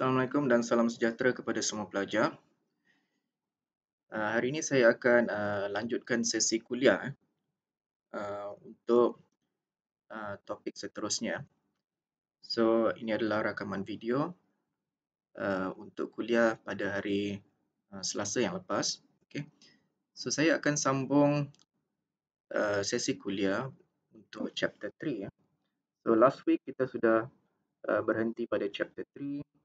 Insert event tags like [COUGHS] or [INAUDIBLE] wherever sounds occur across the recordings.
Assalamualaikum dan salam sejahtera kepada semua pelajar. Uh, hari ini saya akan uh, lanjutkan sesi kuliah uh, untuk uh, topik seterusnya. So, ini adalah rakaman video uh, untuk kuliah pada hari uh, Selasa yang lepas. Okay. So, saya akan sambung uh, sesi kuliah untuk chapter 3. Eh. So, last week kita sudah uh, berhenti pada chapter 3 Okay.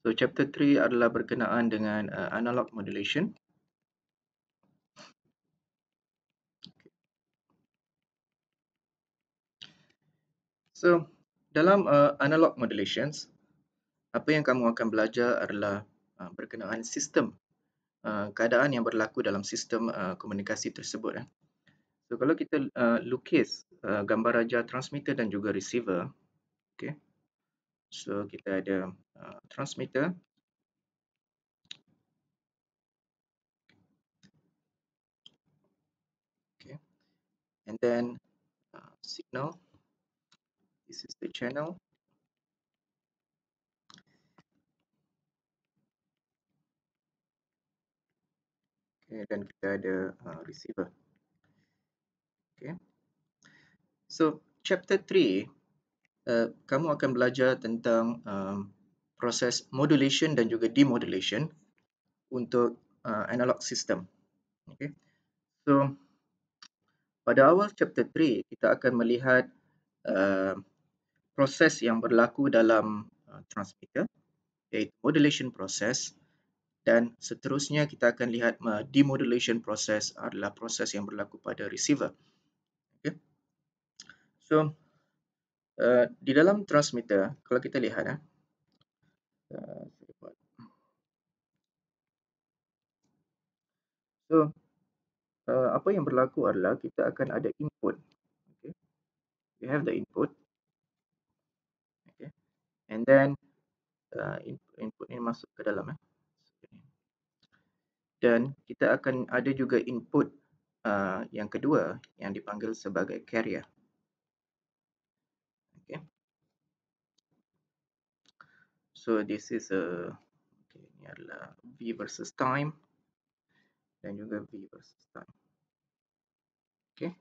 So chapter 3 adalah berkenaan dengan uh, analog modulation. So dalam uh, analog modulations, apa yang kamu akan belajar adalah uh, berkenaan sistem uh, keadaan yang berlaku dalam sistem uh, komunikasi tersebut. Eh. So kalau kita uh, lukis uh, gambar raja transmitter dan juga receiver. Okay. So kita ada uh, transmitter. And then uh, signal. This is the channel. Okay, dan kita ada uh, receiver. Okay. So chapter 3 uh, kamu akan belajar tentang um, proses modulation dan juga demodulation untuk uh, analog system. Okay. So pada awal chapter 3 kita akan melihat uh, proses yang berlaku dalam uh, transmitter iaitu modulation process dan seterusnya kita akan lihat uh, demodulation process adalah proses yang berlaku pada receiver. So, uh, di dalam transmitter, kalau kita lihat, eh, uh, so, uh, apa yang berlaku adalah kita akan ada input. Okay. We have the input. Okay. And then, uh, input ini masuk ke dalam. Eh. Dan kita akan ada juga input uh, yang kedua yang dipanggil sebagai carrier. So this is a okay, ini adalah V versus time dan juga V versus time. Okay.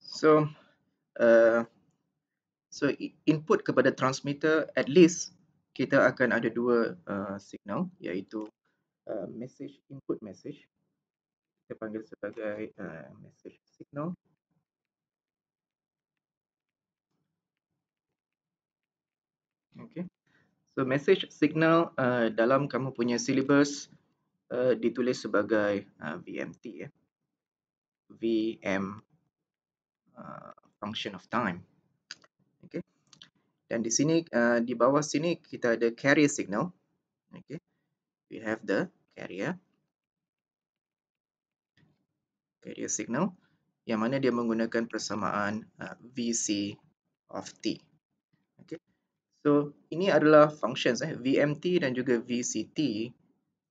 So uh, so input kepada transmitter at least kita akan ada dua uh, signal iaitu uh, message input message kita panggil sebagai uh, message signal Okay. So message signal uh, dalam kamu punya syllabus uh, ditulis sebagai uh, VMT ya. VM uh, function of time. Okay. Dan di sini uh, di bawah sini kita ada carrier signal. Okay. We have the carrier carrier signal yang mana dia menggunakan persamaan uh, VC of T. So ini adalah functions eh VMT dan juga VCT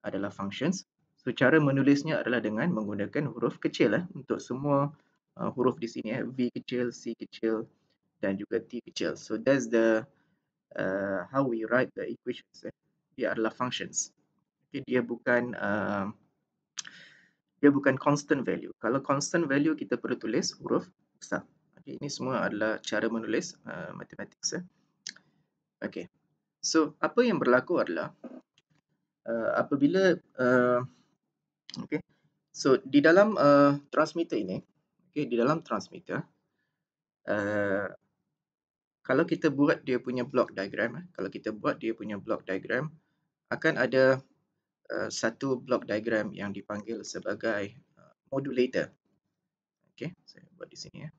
adalah functions. So cara menulisnya adalah dengan menggunakan huruf kecil eh untuk semua uh, huruf di sini eh V kecil, C kecil dan juga T kecil. So that's the uh, how we write the equations eh. Dia adalah functions. Okay, dia bukan uh, dia bukan constant value. Kalau constant value kita perlu tulis huruf besar. Okay, ini semua adalah cara menulis uh, mathematics eh. Okay. So, apa yang berlaku adalah uh, apabila uh, okay. So, di dalam uh, transmitter ini, okay, di dalam transmitter uh, kalau kita buat dia punya block diagram, eh, kalau kita buat dia punya block diagram akan ada uh, satu block diagram yang dipanggil sebagai uh, modulator. Okay, saya buat di sini ya.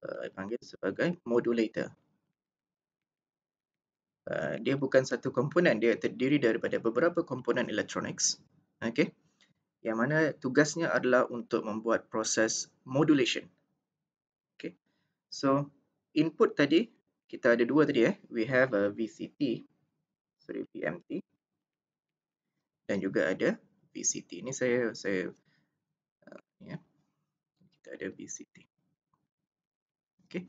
Uh, panggil sebagai modulator. Uh, dia bukan satu komponen, dia terdiri daripada beberapa komponen electronics. Okay. Yang mana tugasnya adalah untuk membuat proses modulation. Okay. So, input tadi, kita ada dua tadi. Eh. We have a VCT, sorry, VMT. Dan juga ada VCT. Ini saya, saya uh, ya. kita ada VCT. Okay.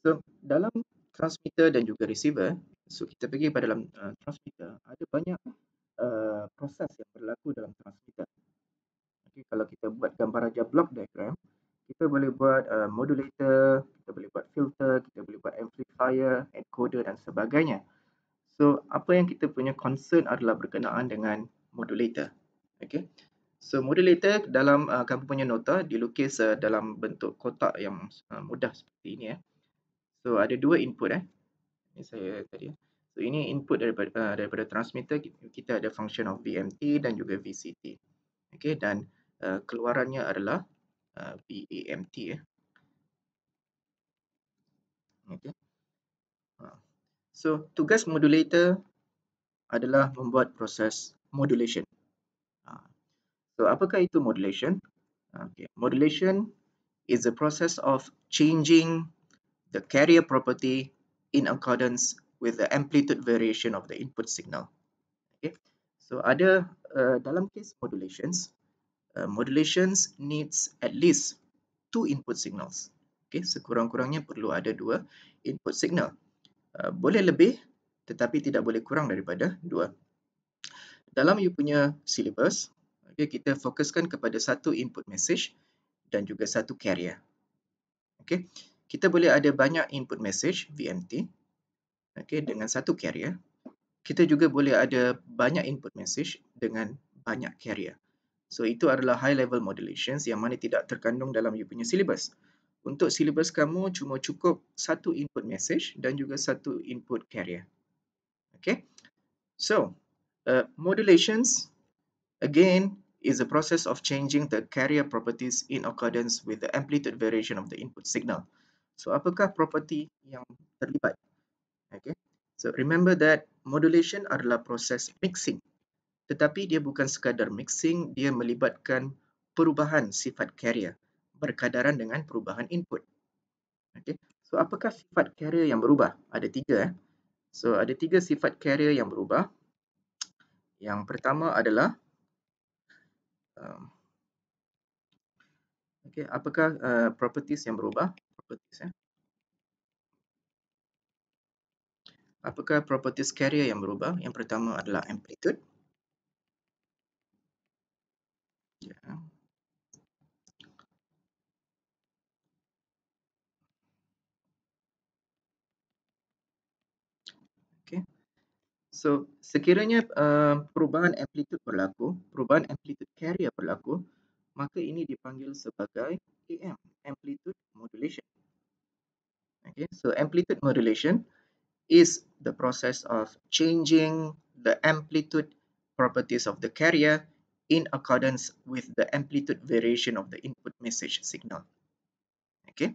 So dalam transmitter dan juga receiver, so kita pergi pada dalam uh, transmitter, ada banyak uh, proses yang berlaku dalam transmitter. Okay, kalau kita buat gambar aja block diagram, kita boleh buat uh, modulator, kita boleh buat filter, kita boleh buat amplifier, encoder dan sebagainya. So apa yang kita punya concern adalah berkenaan dengan modulator. Okay. So modulator dalam uh, kamu punya nota dilukis uh, dalam bentuk kotak yang uh, mudah seperti ini ya. So ada dua input eh. Ini saya tadi. So ini input daripada uh, daripada transmitter kita ada function of VMT dan juga VCT. Okay dan uh, keluarannya adalah uh, VAMT ya. Okay. Uh. So tugas modulator adalah membuat proses modulation. So apakah itu modulation? Okay. Modulation is the process of changing the carrier property in accordance with the amplitude variation of the input signal. Okay. So ada uh, dalam case modulations, uh, modulations needs at least two input signals. Okay. Sekurang-kurangnya perlu ada dua input signal. Uh, boleh lebih tetapi tidak boleh kurang daripada dua. Dalam you punya syllabus, okay, kita fokuskan kepada satu input message dan juga satu carrier. Okay. Kita boleh ada banyak input message VMT okay, dengan satu carrier. Kita juga boleh ada banyak input message dengan banyak carrier. So itu adalah high level modulations yang mana tidak terkandung dalam you punya syllabus. Untuk syllabus kamu cuma cukup satu input message dan juga satu input carrier. Okay. So, uh, modulations again is a process of changing the carrier properties in accordance with the amplitude variation of the input signal. So apakah property yang terlibat? Okay. So remember that modulation adalah proses mixing. Tetapi dia bukan sekadar mixing, dia melibatkan perubahan sifat carrier berkadaran dengan perubahan input. Okay. So apakah sifat carrier yang berubah? Ada tiga. Eh. So ada tiga sifat carrier yang berubah. Yang pertama adalah um, okay, apakah uh, properties yang berubah? Properties, eh? Apakah properties carrier yang berubah? Yang pertama adalah amplitude. Ya. So sekiranya uh, perubahan amplitude berlaku, perubahan amplitude carrier berlaku, maka ini dipanggil sebagai AM, amplitude modulation. Okay, so amplitude modulation is the process of changing the amplitude properties of the carrier in accordance with the amplitude variation of the input message signal. Okay.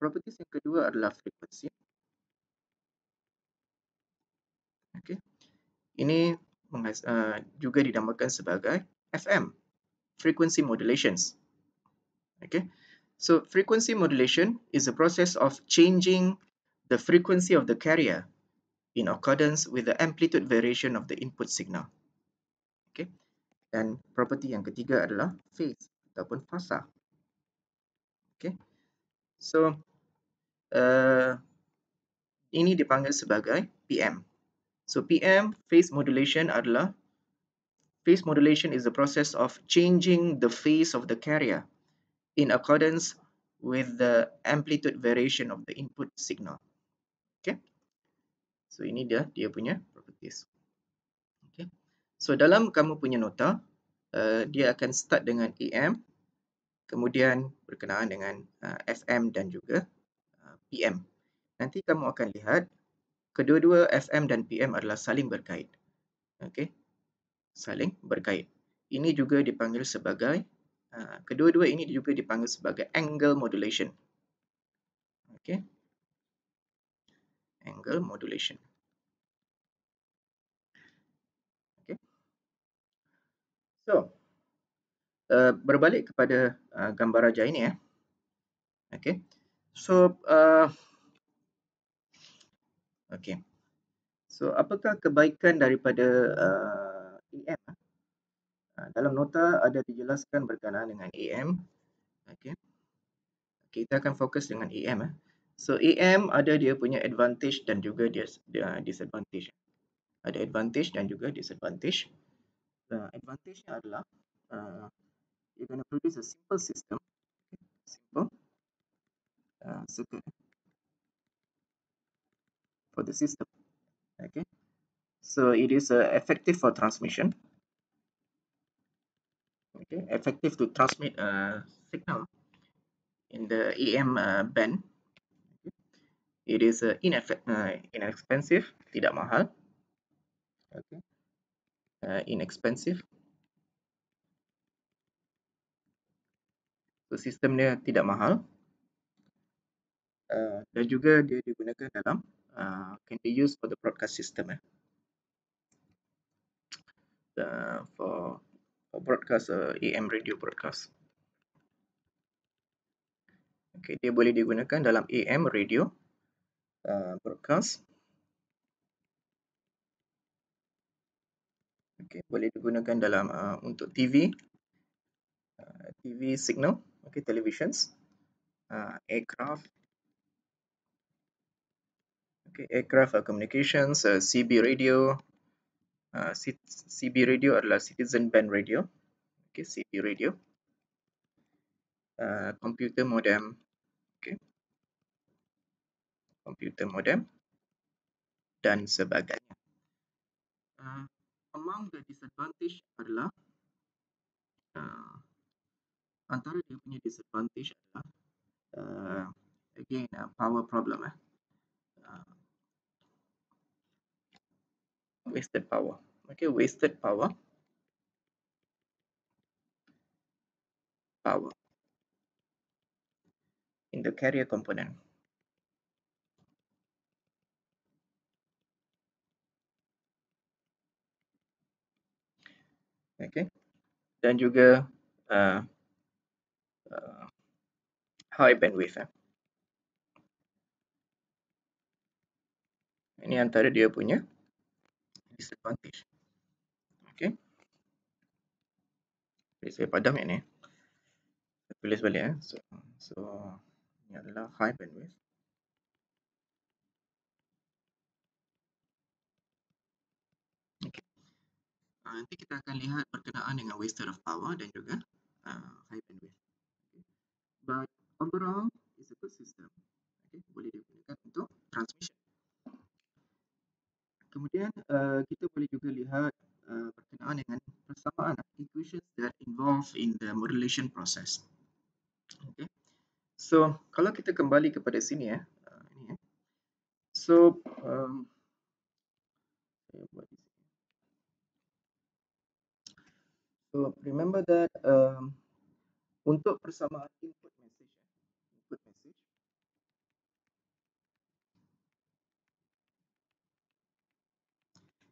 Properties yang kedua adalah frequency. Okay. Ini uh, juga dinamakan sebagai FM, frequency modulations. Okay. So frequency modulation is a process of changing the frequency of the carrier in accordance with the amplitude variation of the input signal. Okay. Dan property yang ketiga adalah phase ataupun fasa. Okay. So uh, ini dipanggil sebagai PM. So PM phase modulation adalah phase modulation is the process of changing the phase of the carrier in accordance with the amplitude variation of the input signal. Okay. So ini dia dia punya properties. Okay. So dalam kamu punya nota uh, dia akan start dengan AM kemudian berkenaan dengan uh, FM dan juga uh, PM. Nanti kamu akan lihat kedua-dua FM dan PM adalah saling berkait. Okey. Saling berkait. Ini juga dipanggil sebagai kedua-dua ini juga dipanggil sebagai angle modulation. Okey. Angle modulation. Okey. So, uh, berbalik kepada uh, gambar raja ini ya. Okey. So, uh, Okey. So apakah kebaikan daripada uh, AM? Uh, dalam nota ada dijelaskan berkenaan dengan AM. Okey. kita akan fokus dengan AM. Eh. So AM ada dia punya advantage dan juga dia, dia disadvantage. Ada advantage dan juga disadvantage. The advantage adalah uh, you're going to produce a simple system, simple uh, circuit for the system. Okay, so it is uh, effective for transmission. Okay, effective to transmit a signal in the AM uh, band. It is uh, uh, inexpensive, tidak mahal. Okay. Uh, inexpensive. So sistem dia tidak mahal. Uh, dan juga dia digunakan dalam uh, can be used for the broadcast system eh. Uh, for broadcast uh, AM radio broadcast. Okay, dia boleh digunakan dalam AM radio uh, broadcast. Okay, boleh digunakan dalam uh, untuk TV, uh, TV signal, okay, televisions, uh, aircraft, okay, aircraft uh, communications, uh, CB radio, uh, CB radio adalah citizen band radio, okay, CB radio, uh, computer modem, okay. Komputer modem dan sebagainya. Uh, among the disadvantage adalah uh, antara dia punya disadvantage adalah uh, again uh, power problem eh. Uh, wasted power. Okay, wasted power. Power in the carrier component. Okay. Dan juga uh, uh, high bandwidth. Eh. Ini antara dia punya disadvantage. Okay. Saya padam ini. Saya tulis balik. Eh. So, so ini adalah high bandwidth. Okay. Uh, nanti kita akan lihat berkenaan dengan wasted of power dan juga uh, high bandwidth. Okay. But overall, it's a good system. Okay. Boleh digunakan untuk transmission. Kemudian uh, kita boleh juga lihat uh, berkenaan dengan persamaan equations that involve in the modulation process. Okay. So kalau kita kembali kepada sini ya. Ini ya. So um, So remember that um, untuk persamaan input message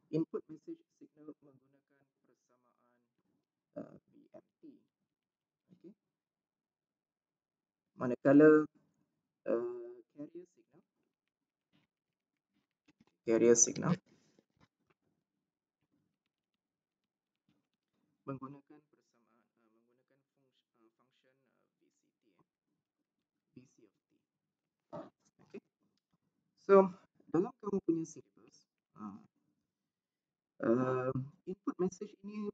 input message signal menggunakan persamaan uh, VMT manakala uh, carrier signal. Carrier signal. Menggunakan persamaan uh, menggunakan function uh, function uh, VCT VC of t. Okay. So dalam kamu punya syllabus uh, uh, input message ini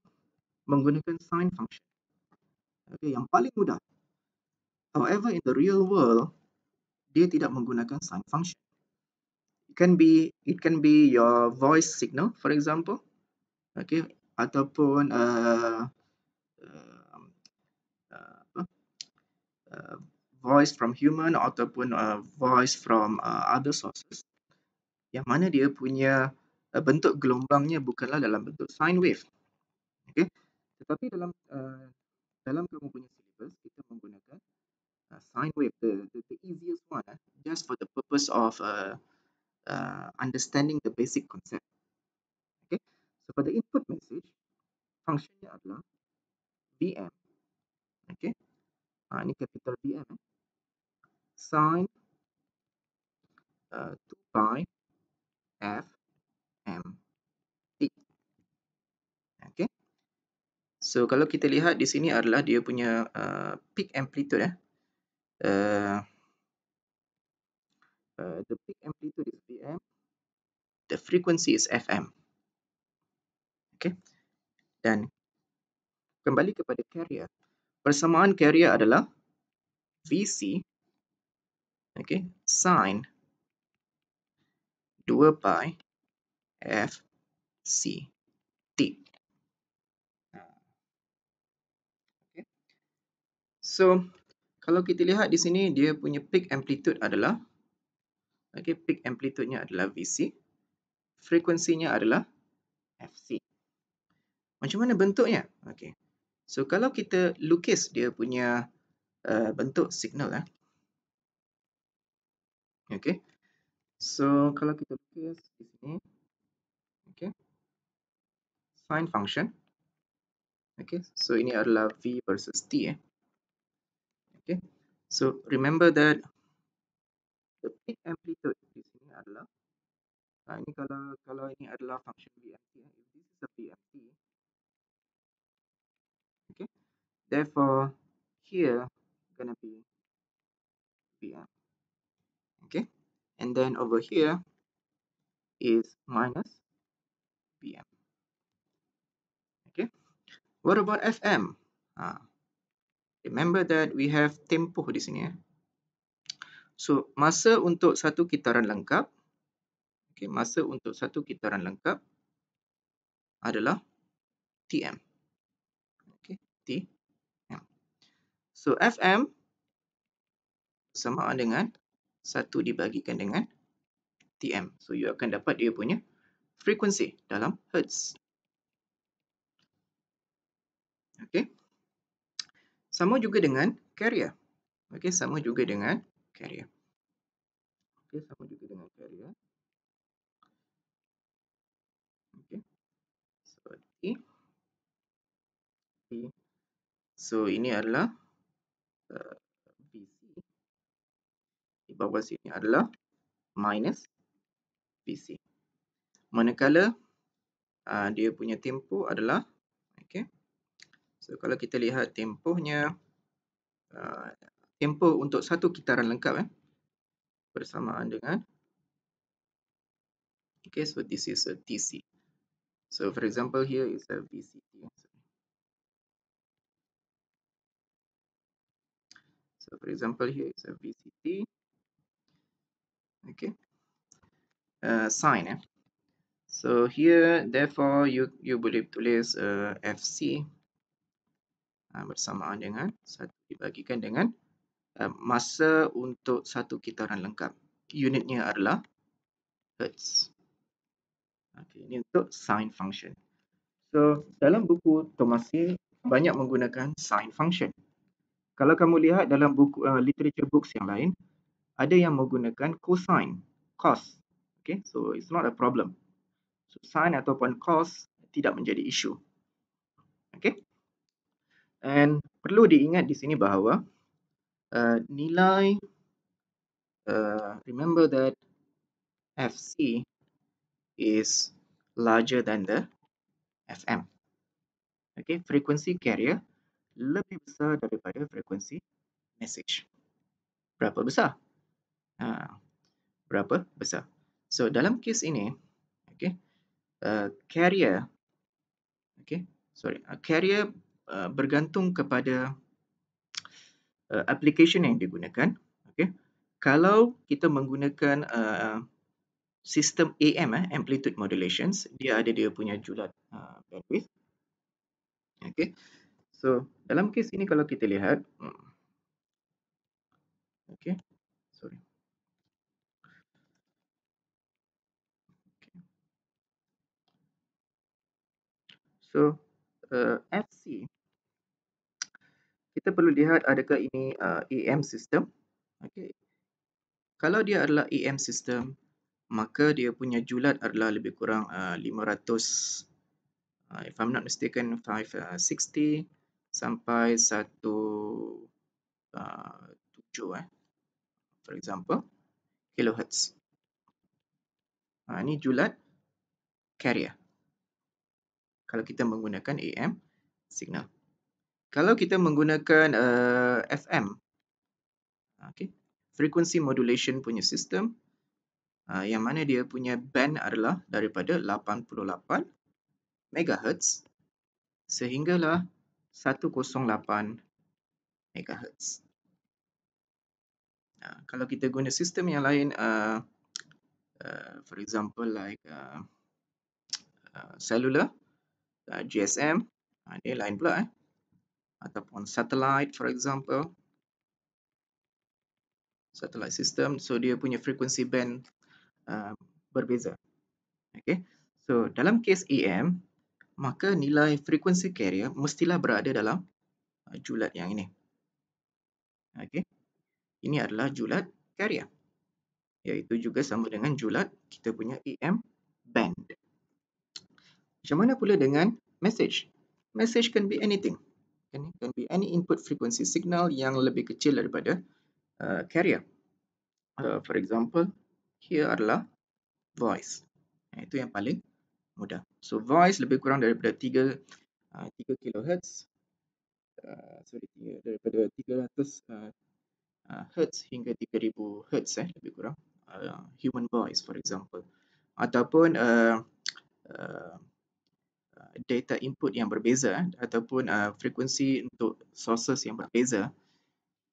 menggunakan sign function okay yang paling mudah However, in the real world, dia tidak menggunakan sign function. It can be it can be your voice signal, for example, okay, ataupun uh, uh, uh, voice from human ataupun uh, voice from uh, other sources. Yang mana dia punya uh, bentuk gelombangnya bukanlah dalam bentuk sine wave, okay. Tetapi dalam uh, dalam kamu punya syllabus kita menggunakan uh, sine wave, the, the, the easiest one, uh, just for the purpose of uh, uh, understanding the basic concept. Okay, so for the input message, functionnya adalah VM. Okay, uh, ini capital VM. Eh? Sine uh, 2 pi f m t. Okay. So kalau kita lihat di sini adalah dia punya uh, peak amplitude eh. uh, uh, the peak amplitude is Vm, the frequency is Fm. Okay. Dan kembali kepada carrier. Persamaan carrier adalah Vc okay, sin 2 pi f c t. Okay. So, kalau kita lihat di sini, dia punya peak amplitude adalah, okay, peak amplitude-nya adalah Vc, frekuensinya adalah Fc. Macam mana bentuknya? Okay. So, kalau kita lukis dia punya uh, bentuk signal, eh. okay. So, kalau kita lukis di sini, sine function, okay. So, ini adalah V versus T, eh. Okay. So remember that the peak amplitude di sini adalah uh, ini kalau kalau ini adalah function VMT. Eh, if this is a VMT, okay. Therefore here gonna be VM. Okay. And then over here is minus VM. What about FM? Uh, Remember that we have tempoh di sini. Eh? So, masa untuk satu kitaran lengkap, okay, masa untuk satu kitaran lengkap adalah TM. Okay, TM. So, FM sama dengan satu dibagikan dengan TM. So, you akan dapat dia punya frekuensi dalam Hertz. Okay. Sama juga dengan carrier. Okey, sama juga dengan carrier. Okey, sama juga dengan carrier. Okey. Seperti ini. So, ini adalah uh, BC. Di bawah sini adalah minus BC. Manakala uh, dia punya tempoh adalah okey. So kalau kita lihat tempohnya uh, tempoh untuk satu kitaran lengkap eh bersamaan dengan okay so this is a TC. So for example here is a VCT. So for example here is a VCT. Okay. Uh, sign eh. So here therefore you you boleh tulis uh, FC bersamaan dengan satu dibagikan dengan uh, masa untuk satu kitaran lengkap. Unitnya adalah Hertz. Okay, ini untuk sine function. So, dalam buku Tomasi banyak menggunakan sine function. Kalau kamu lihat dalam buku uh, literature books yang lain, ada yang menggunakan cosine, cos. Okay, so it's not a problem. So, sine ataupun cos tidak menjadi isu. Okay. And perlu diingat di sini bahawa uh, nilai uh, remember that FC is larger than the FM. Okay, frekuensi carrier lebih besar daripada frekuensi message. Berapa besar? Ha, berapa besar? So dalam kes ini, okay, uh, carrier, okay, sorry, uh, carrier Uh, bergantung kepada uh, application yang digunakan. Okay. Kalau kita menggunakan uh, sistem AM, eh, amplitude modulations, dia ada dia punya julat uh, bandwidth. Okay. So, dalam kes ini kalau kita lihat, hmm. okay, sorry. So, uh, FC kita perlu lihat adakah ini uh, AM system. Okay. Kalau dia adalah AM system, maka dia punya julat adalah lebih kurang uh, 500, uh, if I'm not mistaken, 560 uh, sampai 1 uh, 7 eh. For example, kilohertz. Uh, ini julat carrier. Kalau kita menggunakan AM signal. Kalau kita menggunakan uh, FM, Okay. Frequency modulation punya sistem uh, yang mana dia punya band adalah daripada 88 MHz sehinggalah 108 MHz. Uh, kalau kita guna sistem yang lain, uh, uh, for example like uh, uh, cellular, uh, GSM, uh, dia lain pula eh. Ataupun satellite for example, satellite system, so dia punya frequency band uh, berbeza. Okay, so dalam kes AM, maka nilai frequency carrier mestilah berada dalam uh, julat yang ini. Okay, ini adalah julat carrier. Iaitu juga sama dengan julat kita punya AM band. Macam mana pula dengan message? Message can be anything. Can, can be any input frequency signal yang lebih kecil daripada uh, carrier. Uh, for example, here adalah voice. Itu yang paling mudah. So voice lebih kurang daripada 3 uh, 3 kHz. Uh, sorry, daripada 300 uh, uh, hertz hingga 3000 hertz eh lebih kurang. Uh, human voice for example. Ataupun uh, uh, data input yang berbeza ataupun uh, frekuensi untuk sources yang berbeza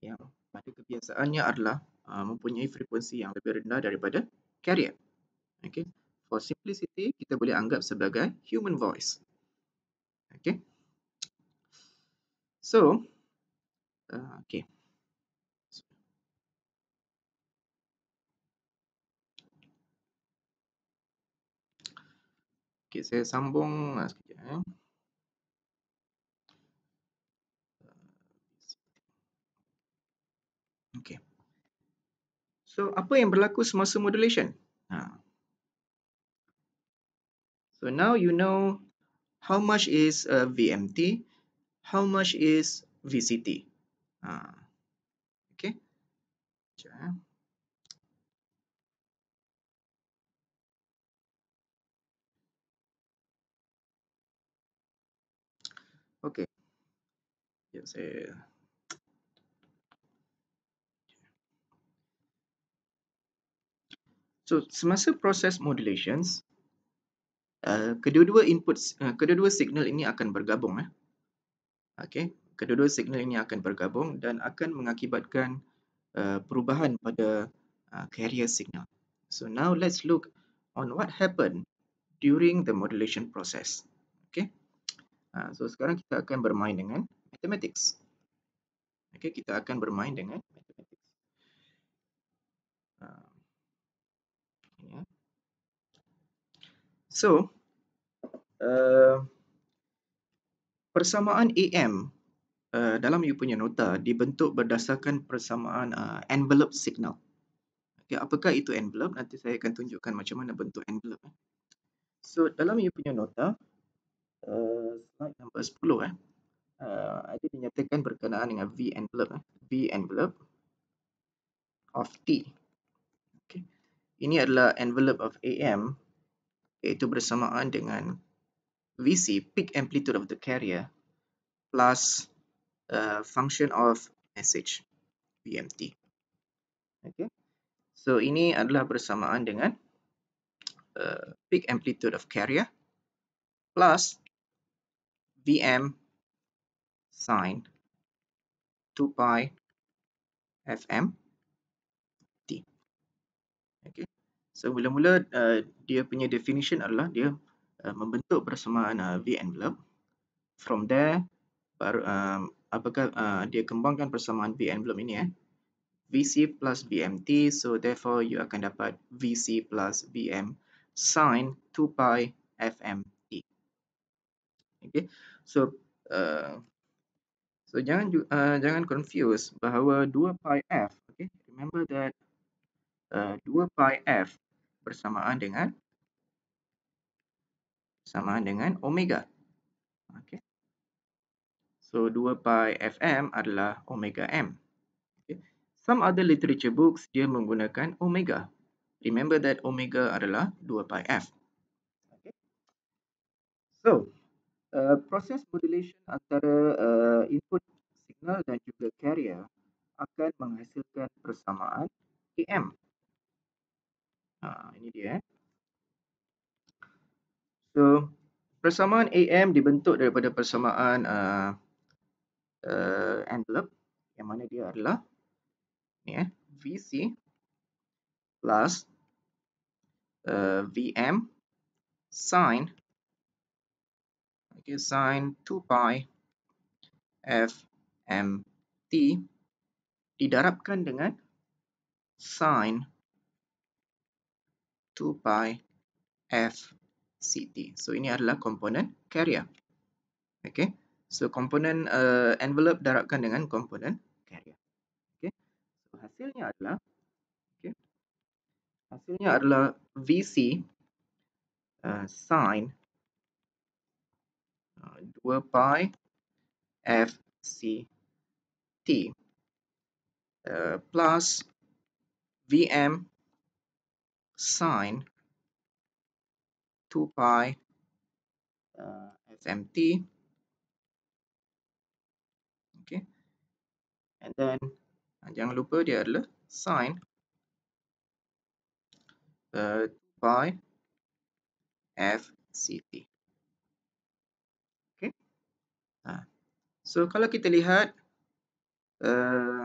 yang pada kebiasaannya adalah uh, mempunyai frekuensi yang lebih rendah daripada carrier. Okay. For simplicity, kita boleh anggap sebagai human voice. Okay. So, uh, okay. Okay, saya sambung sekejap. Eh. Okay. So, apa yang berlaku semasa modulation? Ha. So, now you know how much is uh, VMT, how much is VCT. Ha. Okay. Sekejap. Eh. Okay. Ya, saya So semasa proses modulations, uh, kedua-dua input, uh, kedua-dua signal ini akan bergabung. Eh. Okay, kedua-dua signal ini akan bergabung dan akan mengakibatkan uh, perubahan pada uh, carrier signal. So now let's look on what happened during the modulation process. Okay, uh, so sekarang kita akan bermain dengan mathematics. Okay, kita akan bermain dengan mathematics. Uh, So, uh, persamaan AM uh, dalam you punya nota dibentuk berdasarkan persamaan uh, envelope signal. Okay, apakah itu envelope? Nanti saya akan tunjukkan macam mana bentuk envelope. Eh. So, dalam you punya nota, uh, slide number 10, eh, uh, ada dinyatakan berkenaan dengan V envelope. Eh. V envelope of T. Okay. Ini adalah envelope of AM iaitu bersamaan dengan VC, peak amplitude of the carrier, plus uh, function of message, VMT. Okay. So, ini adalah bersamaan dengan uh, peak amplitude of carrier, plus VM sine 2 pi FM T. Okay. So mula-mula uh, dia punya definition adalah dia uh, membentuk persamaan uh, V envelope. From there baru um, apakah uh, dia kembangkan persamaan V envelope ini eh. VC plus VMT so therefore you akan dapat VC plus VM sin 2 pi FMT. Okay. So uh, so jangan uh, jangan confuse bahawa 2 pi F okay. Remember that uh, 2 pi F bersamaan dengan bersamaan dengan omega. Okay. So 2 pi fm adalah omega m. Okay. Some other literature books dia menggunakan omega. Remember that omega adalah 2 pi f. Okay. So uh, proses modulation antara uh, input signal dan juga carrier akan menghasilkan persamaan AM. Ha, ini dia. Eh. So, persamaan AM dibentuk daripada persamaan uh, uh, envelope yang mana dia adalah ni eh, VC plus uh, VM sin okay, sin 2 pi FMT didarabkan dengan sin 2 pi FCT. So ini adalah komponen carrier. Okay. So komponen uh, envelope darabkan dengan komponen carrier. Okay. So hasilnya adalah. Hasilnya adalah VC uh, sin uh, 2 pi FCT uh, plus VM sin 2 pi uh, SMT. Okay. And then, uh, jangan lupa dia adalah sin uh, 2 pi FCT. So, kalau kita lihat uh,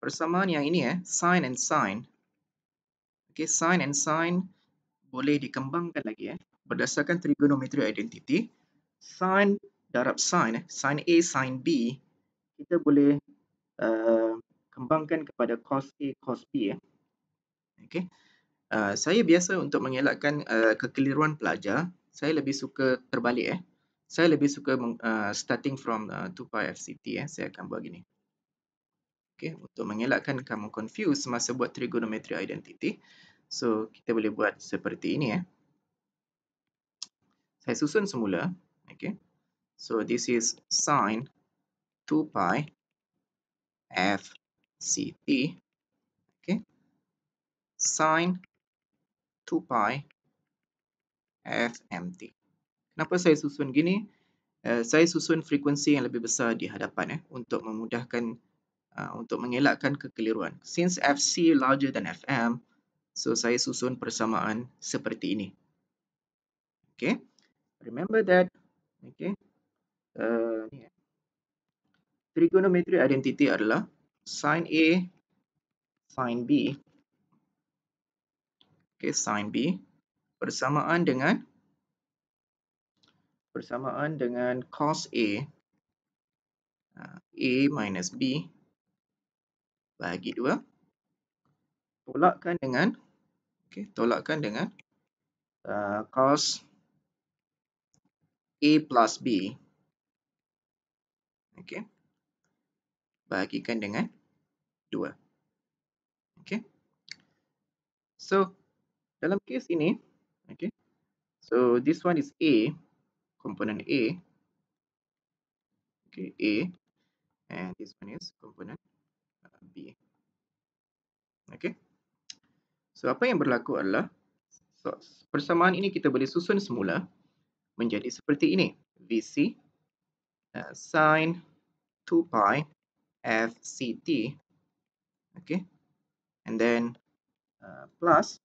persamaan yang ini, eh, sin and sin. Okay, sin and sin boleh dikembangkan lagi eh berdasarkan trigonometry identity. Sin darab sin eh sin A sin B kita boleh uh, kembangkan kepada cos A cos B eh. Okey uh, saya biasa untuk mengelakkan uh, kekeliruan pelajar saya lebih suka terbalik eh saya lebih suka uh, starting from uh, 2 pi FCT eh saya akan buat gini okey untuk mengelakkan kamu confuse masa buat trigonometry identity So, kita boleh buat seperti ini. Eh. Saya susun semula. Okay. So, this is sin 2 pi f c t. Okay. Sin 2 pi f m t. Kenapa saya susun gini? Uh, saya susun frekuensi yang lebih besar di hadapan eh, untuk memudahkan uh, untuk mengelakkan kekeliruan. Since fc larger than fm, So saya susun persamaan seperti ini. Okay. Remember that. Okay. Uh, ni. Eh. Trigonometry identity adalah sin A, sin B. Okay, sin B persamaan dengan persamaan dengan cos A A minus B bagi 2 tolakkan dengan Okey, tolakkan dengan uh, cos A plus B. Okey. Bahagikan dengan 2. Okey. So, dalam kes ini, okey. So, this one is A, component A. Okay, A. And this one is component uh, B. Okay. So apa yang berlaku adalah so, persamaan ini kita boleh susun semula menjadi seperti ini. VC uh, sin 2 pi FCT okay and then uh, plus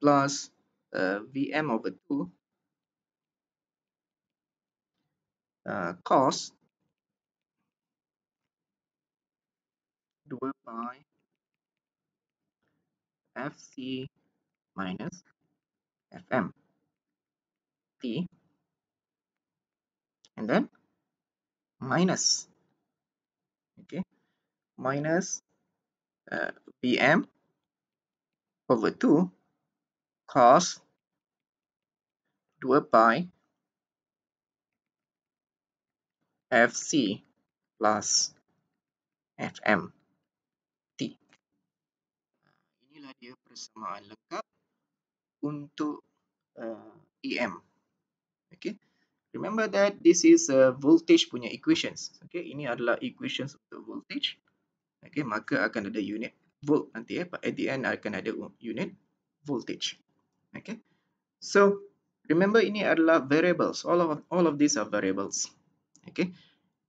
plus uh, VM over 2 uh, cos 2 pi fc minus fm. T. And then minus okay minus uh, bm over 2 cos 2 pi fc plus fm dia persamaan lengkap untuk uh, EM. Okay. Remember that this is a voltage punya equations. Okay. Ini adalah equations untuk voltage. Okay. Maka akan ada unit volt nanti. Eh. At the end akan ada unit voltage. Okay. So, remember ini adalah variables. All of all of these are variables. Okay.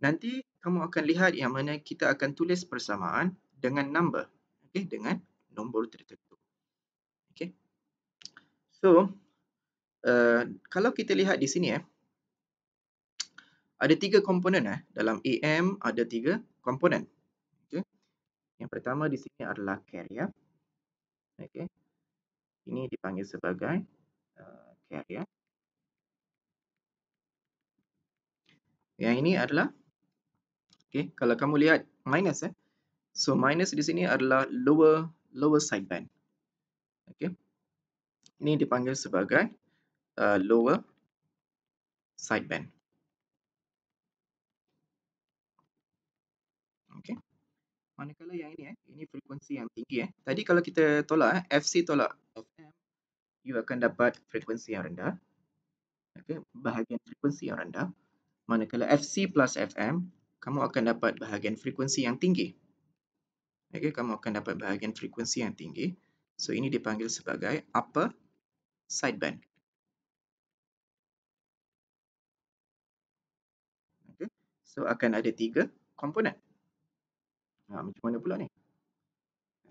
Nanti kamu akan lihat yang mana kita akan tulis persamaan dengan number. Okay, dengan nombor tertentu. Okay. So, uh, kalau kita lihat di sini eh, ada tiga komponen eh. Dalam AM ada tiga komponen. Okay. Yang pertama di sini adalah carrier. Okay. Ini dipanggil sebagai uh, carrier. Yang ini adalah okay, kalau kamu lihat minus eh. So minus di sini adalah lower lower sideband. Okay. Ini dipanggil sebagai uh, lower sideband. Okay. Manakala yang ini eh, ini frekuensi yang tinggi eh. Tadi kalau kita tolak eh, FC tolak FM, you akan dapat frekuensi yang rendah. Okay, bahagian frekuensi yang rendah. Manakala FC plus FM, kamu akan dapat bahagian frekuensi yang tinggi. Okay, kamu akan dapat bahagian frekuensi yang tinggi. So ini dipanggil sebagai upper sideband. Okay, so akan ada tiga komponen. Ha, macam mana pula ni?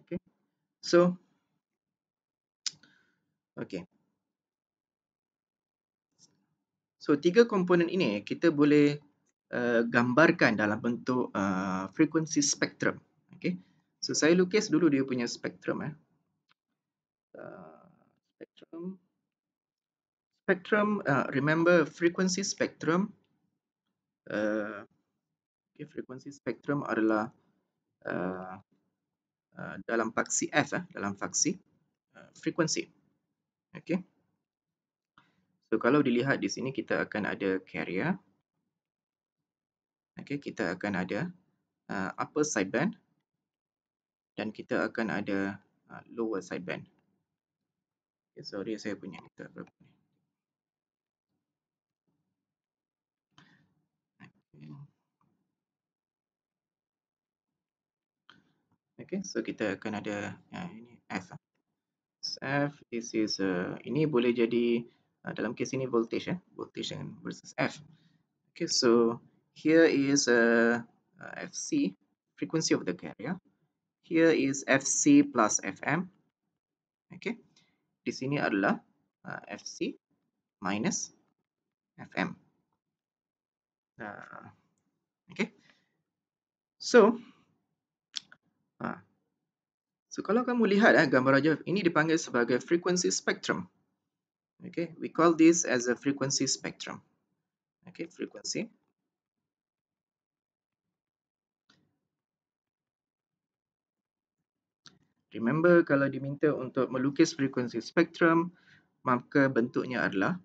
Okay. So, okay. So, tiga komponen ini kita boleh uh, gambarkan dalam bentuk uh, frequency spectrum. Okay. So, saya lukis dulu dia punya spectrum. Eh. Uh, spectrum. Spectrum, uh, remember frequency spectrum. Uh, okay, frequency spectrum adalah Uh, uh, dalam faksi F eh, dalam faksi uh, frekuensi. Okay. So kalau dilihat di sini kita akan ada carrier. Okay, kita akan ada uh, upper sideband dan kita akan ada uh, lower sideband. Okay, sorry saya punya kita berapa ni. Okay, so kita akan ada uh, ini F. F, this is uh, ini boleh jadi uh, dalam kes ini voltage eh, voltage versus F. Okay, so here is uh, uh, FC, frequency of the carrier. Here is FC plus FM. Okay, di sini adalah uh, FC minus FM. Uh, okay, so Ha. So kalau kamu lihat eh, gambar raja ini dipanggil sebagai frequency spectrum. Okay, we call this as a frequency spectrum. Okay, frequency. Remember kalau diminta untuk melukis frequency spectrum, maka bentuknya adalah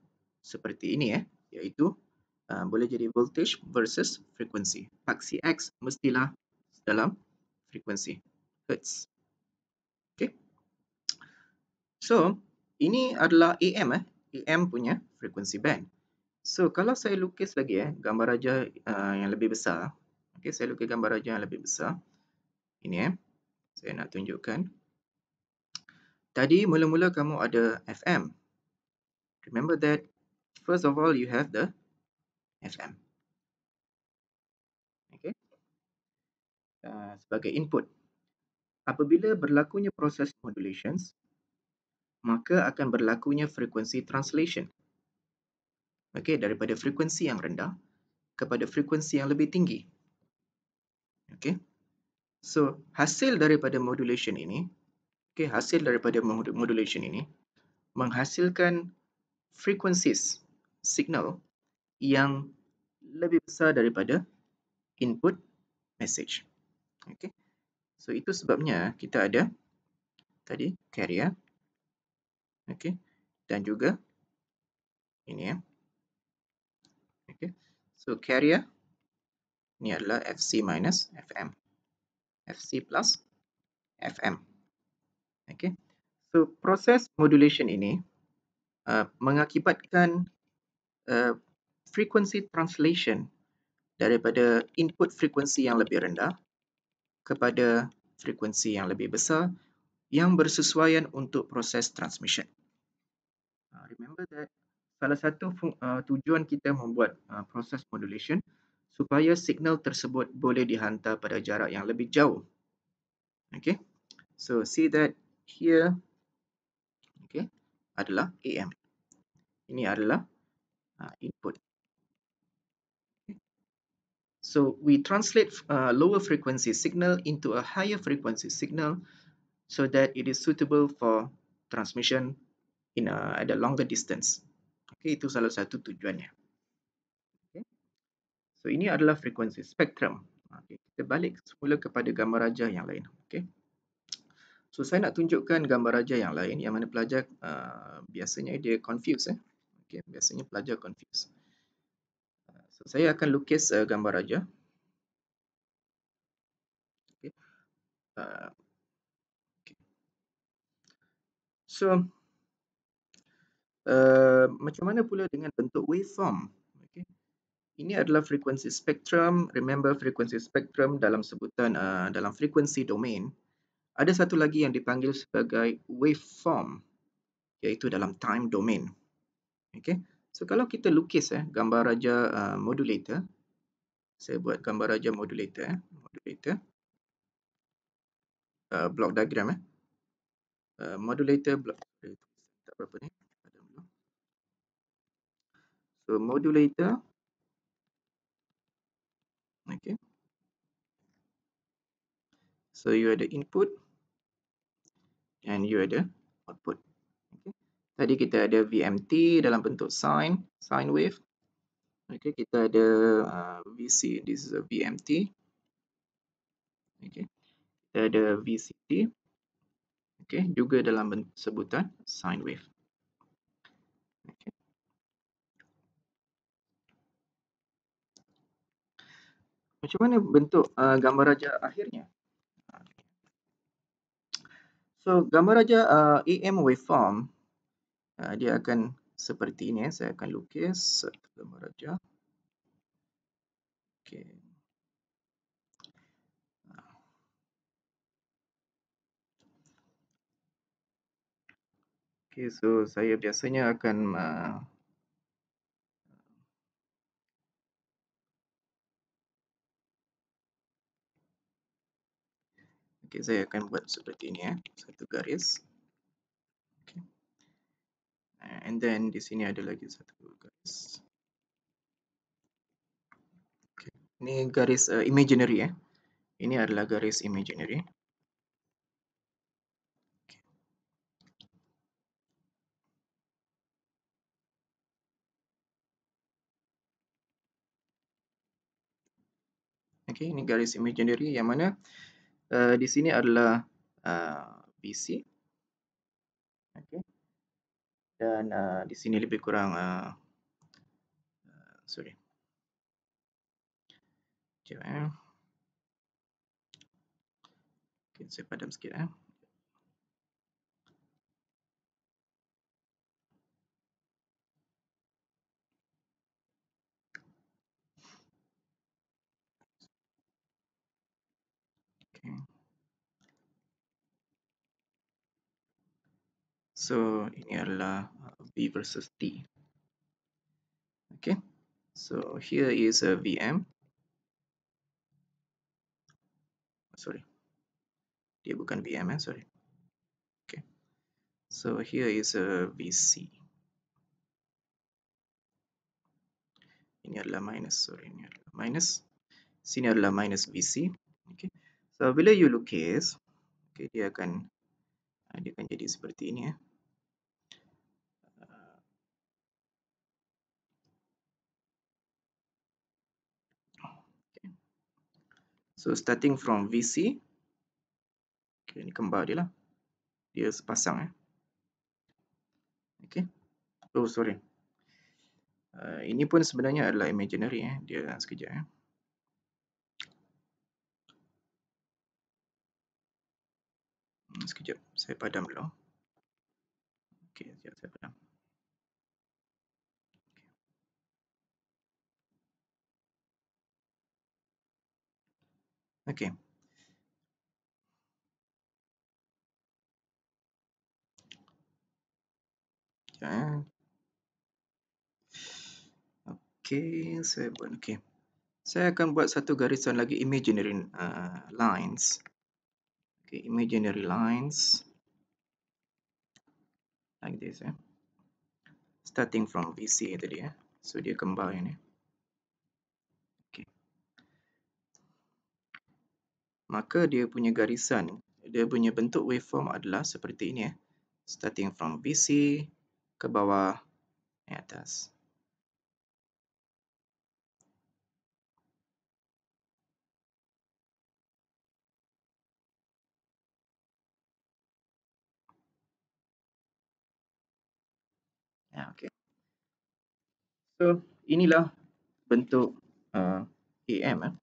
seperti ini eh, iaitu uh, boleh jadi voltage versus frequency. Paksi X mestilah dalam frequency hertz. Okay. So, ini adalah AM eh. AM punya frequency band. So, kalau saya lukis lagi eh gambar raja uh, yang lebih besar. Okay, saya lukis gambar raja yang lebih besar. Ini eh. Saya nak tunjukkan. Tadi mula-mula kamu ada FM. Remember that first of all you have the FM. Uh, sebagai input. Apabila berlakunya proses modulations, maka akan berlakunya frekuensi translation. Okey, daripada frekuensi yang rendah kepada frekuensi yang lebih tinggi. Okey. So, hasil daripada modulation ini, okey, hasil daripada modulation ini menghasilkan frequencies signal yang lebih besar daripada input message. Okay. So itu sebabnya kita ada tadi carrier. Okay. Dan juga ini ya. Okay. So carrier ini adalah FC minus FM. FC plus FM. Okay. So proses modulation ini uh, mengakibatkan uh, frequency translation daripada input frekuensi yang lebih rendah kepada frekuensi yang lebih besar yang bersesuaian untuk proses transmission. Uh, remember that salah satu uh, tujuan kita membuat uh, proses modulation supaya signal tersebut boleh dihantar pada jarak yang lebih jauh. Okay, so see that here, okay, adalah AM. Ini adalah input. So we translate uh, lower frequency signal into a higher frequency signal so that it is suitable for transmission in a, at a longer distance. Okay, itu salah satu tujuannya. Okay. So ini adalah frekuensi spektrum. Okay, kita balik semula kepada gambar raja yang lain. Okay. So saya nak tunjukkan gambar raja yang lain yang mana pelajar uh, biasanya dia confuse eh. Okay, biasanya pelajar confuse. So saya akan lukis uh, gambar raja. Okay. Uh, okay. So Uh, macam mana pula dengan bentuk waveform? Okay. Ini adalah frekuensi spektrum. Remember frekuensi spektrum dalam sebutan uh, dalam frekuensi domain. Ada satu lagi yang dipanggil sebagai waveform iaitu dalam time domain. Okay. So kalau kita lukis eh, gambar raja uh, modulator. Saya buat gambar raja modulator. Eh, modulator. Uh, block diagram. Eh. Uh, modulator block. Tak berapa ni. So modulator. Okay. So you ada input and you ada output. Tadi kita ada VMT dalam bentuk sine, sine wave. Okay, kita ada uh, VC, this is a VMT. Okay. Kita ada VCT. Okay, juga dalam sebutan sine wave. Macam mana bentuk uh, gambar raja akhirnya? So, gambar raja uh, AM waveform, dia akan seperti ini. Eh. Saya akan lukis gambar raja. Okay. Okay, so saya biasanya akan uh, Okay, saya akan buat seperti ini ya, satu garis. And then di sini ada lagi satu garis. Okay. Ini garis uh, imaginary ya. Ini adalah garis imaginary. Okay, ini garis imaginary yang mana uh, di sini adalah uh, BC. Okay. Dan uh, di sini lebih kurang, uh, uh, sorry. Sekejap eh. Okay, saya padam sikit eh. So ini adalah V versus T. Okay, so here is a VM. Sorry, dia bukan VM eh, sorry. Okay, so here is a VC. Ini adalah minus, sorry, ini adalah minus. Sini adalah minus VC. Okay, so bila you lukis, okay, dia akan dia akan jadi seperti ini eh. So starting from VC. Okay, ini kembar dia lah. Dia sepasang eh. Okay. Oh sorry. Uh, ini pun sebenarnya adalah imaginary eh. Dia sekejap eh. Hmm, sekejap, saya padam dulu. Okay, sekejap saya padam. Okay. Okay. Okay, saya buat okay. Saya akan buat satu garisan lagi imaginary uh, lines. Okay, imaginary lines like this eh. Starting from VC tadi eh. So dia ini. Okay. Maka dia punya garisan, dia punya bentuk waveform adalah seperti ini eh. Starting from VC ke bawah ni atas. Ya, okay. So, inilah bentuk uh, AM. Eh.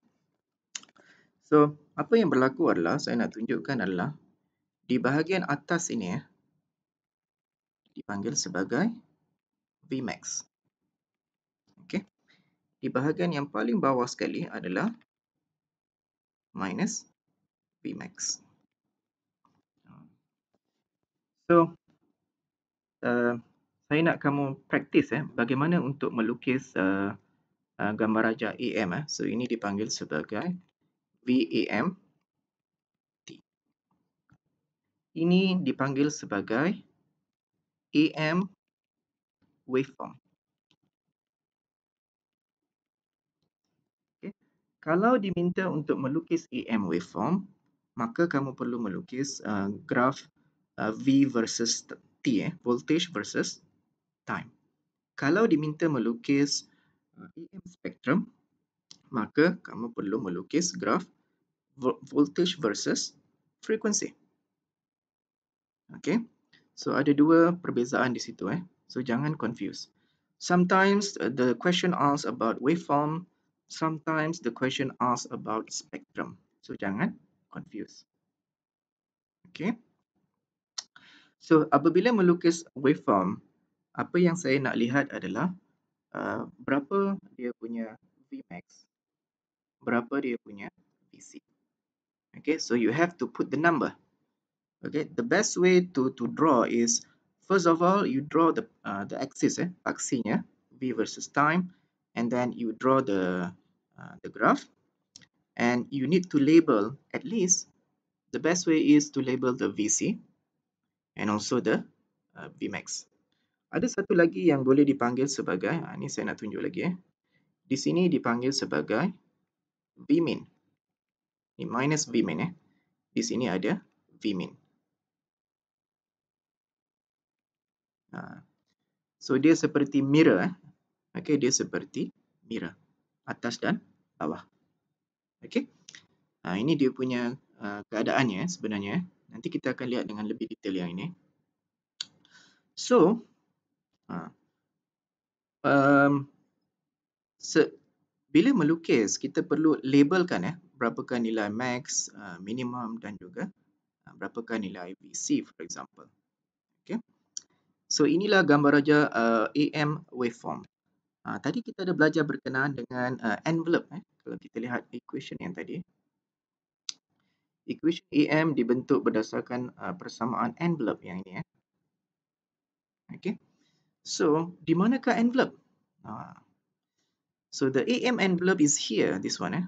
So, apa yang berlaku adalah, saya nak tunjukkan adalah, di bahagian atas ini, eh, dipanggil sebagai Vmax. Okay. Di bahagian yang paling bawah sekali adalah minus Vmax. So, uh, saya nak kamu praktis eh bagaimana untuk melukis uh, uh, gambar raja AM eh. So ini dipanggil sebagai VAM T. Ini dipanggil sebagai AM waveform. Okay. Kalau diminta untuk melukis AM waveform, maka kamu perlu melukis uh, graf uh, V versus T, eh, voltage versus time. Kalau diminta melukis uh, EM spectrum, maka kamu perlu melukis graf voltage versus frequency. Okay, so ada dua perbezaan di situ. Eh. So jangan confuse. Sometimes uh, the question asks about waveform, sometimes the question asks about spectrum. So jangan confuse. Okay. So apabila melukis waveform, apa yang saya nak lihat adalah uh, berapa dia punya Vmax, berapa dia punya Vc. Okay, so you have to put the number. Okay, the best way to to draw is first of all you draw the uh, the axis, eh, aksinya V versus time, and then you draw the uh, the graph, and you need to label at least the best way is to label the Vc and also the uh, Vmax. Ada satu lagi yang boleh dipanggil sebagai, ini saya nak tunjuk lagi. Eh. Di sini dipanggil sebagai Vmin. Ini minus Vmin. Eh. Di sini ada Vmin. Ha. So dia seperti mirror. Eh. Okay, dia seperti mirror. Atas dan bawah. Okay. Ha, ini dia punya uh, keadaannya sebenarnya. Nanti kita akan lihat dengan lebih detail yang ini. So, Ha. Um, se bila melukis, kita perlu labelkan eh, berapakah nilai max, uh, minimum dan juga uh, berapakah nilai VC for example. Okay. So inilah gambar raja uh, AM waveform. Uh, tadi kita ada belajar berkenaan dengan uh, envelope. Eh. Kalau kita lihat equation yang tadi. Equation AM dibentuk berdasarkan uh, persamaan envelope yang ini. Eh. Okay. So, di manakah envelope? Uh, so, the AM envelope is here, this one. Eh.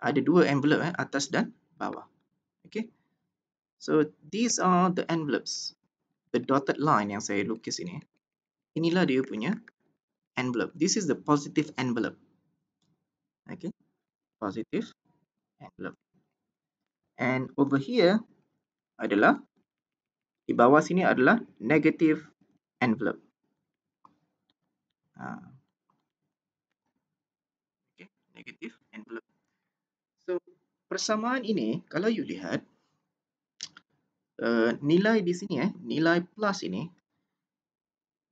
Ada dua envelope, eh, atas dan bawah. Okay. So, these are the envelopes. The dotted line yang saya lukis ini. Inilah dia punya envelope. This is the positive envelope. Okay. Positive envelope. And over here adalah, di bawah sini adalah negative envelope. Uh, negative envelope. So, persamaan ini, kalau you lihat, uh, nilai di sini, eh, nilai plus ini,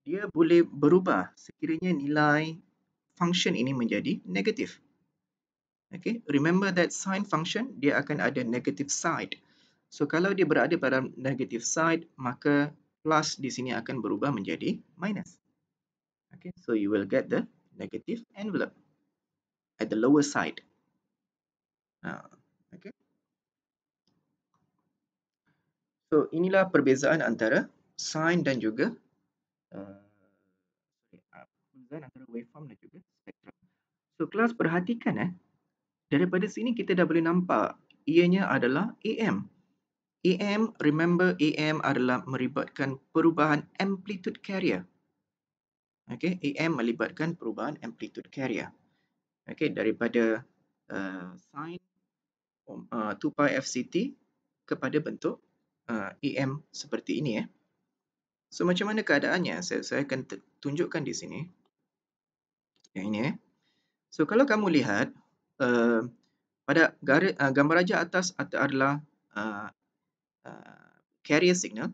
dia boleh berubah sekiranya nilai function ini menjadi negatif. Okay, remember that sign function, dia akan ada negative side. So, kalau dia berada pada negative side, maka plus di sini akan berubah menjadi minus. Okay, so you will get the negative envelope at the lower side. Uh, okay. So inilah perbezaan antara sign dan juga uh, perbezaan antara waveform dan juga spektrum. So kelas perhatikan eh daripada sini kita dah boleh nampak ianya adalah AM. AM, remember AM adalah melibatkan perubahan amplitude carrier. Okay, AM melibatkan perubahan amplitude carrier. Okay, daripada uh, sin uh, 2 pi FCT kepada bentuk uh, AM seperti ini. Eh. So macam mana keadaannya? Saya, saya akan tunjukkan di sini. Yang ini. Eh. So kalau kamu lihat uh, pada garis, uh, gambar raja atas adalah uh, uh, carrier signal.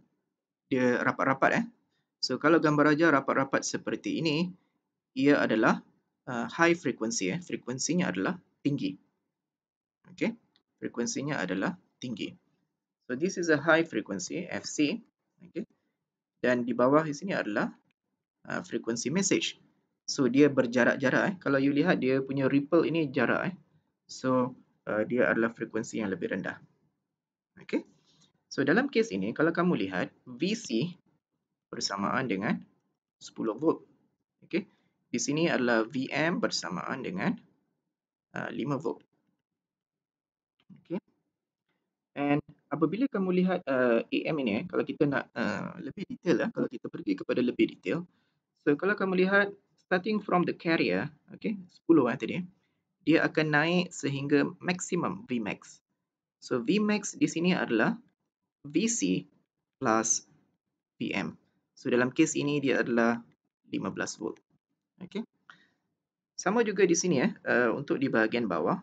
Dia rapat-rapat. Eh. So kalau gambar raja rapat-rapat seperti ini, ia adalah uh, high frequency. Eh. Frekuensinya adalah tinggi. Okay. Frekuensinya adalah tinggi. So this is a high frequency, FC. Okay. Dan di bawah di sini adalah uh, frequency message. So dia berjarak-jarak. Eh. Kalau you lihat dia punya ripple ini jarak. Eh. So uh, dia adalah frekuensi yang lebih rendah. Okay. So dalam kes ini kalau kamu lihat VC bersamaan dengan 10 volt. Okay. Di sini adalah VM bersamaan dengan uh, 5 volt. Okay. And apabila kamu lihat uh, AM ini, eh, kalau kita nak uh, lebih detail, lah, kalau kita pergi kepada lebih detail. So kalau kamu lihat starting from the carrier, okay, 10 eh, tadi, dia akan naik sehingga maksimum Vmax. So Vmax di sini adalah VC plus VM. So dalam kes ini dia adalah 15 volt. Okay. Sama juga di sini eh uh, untuk di bahagian bawah.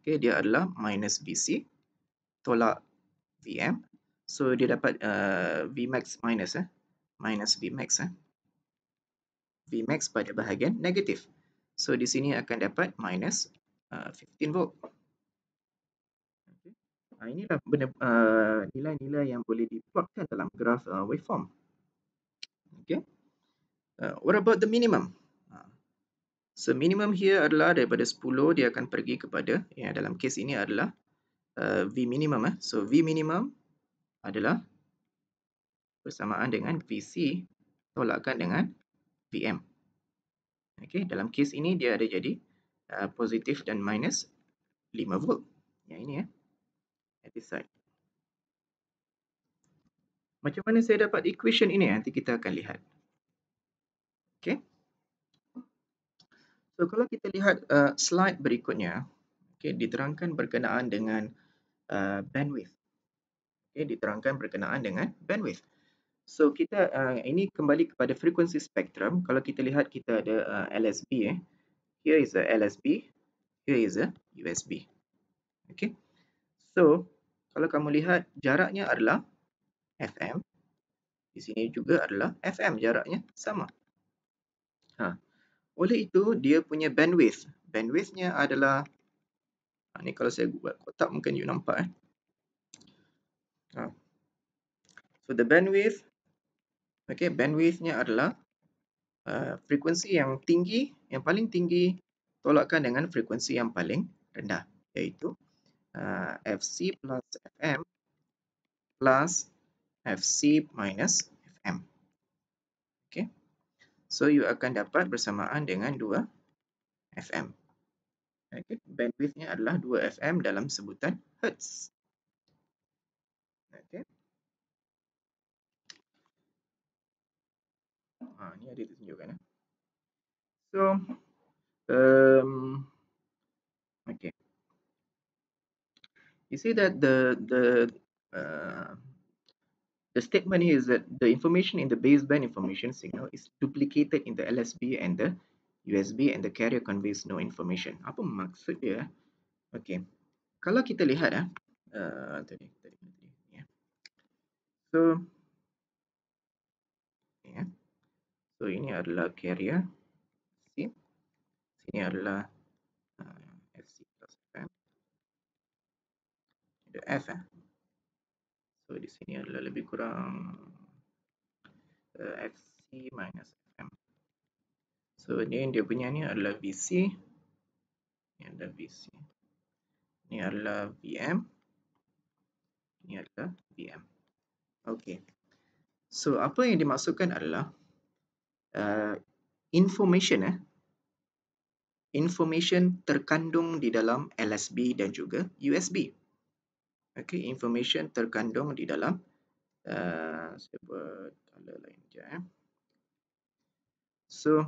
Okay, dia adalah minus VC tolak VM. So dia dapat uh, Vmax minus eh minus Vmax eh. Vmax pada bahagian negatif. So di sini akan dapat minus uh, 15 volt. Uh, inilah uh, nilai-nilai uh, yang boleh diplotkan dalam graf uh, waveform. Okay. Uh, what about the minimum? Uh, so minimum here adalah daripada 10 dia akan pergi kepada yang dalam kes ini adalah uh, V minimum. Eh. So V minimum adalah bersamaan dengan VC tolakkan dengan VM. Okay, dalam kes ini dia ada jadi uh, positif dan minus 5 volt. Yang ini ya. At this side. Macam mana saya dapat equation ini nanti kita akan lihat. Okay. So kalau kita lihat uh, slide berikutnya, okay, diterangkan berkenaan dengan uh, bandwidth. Okay, diterangkan berkenaan dengan bandwidth. So kita uh, ini kembali kepada frequency spectrum. Kalau kita lihat kita ada uh, LSB eh. Here is a LSB, here is a USB. Okay. So kalau kamu lihat jaraknya adalah FM. Di sini juga adalah FM jaraknya sama. Ha. Oleh itu dia punya bandwidth. Bandwidthnya adalah ha, ni kalau saya buat kotak mungkin you nampak eh. Ha. So the bandwidth okay bandwidthnya adalah uh, frekuensi yang tinggi yang paling tinggi tolakkan dengan frekuensi yang paling rendah iaitu uh, FC plus FM plus FC minus FM. So, you akan dapat bersamaan dengan 2 FM. Okay. Bandwidthnya adalah 2 FM dalam sebutan Hertz. Okay. Ha, ni ada ditunjukkan. Eh. So, um, okay. You see that the the uh, The statement is that the information in the baseband information signal is duplicated in the LSB and the USB and the carrier conveys no information. Apa maksud dia? Okay. Kalau kita lihat ah, uh, tadi, tadi, tadi, yeah. So, yeah. So ini adalah carrier. See? Sini adalah uh, FC plus FM. The F eh. So di sini adalah lebih kurang uh, FC minus FM. So ni dia punya ni adalah VC. Ini adalah VC. Ini adalah VM. Ini adalah VM. Okay. So apa yang dimaksudkan adalah uh, information eh information terkandung di dalam LSB dan juga USB. Okay, information terkandung di dalam uh, saya buat color lain je eh. So,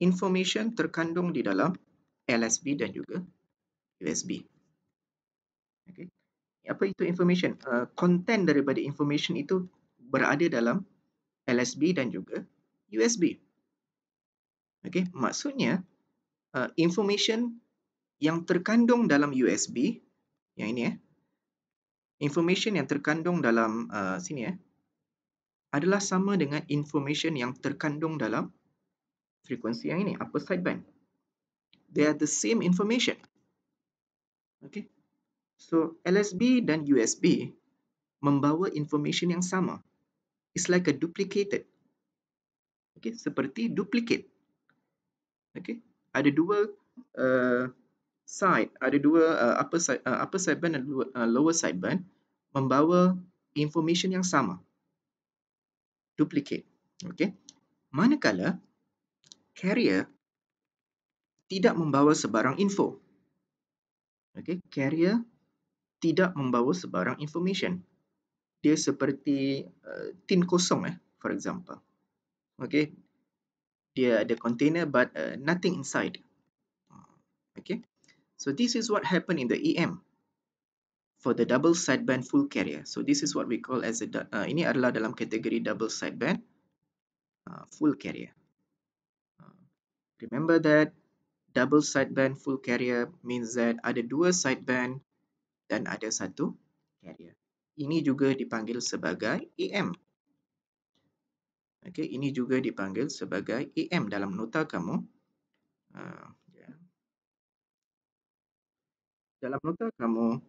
information terkandung di dalam LSB dan juga USB. Okay. Apa itu information? Uh, content daripada information itu berada dalam LSB dan juga USB. Okay. Maksudnya, uh, information yang terkandung dalam USB, yang ini eh, information yang terkandung dalam uh, sini eh, adalah sama dengan information yang terkandung dalam frekuensi yang ini, upper sideband. They are the same information. Okay. So LSB dan USB membawa information yang sama. It's like a duplicated. Okay, seperti duplicate. Okay, ada dua uh, side, ada dua uh, upper side, uh, upper sideband dan uh, lower sideband membawa information yang sama. Duplicate. Okay, manakala carrier tidak membawa sebarang info. Okay, carrier tidak membawa sebarang information. Dia seperti uh, tin kosong eh, for example. Okay. Dia ada container but uh, nothing inside. Okay. So this is what happened in the EM for the double sideband full carrier. So this is what we call as a uh, ini adalah dalam kategori double sideband uh, full carrier. Uh, remember that double sideband full carrier means that ada dua sideband dan ada satu carrier. Ini juga dipanggil sebagai EM. Okay, ini juga dipanggil sebagai EM dalam nota kamu. Uh, yeah. Dalam nota kamu,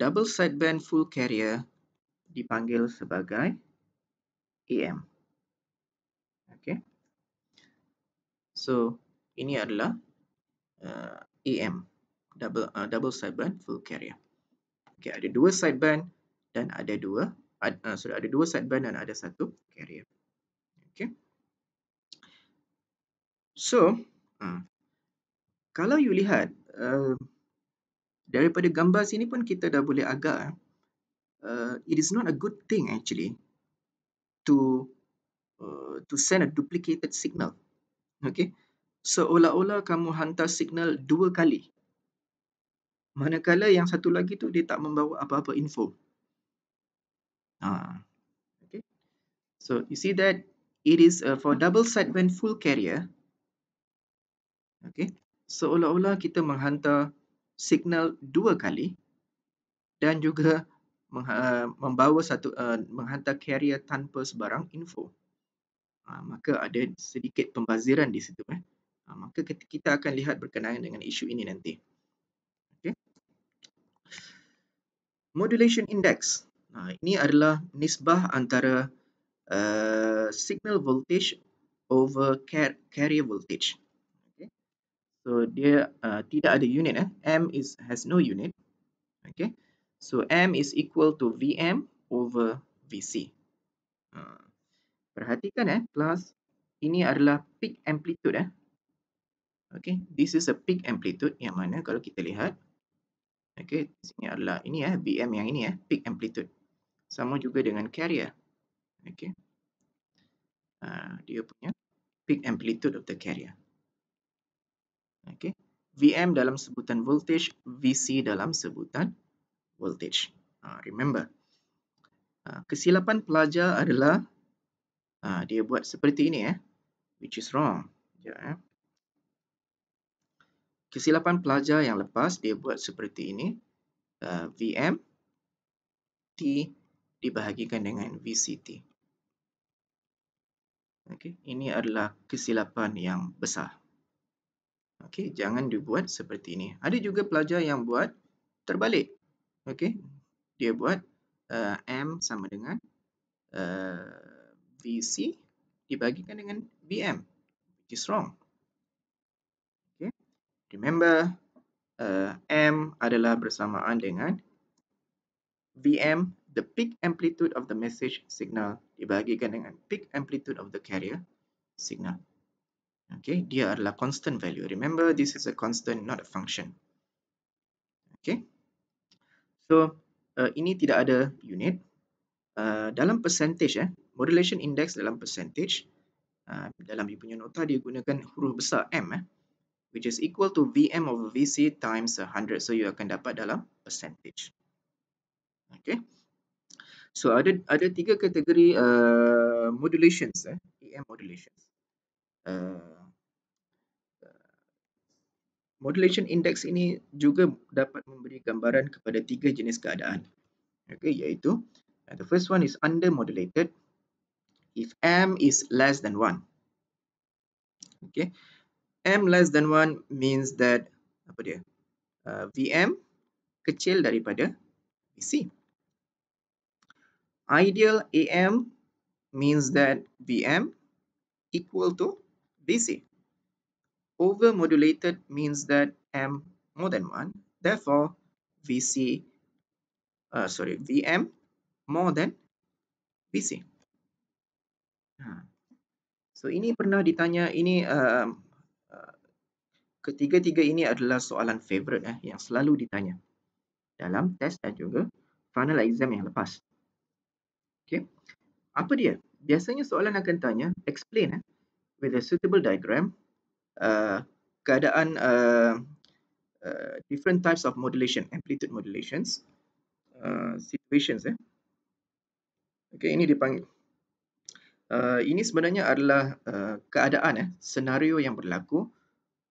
double sideband full carrier dipanggil sebagai EM. Okay. So, ini adalah uh, EM, double uh, double sideband full carrier. Okay, ada dua sideband dan ada dua uh, sorry, ada dua sideband dan ada satu carrier. Okay. So, uh, kalau you lihat uh, daripada gambar sini pun kita dah boleh agak uh, it is not a good thing actually to uh, to send a duplicated signal. Okay. Seolah-olah kamu hantar signal dua kali manakala yang satu lagi tu dia tak membawa apa-apa info. Ha. Okay. So you see that it is uh, for double sideband full carrier. Okay. Seolah-olah kita menghantar signal dua kali dan juga uh, membawa satu uh, menghantar carrier tanpa sebarang info. Ha, maka ada sedikit pembaziran di situ eh. Ha, maka kita akan lihat berkenaan dengan isu ini nanti. modulation index. Nah, ini adalah nisbah antara uh, signal voltage over car carrier voltage. Okay. So dia uh, tidak ada unit eh. M is has no unit. Okay. So M is equal to Vm over Vc. Uh, perhatikan eh kelas ini adalah peak amplitude eh. Okay, this is a peak amplitude yang mana kalau kita lihat Okey, sini adalah ini ya, BM yang ini ya, peak amplitude. Sama juga dengan carrier. Okey. Uh, dia punya peak amplitude of the carrier. Okey. VM dalam sebutan voltage, VC dalam sebutan voltage. Uh, remember. Uh, kesilapan pelajar adalah uh, dia buat seperti ini ya, which is wrong. Ya, eh kesilapan pelajar yang lepas dia buat seperti ini uh, VM T dibahagikan dengan VCT okay. ini adalah kesilapan yang besar okay. jangan dibuat seperti ini ada juga pelajar yang buat terbalik okay. dia buat uh, M sama dengan uh, VC dibahagikan dengan VM which is wrong Remember, uh, M adalah bersamaan dengan VM, the peak amplitude of the message signal dibahagikan dengan peak amplitude of the carrier signal. Okay, dia adalah constant value. Remember, this is a constant, not a function. Okay. So, uh, ini tidak ada unit. Uh, dalam percentage, eh, modulation index dalam percentage, uh, dalam dia punya nota, dia gunakan huruf besar M, eh, which is equal to VM over VC times 100. So, you akan dapat dalam percentage. Okay. So, ada ada tiga kategori uh, modulations, eh, EM modulations. Uh, modulation index ini juga dapat memberi gambaran kepada tiga jenis keadaan. Okay, iaitu uh, the first one is under modulated if m is less than 1. Okay, m less than 1 means that apa dia? Uh, VM kecil daripada VC. Ideal AM means that VM equal to VC overmodulated means that M more than 1. Therefore, VC, uh, sorry, VM more than VC. Ha. So, ini pernah ditanya, ini uh, uh, ketiga-tiga ini adalah soalan favorite eh, yang selalu ditanya dalam test dan juga final exam yang lepas. Okay. Apa dia? Biasanya soalan akan tanya, explain eh, with a suitable diagram Uh, keadaan uh, uh, different types of modulation, amplitude modulations, uh, situations. Eh. Okay, ini dipanggil. Uh, ini sebenarnya adalah uh, keadaan, eh, senario yang berlaku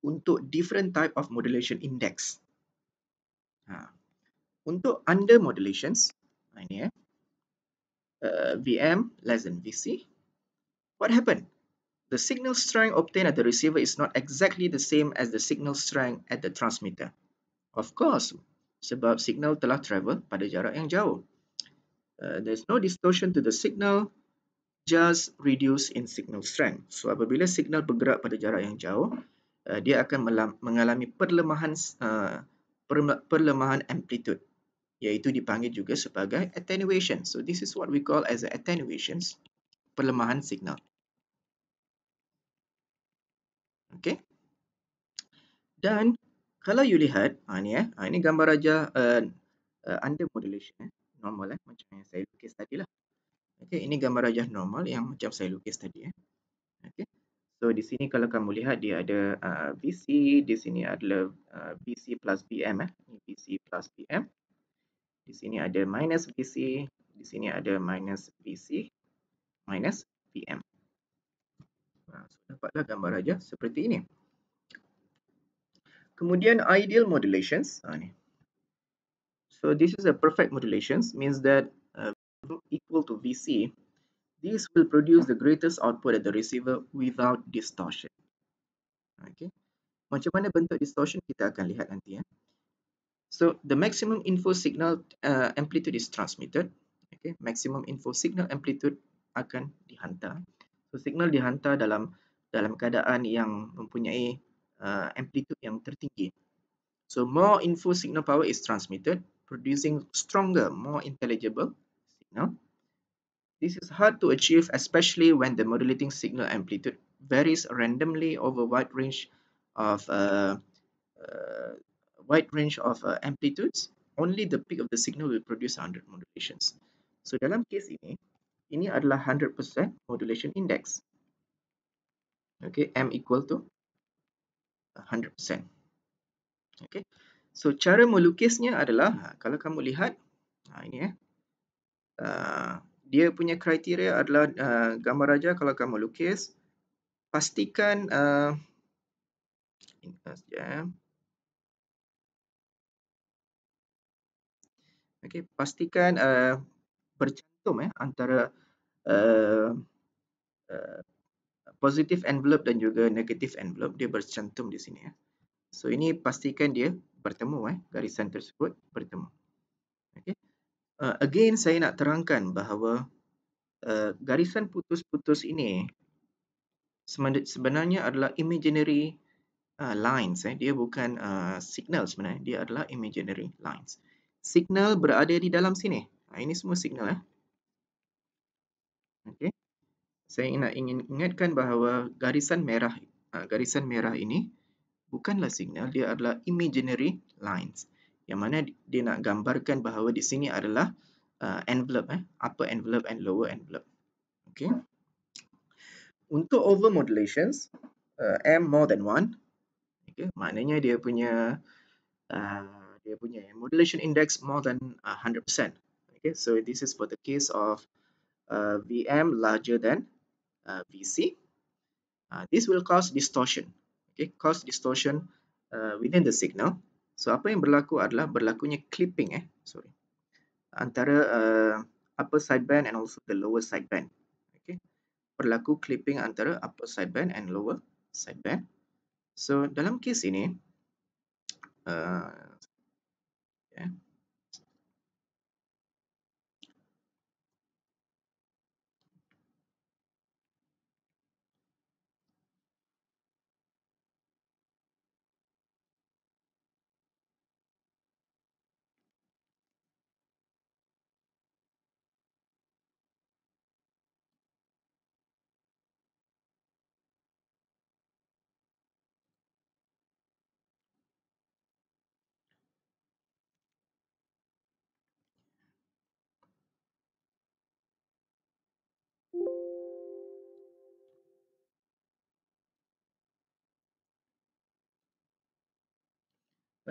untuk different type of modulation index. Ha. Untuk under modulations, ini eh, uh, VM less than VC, what happened? The signal strength obtained at the receiver is not exactly the same as the signal strength at the transmitter. Of course, sebab signal telah travel pada jarak yang jauh. Uh, there's no distortion to the signal, just reduce in signal strength. So, apabila signal bergerak pada jarak yang jauh, uh, dia akan mengalami perlemahan uh, perlemahan amplitude iaitu dipanggil juga sebagai attenuation. So, this is what we call as attenuations, perlemahan signal. Okay. Dan kalau you lihat, ha, ni eh, ha, ini gambar raja uh, uh, under modulation, eh, normal eh, macam yang saya lukis tadi lah. Okay, ini gambar raja normal yang macam saya lukis tadi. Eh. Okay. So di sini kalau kamu lihat dia ada uh, VC, di sini adalah uh, VC plus BM. Eh. Ini VC plus BM. Di sini ada minus VC, di sini ada minus VC, minus BM. Ha, dapatlah gambar raja seperti ini. Kemudian ideal modulations. Ha, ni. So this is a perfect modulations means that uh, equal to VC. This will produce the greatest output at the receiver without distortion. Okay. Macam mana bentuk distortion kita akan lihat nanti. Ya. So the maximum info signal uh, amplitude is transmitted. Okay. Maximum info signal amplitude akan dihantar. So signal dihantar dalam dalam keadaan yang mempunyai uh, amplitude yang tertinggi. So more info signal power is transmitted, producing stronger, more intelligible signal. This is hard to achieve, especially when the modulating signal amplitude varies randomly over wide range of uh, uh, wide range of uh, amplitudes. Only the peak of the signal will produce 100 modulations. So dalam case ini, ini adalah 100% modulation index. Okay, M equal to 100%. Okay, so cara melukisnya adalah, ha, kalau kamu lihat, ha, ini eh, uh, dia punya kriteria adalah gambar raja kalau kamu lukis, pastikan, uh, Okay, pastikan uh, bercantum eh, antara uh, uh, positive envelope dan juga negative envelope dia bercantum di sini ya. So ini pastikan dia bertemu eh garisan tersebut bertemu. Okay. Uh, again saya nak terangkan bahawa uh, garisan putus-putus ini sebenarnya adalah imaginary uh, lines eh dia bukan uh, signal sebenarnya dia adalah imaginary lines. Signal berada di dalam sini. Nah, ini semua signal eh. Okay. Saya nak ingin ingatkan bahawa garisan merah uh, garisan merah ini bukanlah signal, dia adalah imaginary lines. Yang mana dia nak gambarkan bahawa di sini adalah uh, envelope, eh, upper envelope and lower envelope. Okay. Untuk over modulations, uh, M more than one, okay, maknanya dia punya uh, dia punya modulation index more than uh, 100%. Okay, so this is for the case of uh, VM larger than uh, VC. Uh, this will cause distortion. Okay, cause distortion uh, within the signal. So apa yang berlaku adalah berlakunya clipping eh, sorry, antara uh, upper sideband and also the lower sideband. Okay, berlaku clipping antara upper sideband and lower sideband. So dalam case ini, uh, yeah,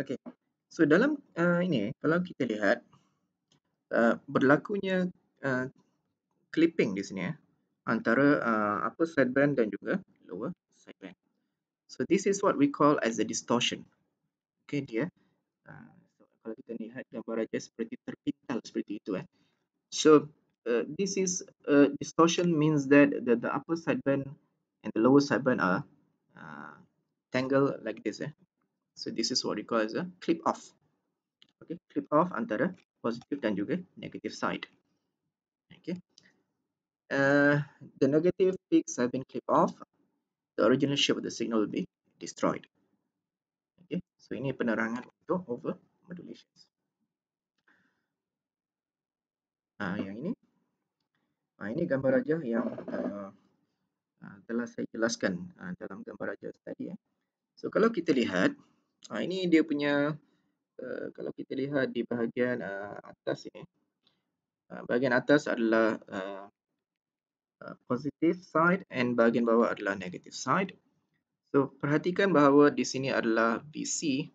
Okay, so dalam uh, ini kalau kita lihat uh, berlakunya uh, clipping di sini eh, antara uh, upper sideband dan juga lower sideband. So this is what we call as a distortion. Okay, dia uh, kalau kita lihat gambar aja seperti terpintal seperti itu eh. So uh, this is uh, distortion means that the, the upper sideband and the lower sideband are uh, tangled like this eh. So this is what we call as a clip off. Okay, clip off antara positive dan juga negative side. Okay. Uh, the negative peaks have been clipped off. The original shape of the signal will be destroyed. Okay, so ini penerangan untuk over modulations. Uh, yang ini, uh, ini gambar aja yang uh, uh, telah saya jelaskan uh, dalam gambar aja tadi. Eh. So kalau kita lihat, Ha, ini dia punya uh, kalau kita lihat di bahagian uh, atas ini. Uh, bahagian atas adalah uh, uh, positive side and bahagian bawah adalah negative side. So perhatikan bahawa di sini adalah VC,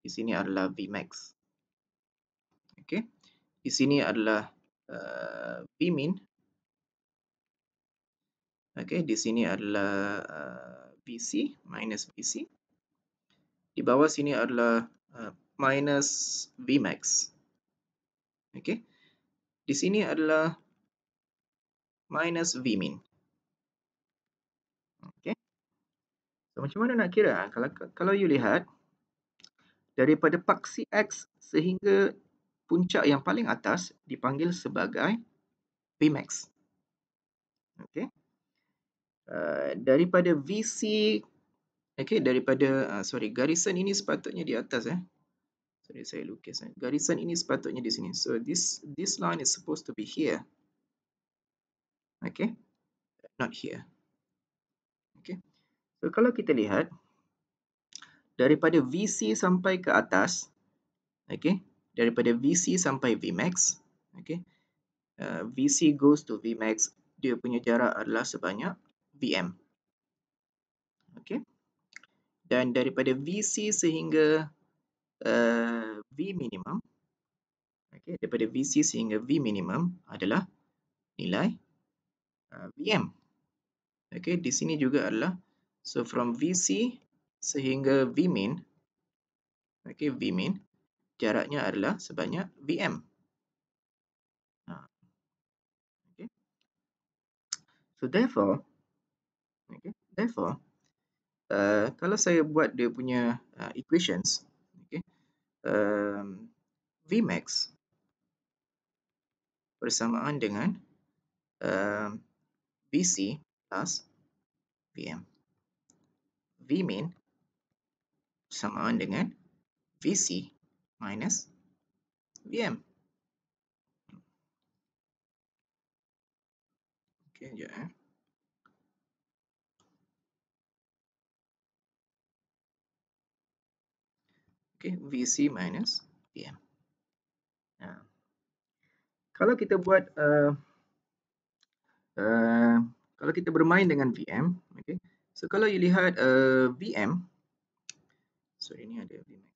di sini adalah Vmax. Okay. Di sini adalah uh, Vmin. Okay, di sini adalah uh, VC minus VC di bawah sini adalah uh, minus Vmax. Okay. Di sini adalah minus Vmin. Okay. So, macam mana nak kira? Kalau kalau you lihat, daripada paksi X sehingga puncak yang paling atas dipanggil sebagai Vmax. Okay. Uh, daripada VC Okay, daripada, uh, sorry, garisan ini sepatutnya di atas eh. Sorry, saya lukis eh. Garisan ini sepatutnya di sini. So, this this line is supposed to be here. Okay, not here. Okay, so kalau kita lihat, daripada VC sampai ke atas, okay, daripada VC sampai Vmax, okay, uh, VC goes to Vmax, dia punya jarak adalah sebanyak Vm. Okay dan daripada VC sehingga uh, V minimum. Okay, daripada VC sehingga V minimum adalah nilai uh, VM okay, di sini juga adalah so from VC sehingga V min okay, V min jaraknya adalah sebanyak VM okay. so therefore okay, therefore Uh, kalau saya buat dia punya uh, equations, okay, um, Vmax bersamaan dengan um, VC plus VM. Vmin bersamaan dengan VC minus VM. Okay, eh. Okay, VC minus VM. Nah. Kalau kita buat uh, uh, kalau kita bermain dengan VM, okay. So kalau you lihat uh, VM, so ini ada Vmax.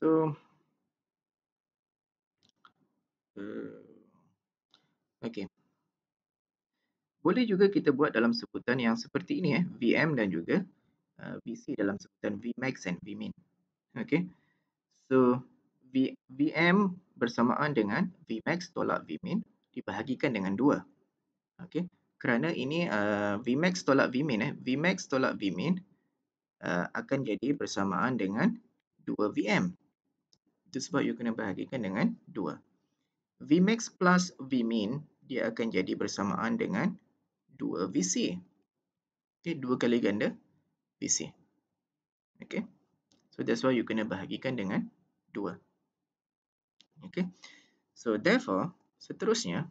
So uh, okay. Boleh juga kita buat dalam sebutan yang seperti ini eh, VM dan juga uh, VC dalam sebutan Vmax and Vmin. Okay. So v, VM bersamaan dengan Vmax tolak Vmin dibahagikan dengan 2. Okay. Kerana ini uh, Vmax tolak Vmin. Eh. Vmax tolak Vmin uh, akan jadi bersamaan dengan 2 VM. Itu sebab you kena bahagikan dengan 2. Vmax plus Vmin dia akan jadi bersamaan dengan 2 VC. Okay, 2 kali ganda PC. Okay. So that's why you kena bahagikan dengan 2. Okay. So therefore, seterusnya,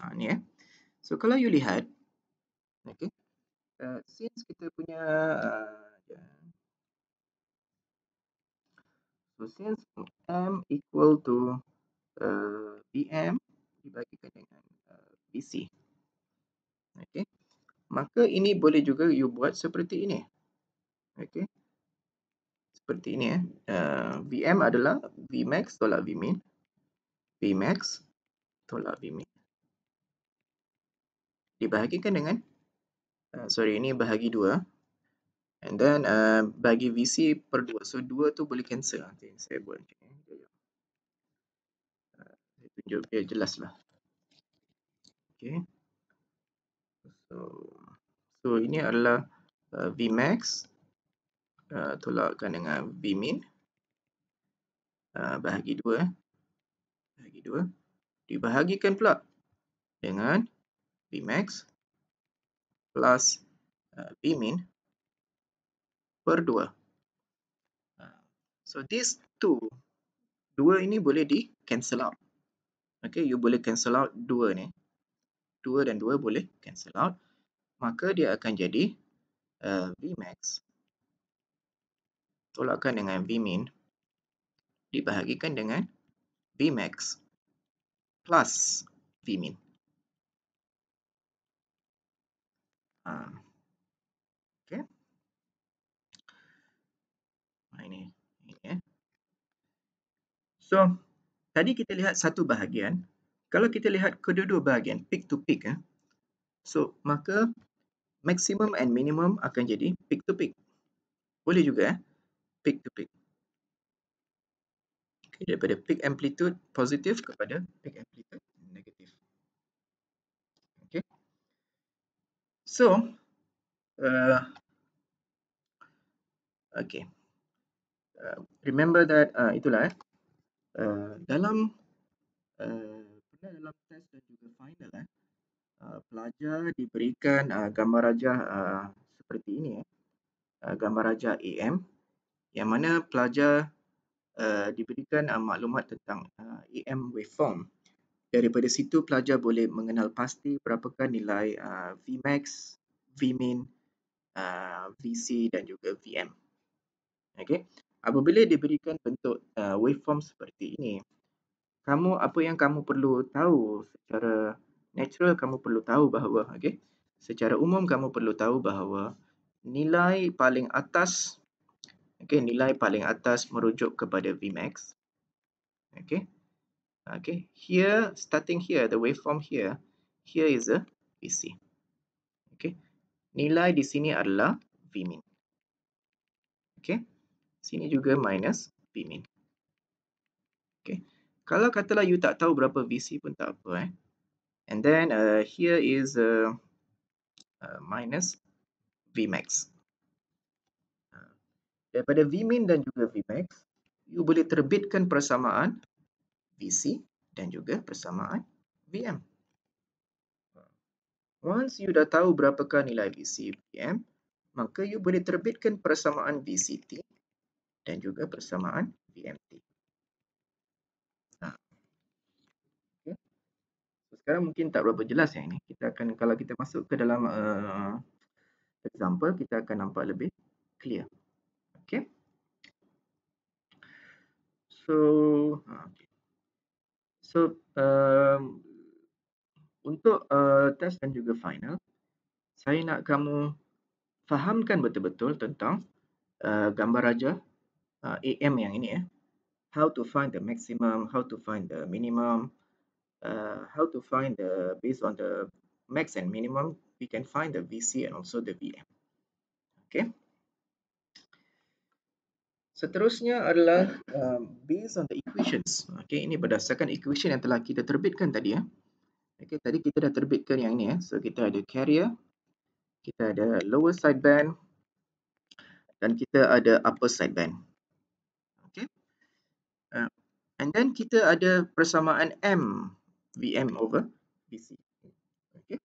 ha, ni eh. So kalau you lihat, okay, uh, since kita punya, uh, so since M equal to uh, BM dibagikan dengan uh, BC. Okay maka ini boleh juga you buat seperti ini. Okey. Seperti ini eh. Uh, VM adalah Vmax tolak Vmin. Vmax tolak Vmin. Dibahagikan dengan uh, sorry ini bahagi dua. And then uh, bagi VC per dua. So dua tu boleh cancel. Nanti saya buat macam ni. Saya tunjuk biar jelas lah. Okay. So, so ini adalah uh, Vmax uh, tolakkan dengan Vmin uh, bahagi dua, bahagi dua, dibahagikan pula dengan Vmax plus uh, Vmin per dua. Uh, so this two, dua ini boleh di cancel out. Okay, you boleh cancel out dua ni. 2 dan 2 boleh cancel out. Maka dia akan jadi uh, Vmax tolakkan dengan Vmin dibahagikan dengan Vmax plus Vmin. Uh, okay. Nah, ini. ini eh. So, tadi kita lihat satu bahagian kalau kita lihat kedua-dua bahagian peak to peak eh, so maka maximum and minimum akan jadi peak to peak. Boleh juga eh? Peak to peak. Okay, daripada peak amplitude positif kepada peak amplitude negatif okay. So uh, okay. Uh, remember that uh, itulah eh. Uh, dalam uh, dalam test dan juga final eh, uh, pelajar diberikan uh, gambar rajah uh, seperti ini eh, uh, gambar rajah AM yang mana pelajar uh, diberikan uh, maklumat tentang uh, AM waveform. Daripada situ pelajar boleh mengenal pasti berapakah nilai uh, Vmax, Vmin, uh, VC dan juga VM. Okay. Apabila diberikan bentuk uh, waveform seperti ini, kamu apa yang kamu perlu tahu secara natural kamu perlu tahu bahawa okey? Secara umum kamu perlu tahu bahawa nilai paling atas okey nilai paling atas merujuk kepada Vmax okey? Okey here starting here the waveform here here is a VC okey? Nilai di sini adalah Vmin okey? Sini juga minus Vmin okey? Kalau katalah you tak tahu berapa VC pun tak apa eh. And then uh, here is uh, uh, minus Vmax. Uh, daripada Vmin dan juga Vmax, you boleh terbitkan persamaan VC dan juga persamaan VM. Once you dah tahu berapakah nilai VC VM, maka you boleh terbitkan persamaan VCT dan juga persamaan VMT. sekarang mungkin tak berapa jelas yang ini. Kita akan kalau kita masuk ke dalam uh, example kita akan nampak lebih clear. Okay. So ha, okay. so um, untuk uh, test dan juga final, saya nak kamu fahamkan betul-betul tentang uh, gambar raja uh, AM yang ini ya. Eh. How to find the maximum, how to find the minimum uh, how to find the based on the max and minimum, we can find the VC and also the VM. Okay. Seterusnya adalah um, based on the equations. Okay, ini berdasarkan equation yang telah kita terbitkan tadi ya. Okay, tadi kita dah terbitkan yang ini ya. So kita ada carrier, kita ada lower side band dan kita ada upper side band. Okay. Uh, and then kita ada persamaan M VM over VC. Okay.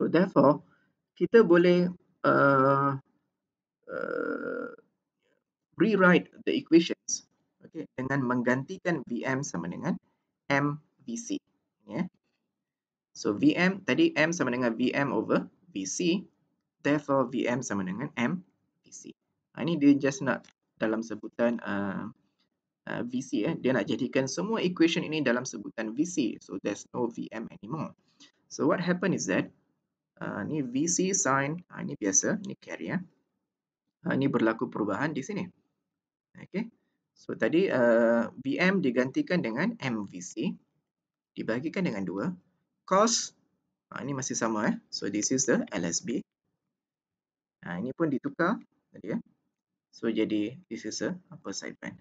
So therefore kita boleh uh, uh, rewrite the equations okay, dengan menggantikan VM sama dengan MVC. Yeah. So VM tadi M sama dengan VM over VC. Therefore VM sama dengan MVC. Ha, ini dia just nak dalam sebutan uh, uh, VC. Eh. Dia nak jadikan semua equation ini dalam sebutan VC. So there's no VM anymore. So what happen is that uh, ni VC sign, uh, ini biasa, ini carry. Eh. Uh, ini berlaku perubahan di sini. Okay. So tadi uh, VM digantikan dengan MVC. Dibagikan dengan 2. Cos. Ha, ini masih sama. Eh. So this is the LSB. Ha, ini pun ditukar. Tadi, eh. So jadi this is a upper side band.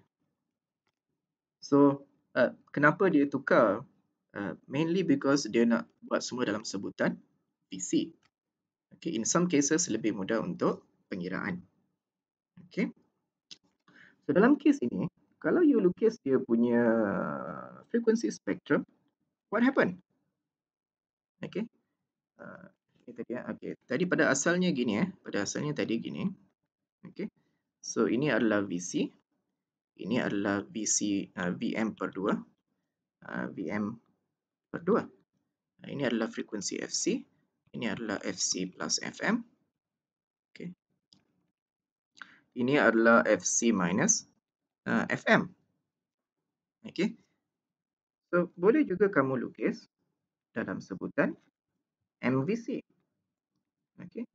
So uh, kenapa dia tukar? Uh, mainly because dia nak buat semua dalam sebutan VC. Okay, in some cases lebih mudah untuk pengiraan. Okay. So dalam kes ini, kalau you lukis dia punya frequency spectrum, what happen? Okay. Uh, ini tadi ya. Okay. Tadi pada asalnya gini ya. Pada asalnya tadi gini. Okay. So ini adalah VC. Ini adalah VC uh, VM per 2. Uh, VM per 2. Uh, ini adalah frekuensi FC. Ini adalah FC plus FM. Okay ini adalah FC minus uh, FM. Okay. So, boleh juga kamu lukis dalam sebutan MVC. Okay.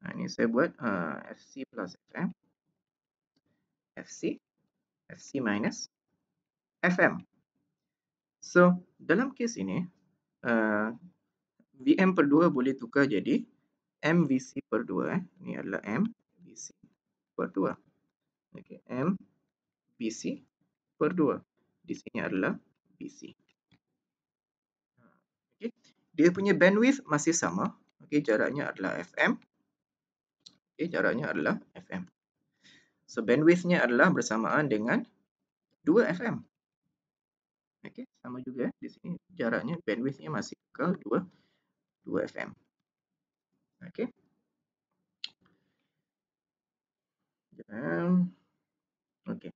Nah, ini saya buat uh, FC plus FM. FC. FC minus FM. So, dalam kes ini, uh, VM per 2 boleh tukar jadi MVC per 2. Eh. Ini adalah M. BC per 2. Okay, M BC per 2. Di sini adalah BC. Okay. Dia punya bandwidth masih sama. Okay, jaraknya adalah FM. Okay, jaraknya adalah FM. So, bandwidthnya adalah bersamaan dengan 2 FM. Okay, sama juga di sini jaraknya, bandwidthnya masih kekal 2, 2 FM. Okay. Um, okay.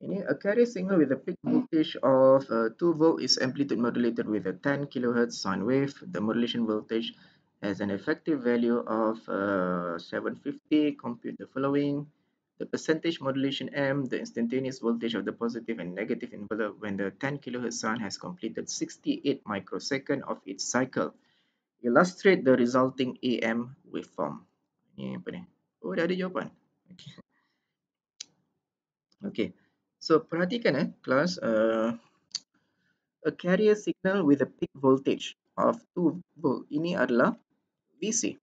Ini a carrier signal with a peak voltage of uh, 2 volt is amplitude modulated with a 10 kilohertz sine wave. The modulation voltage has an effective value of uh, 750. Compute the following. The percentage modulation M, the instantaneous voltage of the positive and negative envelope when the 10 kilohertz sine has completed 68 microsecond of its cycle. Illustrate the resulting AM waveform. Ini apa ni? Oh, dah ada jawapan. Okay. okay. So perhatikan eh kelas uh, a carrier signal with a peak voltage of 2 volt ini adalah VC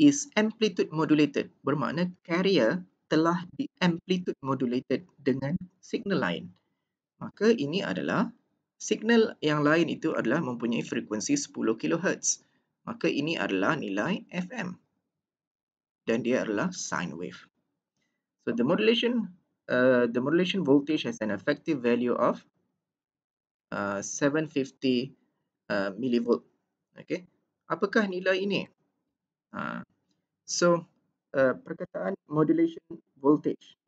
is amplitude modulated bermakna carrier telah di amplitude modulated dengan signal lain. Maka ini adalah signal yang lain itu adalah mempunyai frekuensi 10 kHz. Maka ini adalah nilai FM dan dia adalah sine wave. So the modulation uh, the modulation voltage has an effective value of uh, 750 uh, millivolt. Okay, apakah nilai ini? Uh, so uh, perkataan modulation voltage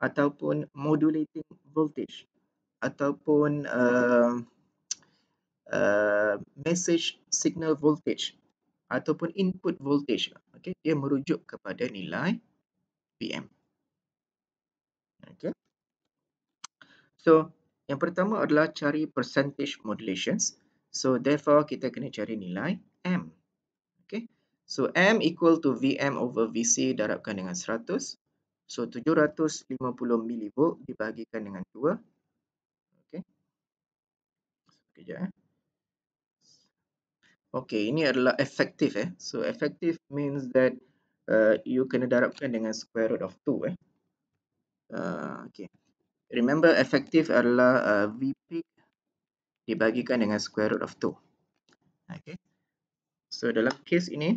ataupun modulating voltage ataupun uh, uh, message signal voltage ataupun input voltage okay, dia merujuk kepada nilai PM. Okay. So, yang pertama adalah cari percentage modulations. So, therefore, kita kena cari nilai M. So, M equal to VM over VC darabkan dengan 100. So, 750 millivolt dibahagikan dengan 2. Okay. Sekejap eh. Okay, ini adalah effective eh. So, effective means that uh, you kena darabkan dengan square root of 2 eh. Uh, okay. Remember, effective adalah uh, V peak dibagikan dengan square root of 2. Okay. So, dalam case ini,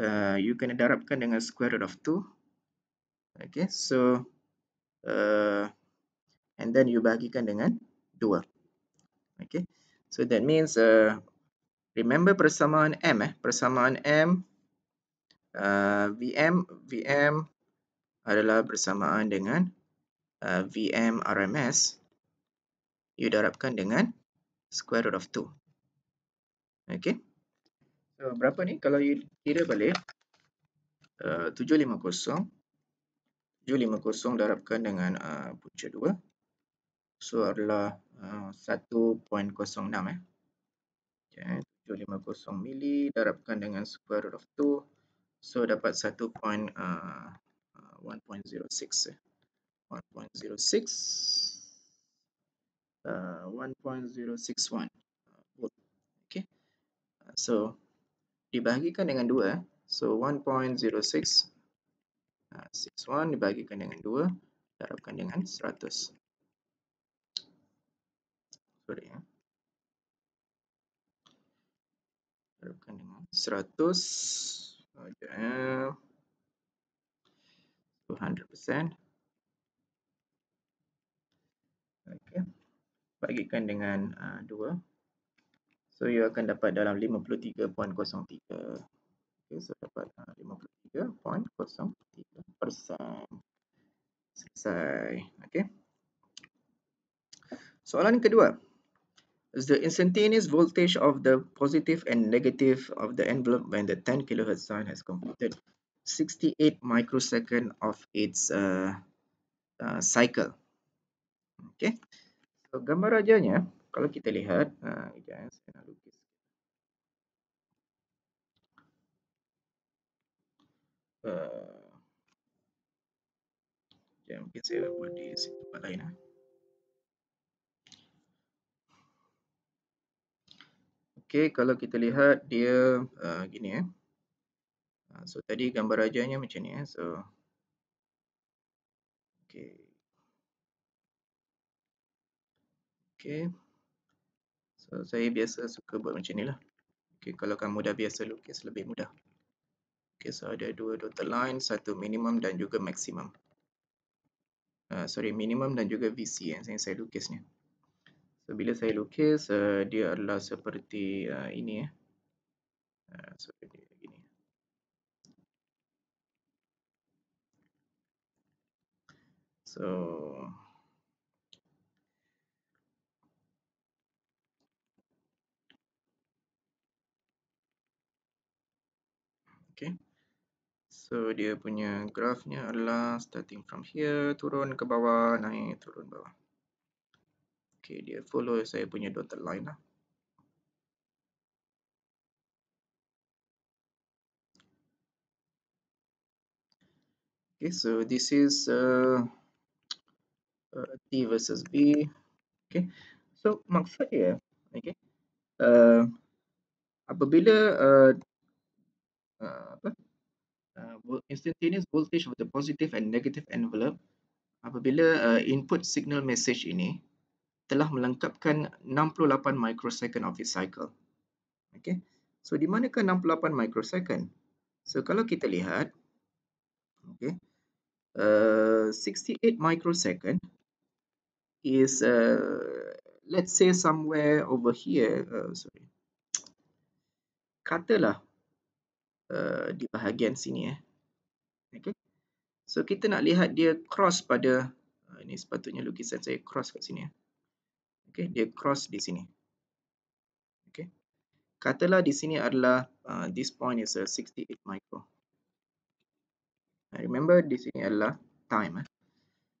uh, you kena darabkan dengan square root of 2. Okay, so, uh, and then you bagikan dengan 2. Okay, so that means, uh, remember persamaan M eh, persamaan M uh, VM VM adalah bersamaan dengan uh, VM RMS you darabkan dengan square root of 2. Okay. So berapa ni kalau you kira balik uh, 750 750 darabkan dengan uh, punca 2 so adalah uh, 1.06 eh. Okay. 750 mili darabkan dengan square root of 2 so dapat 1. Uh, 1.06 eh. 1.06 uh, 1.061 volt okay so dibahagikan dengan 2 eh. so 1.06 uh, 61 dibahagikan dengan 2 darabkan dengan 100 sorry ya terapkan dengan 100 uh, 200% okay. bagikan dengan uh, 2 so you akan dapat dalam 53.03 okay, so dapat uh, 53.03 persen selesai okay. soalan kedua is the instantaneous voltage of the positive and negative of the envelope when the 10 kilohertz sign has completed 68 microsecond of its uh, uh, cycle. Okay. So, gambar rajanya, kalau kita lihat, ya, saya nak lukis. Uh, ya, mungkin saya buat di tempat lain. Uh. Okey, kalau kita lihat dia uh, gini eh. Uh, so tadi gambar rajanya macam ni eh. So okey. Okey. So saya biasa suka buat macam ni lah. Okey, kalau kamu dah biasa lukis lebih mudah. Okey, so ada dua dotted line, satu minimum dan juga maksimum. Uh, sorry, minimum dan juga VC yang saya, saya lukis ni. So bila saya lukis uh, dia adalah seperti uh, ini ya. Uh, seperti begini. So Okay. So dia punya grafnya adalah starting from here turun ke bawah naik turun bawah. Okay, dia follow saya punya dotted line lah. Okay, so this is uh, uh, T versus B. Okay, so maksud dia, okay, uh, apabila uh, uh, apa, uh, instantaneous voltage of the positive and negative envelope, apabila uh, input signal message ini telah melengkapkan 68 microsecond of its cycle. Okay. So di manakah 68 microsecond? So kalau kita lihat, okay, uh, 68 microsecond is uh, let's say somewhere over here. Uh, sorry. Katalah uh, di bahagian sini eh. Okay. So kita nak lihat dia cross pada uh, ini sepatutnya lukisan saya cross kat sini eh. Okay, dia cross di sini. Okay. Katalah di sini adalah uh, this point is a 68 micro. Remember di sini adalah time. Eh.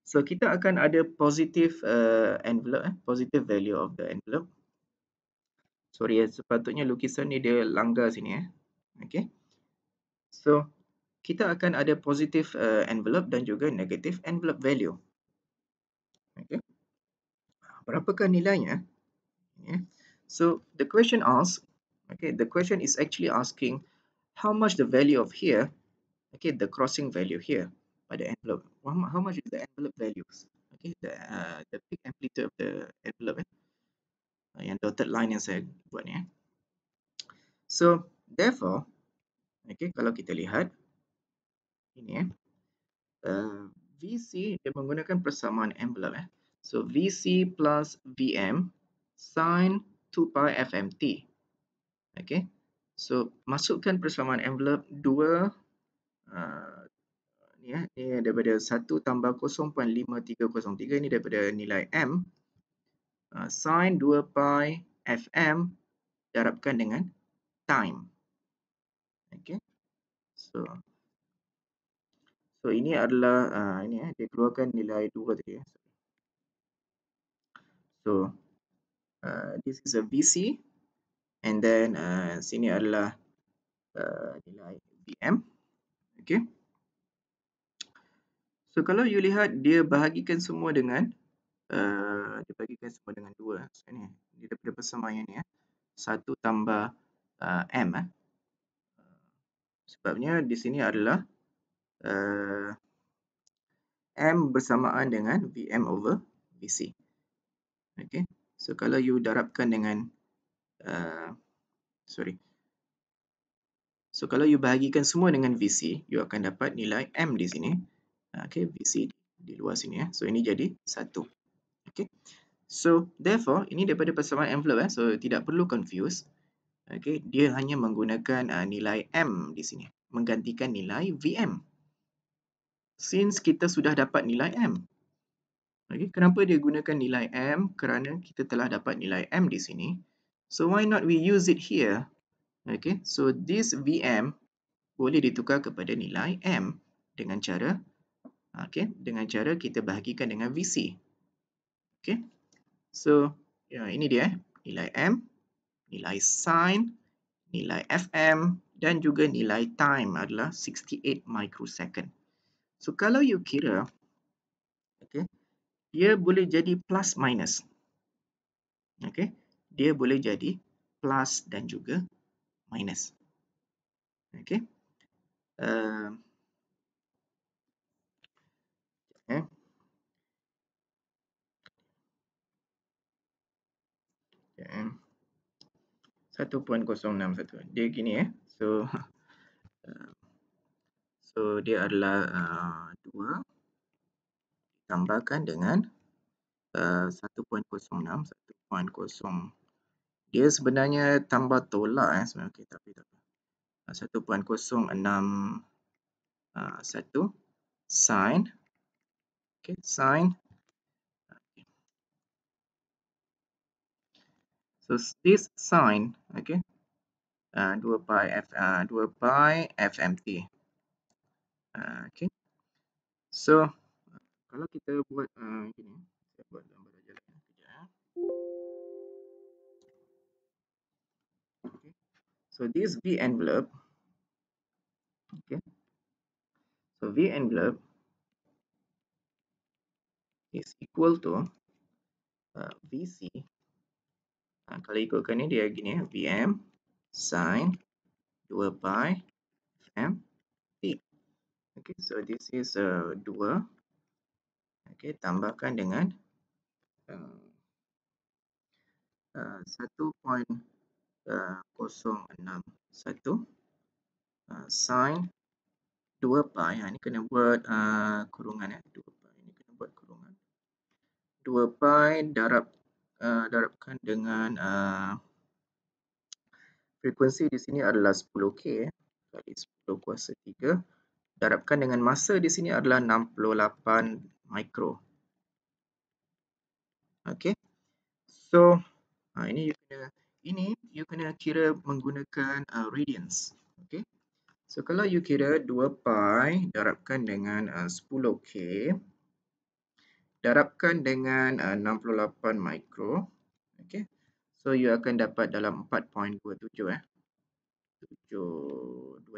So kita akan ada positive uh, envelope, eh, positive value of the envelope. Sorry, eh, sepatutnya lukisan ni dia langgar sini. Eh. Okay. So kita akan ada positive uh, envelope dan juga negative envelope value. Okay. Berapakah nilainya? Yeah. So the question asks, okay, the question is actually asking how much the value of here, okay, the crossing value here pada envelope. How much is the envelope values? Okay, the uh, the peak amplitude of the envelope eh? Uh, yang dotted line yang saya buat ni. Eh? So therefore, okay, kalau kita lihat ini eh, uh, VC dia menggunakan persamaan envelope eh. So VC plus VM sin 2 pi FMT. Okay. So masukkan persamaan envelope 2 uh, ni eh ni daripada 1 tambah 0.5303 ni daripada nilai m uh, sin 2 pi fm darabkan dengan time okey so so ini adalah uh, ini eh dia keluarkan nilai 2 tadi eh. so uh, this is a vc and then uh, sini adalah uh, nilai vm okey So kalau you lihat dia bahagikan semua dengan uh, dia bahagikan semua dengan dua. So ni dia daripada persamaan ni ya. Satu tambah uh, M eh. Sebabnya di sini adalah uh, M bersamaan dengan VM over VC. Okay. So kalau you darabkan dengan uh, sorry. So kalau you bahagikan semua dengan VC, you akan dapat nilai M di sini. okay, VC di luar sini ya. So ini jadi satu. Okay. So therefore ini daripada persamaan envelope ya. So tidak perlu confuse. Okay, dia hanya menggunakan uh, nilai M di sini menggantikan nilai VM. Since kita sudah dapat nilai M. Okay, kenapa dia gunakan nilai M? Kerana kita telah dapat nilai M di sini. So why not we use it here? Okay, so this VM boleh ditukar kepada nilai M dengan cara okay, dengan cara kita bahagikan dengan VC. Okay. So, ya, ini dia nilai M, nilai sin, nilai FM dan juga nilai time adalah 68 microsecond. So, kalau you kira, okay, dia boleh jadi plus minus. Okay. Dia boleh jadi plus dan juga minus. Okay. Uh. Okay. 1.061. Dia gini eh. So [LAUGHS] uh, so dia adalah uh, 2 ditambahkan dengan uh, 1.06 1.0 dia sebenarnya tambah tolak eh sebenarnya okay, tapi tak apa. 1.06 uh, 1 sin okay sine so this sine okay uh, 2 pi f uh, 2 pi fmt uh, okay so kalau kita buat uh, saya buat gambar saja lah ya. okay so this v envelope okay so v envelope is equal to uh, VC. Uh, kalau ikutkan ni dia gini ya, VM sin 2 pi FM T. Okay, so this is uh, 2. Okay, tambahkan dengan uh, uh, 1.061 uh, uh, sin 2 pi. Ha, ni kena buat uh, kurungan ya. 2 2 pi darab uh, darabkan dengan uh, frekuensi di sini adalah 10k eh. kali 10 kuasa 3 darabkan dengan masa di sini adalah 68 mikro. Okey. So ha, ini you kena ini you kena kira menggunakan uh, radians. Okey. So kalau you kira 2 pi darabkan dengan uh, 10k darabkan dengan uh, 68 mikro. Okay. So you akan dapat dalam 4.27 eh. 726.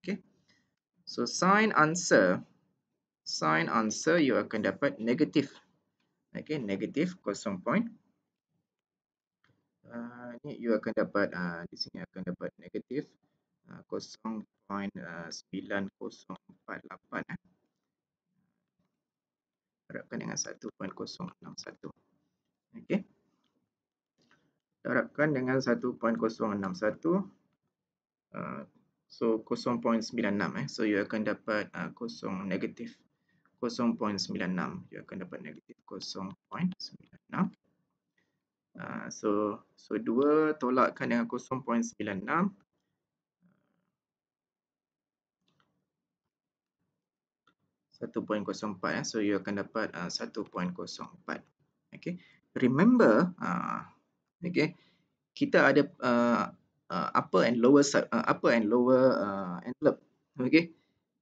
Okay. So sign answer sign answer you akan dapat negatif. Okay, negatif 0. Uh, ni you akan dapat uh, di sini akan dapat negatif uh, 0.9048 eh. Darabkan dengan 1.061. Okay. Darabkan dengan 1.061. Uh, so 0.96 eh. So you akan dapat uh, kosong negatif 0.96. You akan dapat negatif 0.96. Uh, so so 2 tolakkan dengan 0.96 1.04 eh. So you akan dapat uh, 1.04. Okay. Remember, uh, okay, kita ada uh, uh, upper and lower uh, upper and lower uh, envelope. Okay.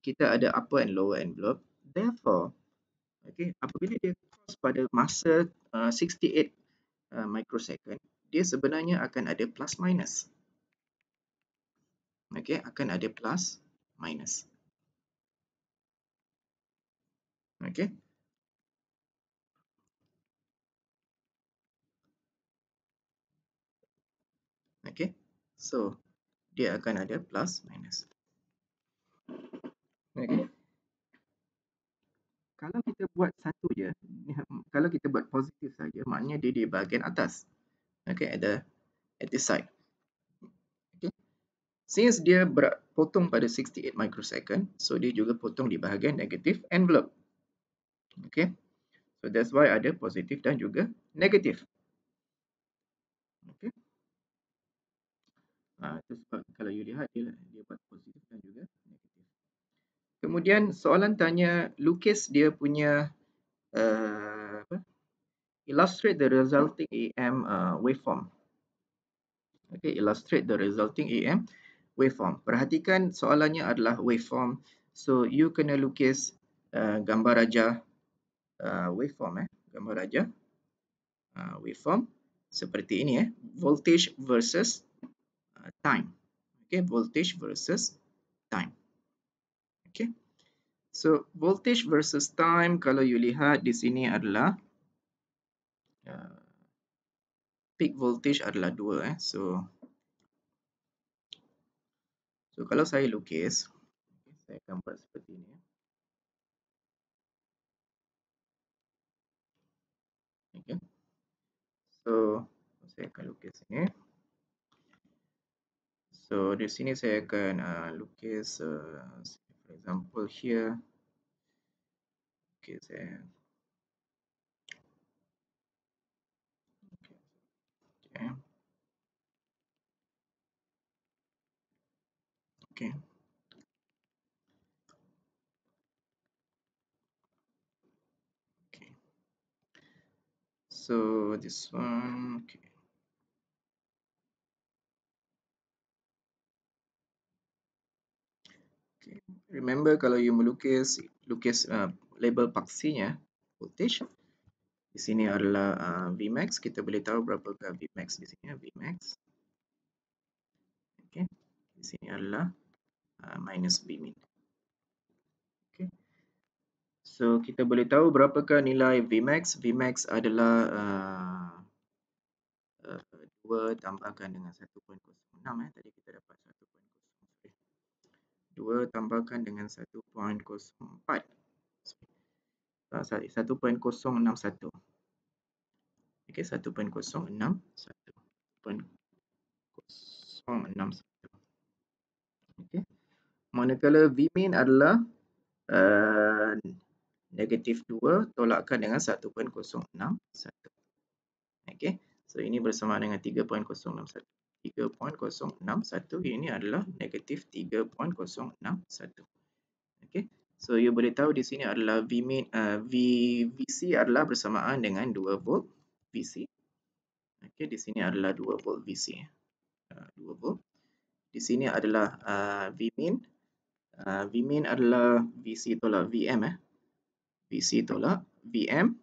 Kita ada upper and lower envelope. Therefore, okay, apabila dia cross pada masa uh, 68 uh, microsecond, dia sebenarnya akan ada plus minus. Okay, akan ada plus minus. Okay. Okay. So, dia akan ada plus minus. Okay. Kalau kita buat satu je, kalau kita buat positif saja, maknanya dia di bahagian atas. Okay, at the at the side. Okay. Since dia potong pada 68 microsecond, so dia juga potong di bahagian negatif envelope. Okay. So that's why ada positif dan juga negatif. Okay. Ah, itu sebab kalau you lihat dia, dia buat positif dan juga negatif. Kemudian soalan tanya lukis dia punya uh, apa? illustrate the resulting AM uh, waveform. Okay, illustrate the resulting AM waveform. Perhatikan soalannya adalah waveform. So you kena lukis uh, gambar raja uh, waveform eh gambar raja. Uh, waveform seperti ini eh voltage versus uh, time. Okay voltage versus time. Okay so voltage versus time kalau you lihat di sini adalah uh, peak voltage adalah dua eh so so kalau saya lukis saya akan buat seperti ini eh. Okay. So, saya akan lukis ini. So, di sini saya akan uh, lukis, uh, for example here. Okay, saya. Okay. So this one okay okay remember kalau you melukis lukis uh, label paksinya voltage di sini adalah uh, Vmax. Kita boleh tahu berapa ke Vmax di sini Vmax. Okay di sini adalah uh, minus Vmin So kita boleh tahu berapakah nilai Vmax. Vmax adalah uh, uh, 2 tambahkan dengan 1.06 eh. Tadi kita dapat 1.0. 2 tambahkan dengan 1.04. Uh, sorry, 1.061. Okay, 1.061. 1.061. Okay. Manakala Vmin adalah uh, negatif 2 tolakkan dengan 1.061. Okey. So ini bersama dengan 3.061. 3.061 ini adalah negatif 3.061. Okey. So you boleh tahu di sini adalah V min uh, V VC adalah bersamaan dengan 2 volt VC. Okey, di sini adalah 2 volt VC. Uh, 2 volt. Di sini adalah uh, V min. Uh, v min adalah VC tolak VM eh. VC tolak VM.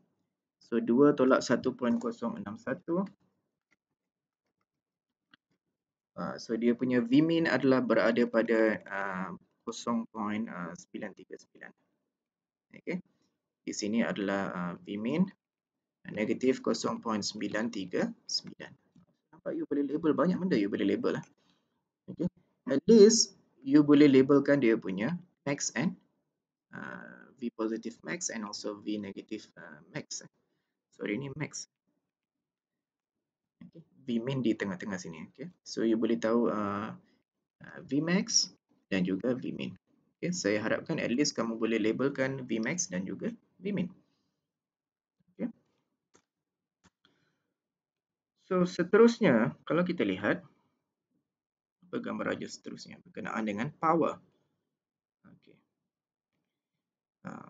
So 2 tolak 1.061. Uh, so dia punya Vmin adalah berada pada uh, 0.939. Okay. Di sini adalah uh, Vmin negatif 0.939. Nampak you boleh label banyak benda you boleh label lah. Okay. At least you boleh labelkan dia punya max and uh, V positive max and also V negative uh, max. Sorry ni max. Okay. V min di tengah-tengah sini. Okay. So you boleh tahu uh, uh, V max dan juga V min. Okay. Saya harapkan at least kamu boleh labelkan V max dan juga V min. Okay. So seterusnya kalau kita lihat apa gambar raja seterusnya berkenaan dengan power. Uh.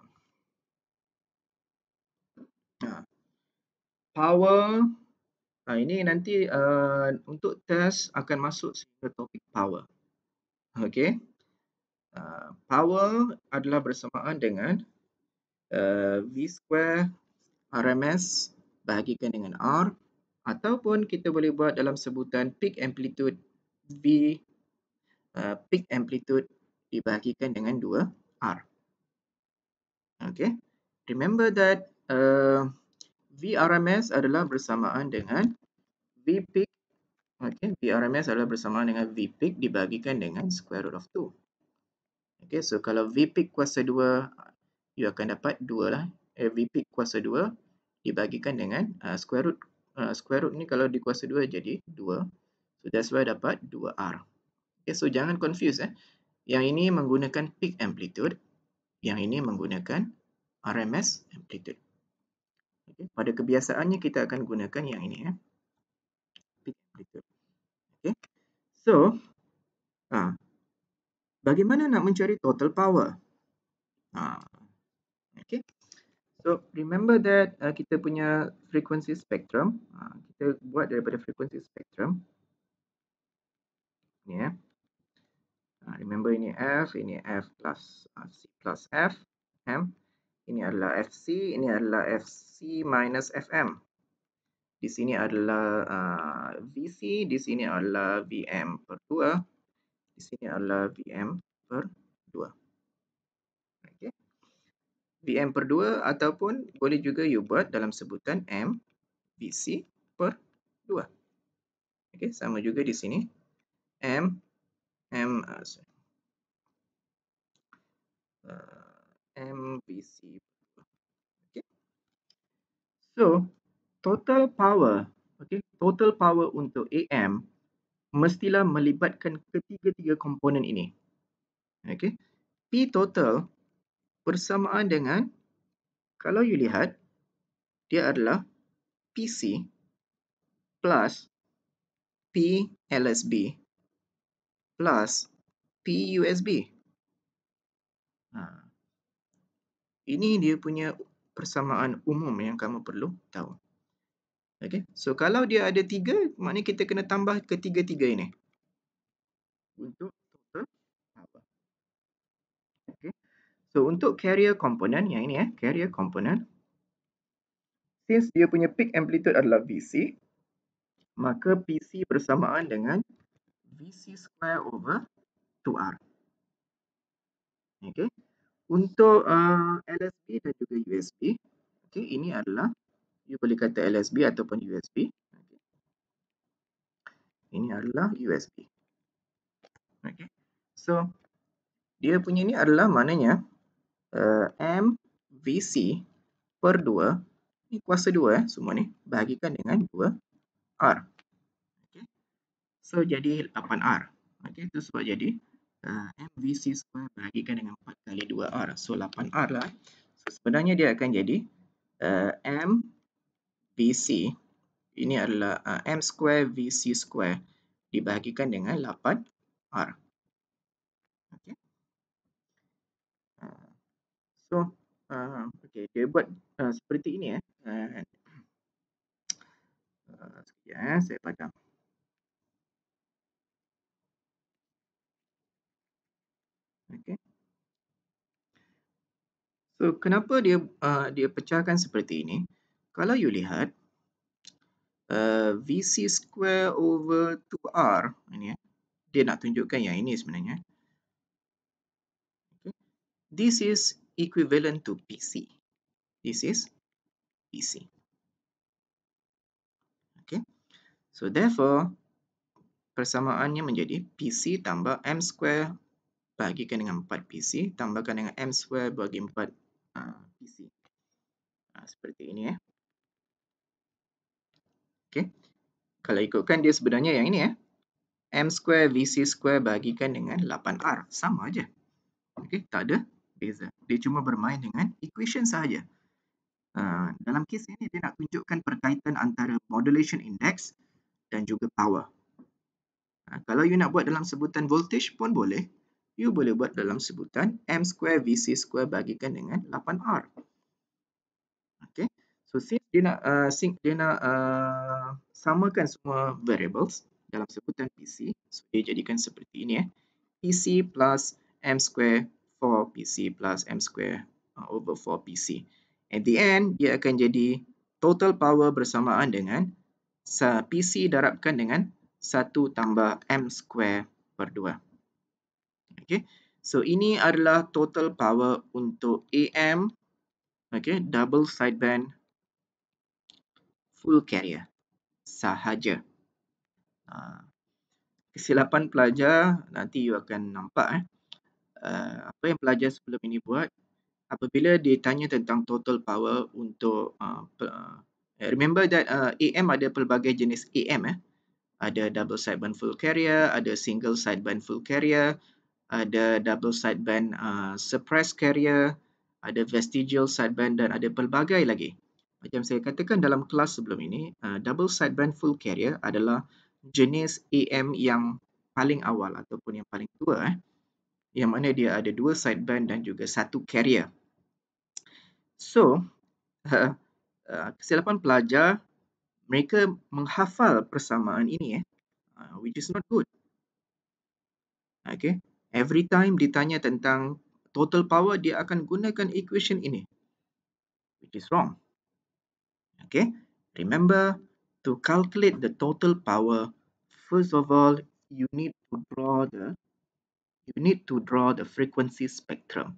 Uh. Power Ha, ini nanti uh, untuk test akan masuk ke topik power. Okay. Uh, power adalah bersamaan dengan uh, V square RMS bahagikan dengan R ataupun kita boleh buat dalam sebutan peak amplitude V uh, peak amplitude dibahagikan dengan 2 R. Okay. Remember that uh, VRMS adalah bersamaan dengan V peak. Okay, VRMS adalah bersamaan dengan V peak dibagikan dengan square root of 2. Okay, so kalau V peak kuasa 2, you akan dapat 2 lah. Eh, v peak kuasa 2 dibagikan dengan uh, square root. Uh, square root ni kalau di kuasa 2 jadi 2. So that's why dapat 2R. Okay, so jangan confuse eh. Yang ini menggunakan peak amplitude. Yang ini menggunakan RMS amplitude. Okay. Pada kebiasaannya kita akan gunakan yang ini ya. Peak amplitude. Okay. So, ha, bagaimana nak mencari total power? Ha, okay. So, remember that uh, kita punya frequency spectrum. Ha, kita buat daripada frequency spectrum. Ya. Ha, remember ini F, ini F plus uh, C plus F, M. Ini adalah FC, ini adalah FC minus FM. Di sini adalah uh, VC, di sini adalah VM per 2. Di sini adalah VM per 2. Okay. VM per 2 ataupun boleh juga you buat dalam sebutan M VC per 2. Okay, sama juga di sini. M M uh, sorry. Uh. Okay. So, total power, okay, total power untuk AM mestilah melibatkan ketiga-tiga komponen ini. Okay. P total bersamaan dengan, kalau you lihat, dia adalah PC plus P LSB plus P USB. Ha. Ini dia punya persamaan umum yang kamu perlu tahu. Okay. So, kalau dia ada tiga, maknanya kita kena tambah ketiga-tiga ini. Untuk total. Okay. So, untuk carrier component, yang ini eh, carrier component. Since dia punya peak amplitude adalah VC, maka PC bersamaan dengan VC square over 2R. Okay. Untuk uh, LSB dan juga USB, okay, ini adalah you boleh kata LSB ataupun USB. Okay. Ini adalah USB. Okay. So, dia punya ini adalah maknanya uh, MVC per 2, ini kuasa 2 eh, semua ni, bahagikan dengan 2R. So, jadi 8R. Okay, itu sebab jadi uh, MVC square bahagikan dengan 4 kali 2R. So 8R lah. So sebenarnya dia akan jadi uh, MVC. Ini adalah uh, M square VC square dibahagikan dengan 8R. Okay. Uh, so, uh, okay, dia buat uh, seperti ini. Eh. Uh, uh, eh, saya padam. Okay. So, kenapa dia uh, dia pecahkan seperti ini? Kalau you lihat, uh, VC square over 2R, ini ya, dia nak tunjukkan yang ini sebenarnya. Okay. This is equivalent to PC. This is PC. Okay. So, therefore, persamaannya menjadi PC tambah M square bagikan dengan 4 PC, tambahkan dengan M square bagi 4 uh, PC. Uh, seperti ini ya. Okay. Kalau ikutkan dia sebenarnya yang ini ya. M square VC square bagikan dengan 8R. Sama aja. Okay. Tak ada beza. Dia cuma bermain dengan equation sahaja. Uh, dalam kes ini dia nak tunjukkan perkaitan antara modulation index dan juga power. Uh, kalau you nak buat dalam sebutan voltage pun boleh. You boleh buat dalam sebutan M square VC square bagikan dengan 8R. Okay. So since dia nak uh, since dia nak uh, samakan semua variables dalam sebutan PC, so dia jadikan seperti ini eh. PC plus M square for PC plus M square uh, over 4 PC. At the end, dia akan jadi total power bersamaan dengan PC darabkan dengan 1 tambah M square per 2. Okay. So ini adalah total power untuk AM, okay, double sideband full carrier sahaja. Ha. Kesilapan pelajar nanti you akan nampak eh. Uh, apa yang pelajar sebelum ini buat apabila ditanya tentang total power untuk uh, remember that uh, AM ada pelbagai jenis AM eh. Ada double sideband full carrier, ada single sideband full carrier, ada double sideband uh, suppressed carrier, ada vestigial sideband dan ada pelbagai lagi. Macam saya katakan dalam kelas sebelum ini, uh, double sideband full carrier adalah jenis AM yang paling awal ataupun yang paling tua eh. Yang mana dia ada dua sideband dan juga satu carrier. So, [LAUGHS] uh, uh, kesilapan pelajar mereka menghafal persamaan ini eh, uh, which is not good. Okay, every time ditanya tentang total power dia akan gunakan equation ini, which is wrong. Okay, remember to calculate the total power. First of all, you need to draw the you need to draw the frequency spectrum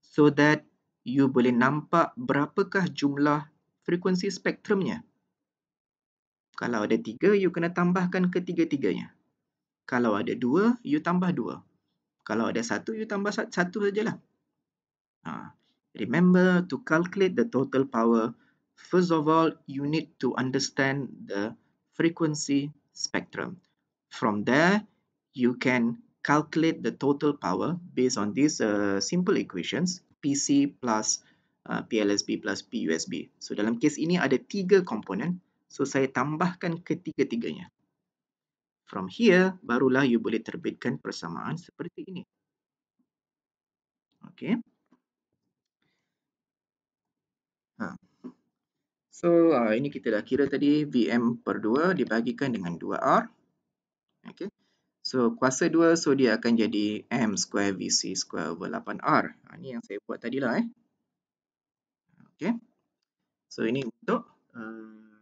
so that you boleh nampak berapakah jumlah frequency spektrumnya. Kalau ada tiga, you kena tambahkan ketiga-tiganya. Kalau ada dua, you tambah dua. Kalau ada satu, you tambah satu sajalah. Ha. Remember to calculate the total power First of all, you need to understand the frequency spectrum. From there, you can calculate the total power based on these uh, simple equations, PC plus uh, PLSB plus PUSB. So dalam kes ini ada tiga komponen, so saya tambahkan ketiga-tiganya. From here, barulah you boleh terbitkan persamaan seperti ini. Okay. Huh. So uh, ini kita dah kira tadi VM per 2 dibagikan dengan 2R. Okay. So kuasa 2 so dia akan jadi M square VC square over 8R. Ha, ini yang saya buat tadi lah eh. Okay. So ini untuk uh,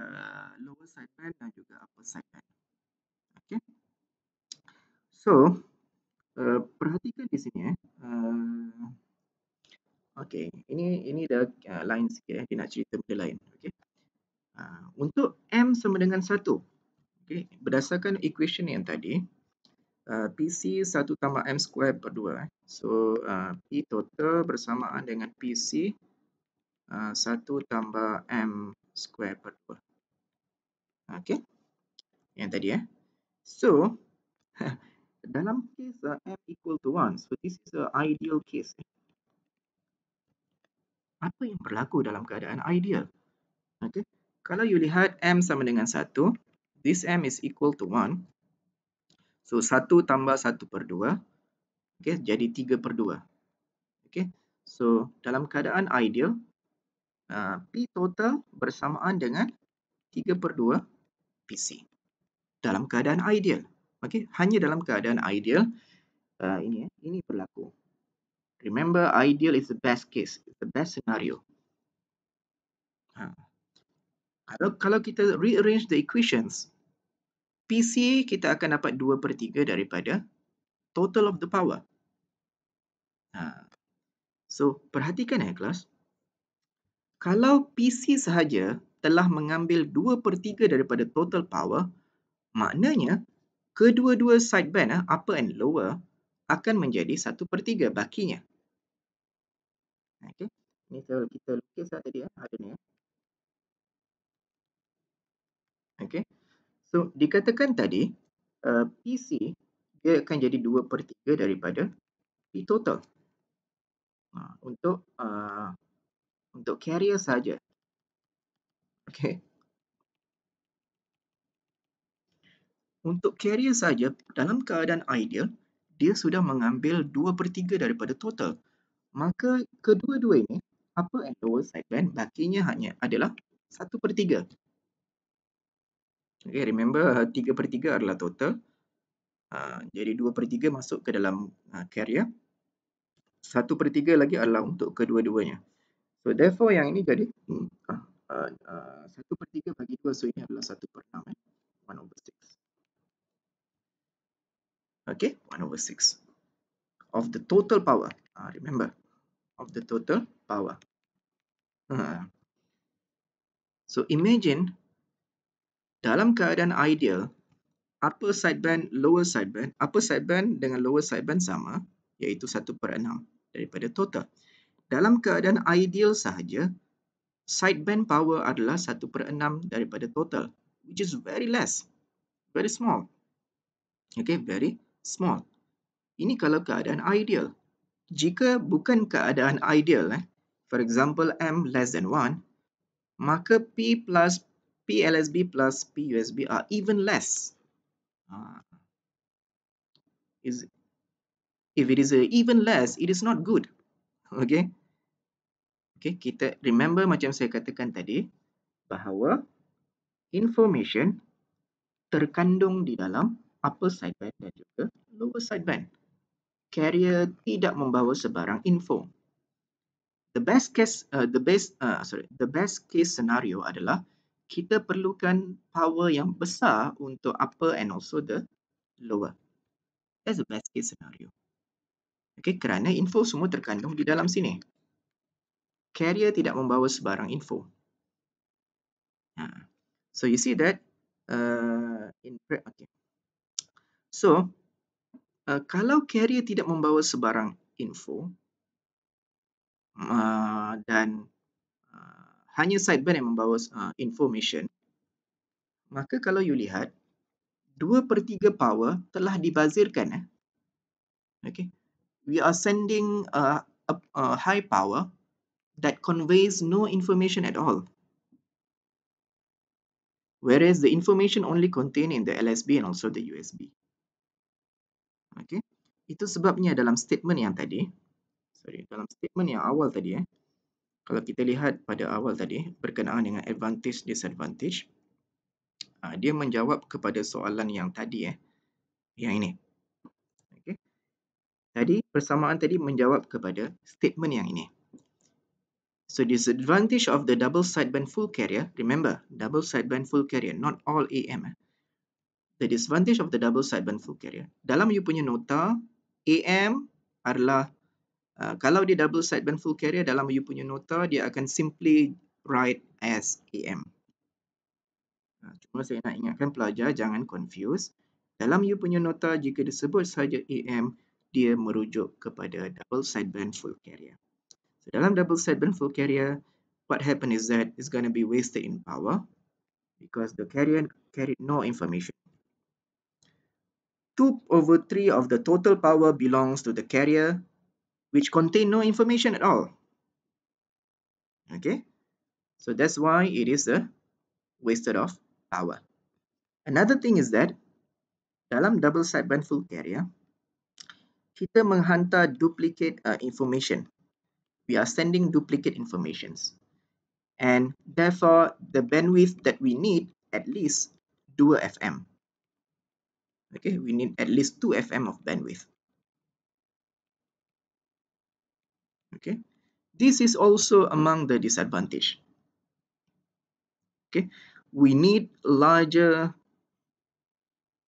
uh, sideband dan juga upper sideband. Okay. So uh, perhatikan di sini eh. Uh, Okey, ini ini dah uh, lain sikit eh. Dia nak cerita benda lain. Okey. Uh, untuk M sama dengan 1. Okey, berdasarkan equation yang tadi, uh, PC 1 tambah M square per 2. Eh. So, uh, P total bersamaan dengan PC uh, 1 tambah M square per 2. Okey. Yang tadi eh. So, [LAUGHS] dalam case uh, M equal to 1, so this is a ideal case. Apa yang berlaku dalam keadaan ideal. Okay. Kalau you lihat M sama dengan 1, this M is equal to 1. So 1 tambah 1 per 2, okay, jadi 3 per 2. Okay. So dalam keadaan ideal, uh, P total bersamaan dengan 3 per 2 PC. Dalam keadaan ideal. Okay. Hanya dalam keadaan ideal, uh, ini, eh, ini berlaku. Remember, ideal is the best case, the best scenario. Ha. Kalau, kalau kita rearrange the equations, PC kita akan dapat 2 per 3 daripada total of the power. Ha. So, perhatikan ya kelas. Kalau PC sahaja telah mengambil 2 per 3 daripada total power, maknanya kedua-dua sideband, eh, upper and lower, akan menjadi 1 per 3 bakinya. Okay. Ini kalau kita lukis lah tadi, ada ni. Ya. Okay. So, dikatakan tadi, uh, PC dia akan jadi 2 per 3 daripada P total. Uh, untuk uh, untuk carrier saja. Okay. Untuk carrier saja, dalam keadaan ideal, dia sudah mengambil 2 per 3 daripada total. Maka kedua-dua ini, upper and lower sideband, bakinya hanya adalah 1 per 3. Okay, remember 3 per 3 adalah total. Uh, jadi 2 per 3 masuk ke dalam uh, carrier. 1 per 3 lagi adalah untuk kedua-duanya. So therefore yang ini jadi hmm, uh, uh, uh, 1 per 3 bagi 2. So ini adalah 1 per 6. Eh? 1 over 6. Okay, 1 over 6 of the total power. Uh, remember, of the total power. Uh. So imagine dalam keadaan ideal, upper sideband, lower sideband, upper sideband dengan lower sideband sama, iaitu 1 per 6 daripada total. Dalam keadaan ideal sahaja, sideband power adalah 1 per 6 daripada total, which is very less, very small. Okay, very small. Ini kalau keadaan ideal. Jika bukan keadaan ideal, eh, for example, M less than 1, maka P plus P LSB plus P USB are even less. Uh, is, if it is even less, it is not good. Okay. Okay, kita remember macam saya katakan tadi, bahawa information terkandung di dalam upper sideband dan juga lower sideband. Carrier tidak membawa sebarang info. The best case, uh, the best, uh, sorry, the best case scenario adalah kita perlukan power yang besar untuk upper and also the lower. That's the best case scenario. Okay, kerana info semua terkandung di dalam sini. Carrier tidak membawa sebarang info. So you see that uh, in okay. So, uh, kalau carrier tidak membawa sebarang info uh, dan uh, hanya sideband yang membawa uh, information, maka kalau you lihat, 2 per 3 power telah dibazirkan. Eh? Okay. We are sending a, a, a high power that conveys no information at all. Whereas the information only contained in the LSB and also the USB. Okay. Itu sebabnya dalam statement yang tadi, sorry, dalam statement yang awal tadi, eh, kalau kita lihat pada awal tadi, berkenaan dengan advantage, disadvantage, uh, dia menjawab kepada soalan yang tadi, eh, yang ini. Okay. Tadi, persamaan tadi menjawab kepada statement yang ini. So, disadvantage of the double sideband full carrier, remember, double sideband full carrier, not all AM. Eh the disadvantage of the double sideband full carrier. Dalam you punya nota, AM adalah uh, kalau dia double sideband full carrier dalam you punya nota dia akan simply write as AM. Uh, cuma saya nak ingatkan pelajar jangan confuse. Dalam you punya nota jika disebut saja AM dia merujuk kepada double sideband full carrier. So dalam double sideband full carrier what happen is that it's going to be wasted in power because the carrier carried no information. 2 over 3 of the total power belongs to the carrier, which contain no information at all. Okay, so that's why it is a wasted of power. Another thing is that, dalam double sideband full carrier, kita menghantar duplicate uh, information. We are sending duplicate informations. And therefore, the bandwidth that we need at least 2 FM. okay we need at least 2 fm of bandwidth Okay, this is also among the disadvantage. Okay, we need larger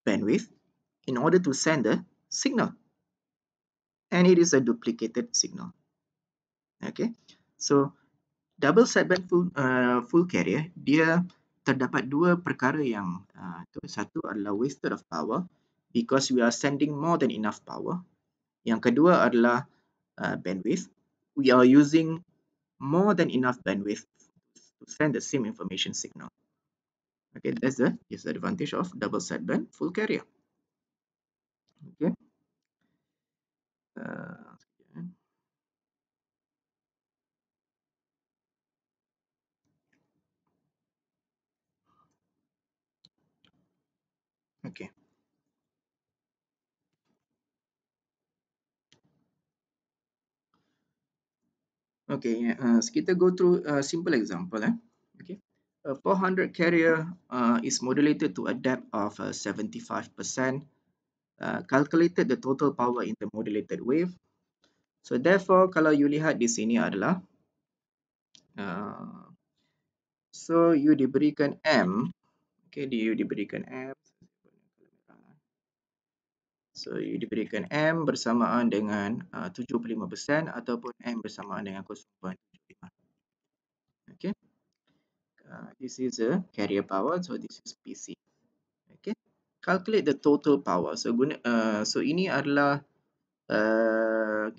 bandwidth in order to send the signal. And it is a duplicated signal. Okay, so double sideband full uh, full carrier dia terdapat dua perkara yang uh, satu adalah wasted of power because we are sending more than enough power. Yang kedua adalah uh, bandwidth. We are using more than enough bandwidth to send the same information signal. Okay, that's the disadvantage of double sideband full carrier. Okay. Uh, okay. Okay, uh, so kita go through a simple example. Eh? Okay, a 400 carrier uh, is modulated to a depth of uh, 75%. Uh, calculated the total power in the modulated wave. So therefore, kalau you lihat di sini adalah, uh, so you diberikan M, okay, you diberikan M, So, you diberikan M bersamaan dengan uh, 75% ataupun M bersamaan dengan 0.75. Okay. Uh, this is a carrier power. So, this is PC. Okay. Calculate the total power. So, guna, uh, so ini adalah uh,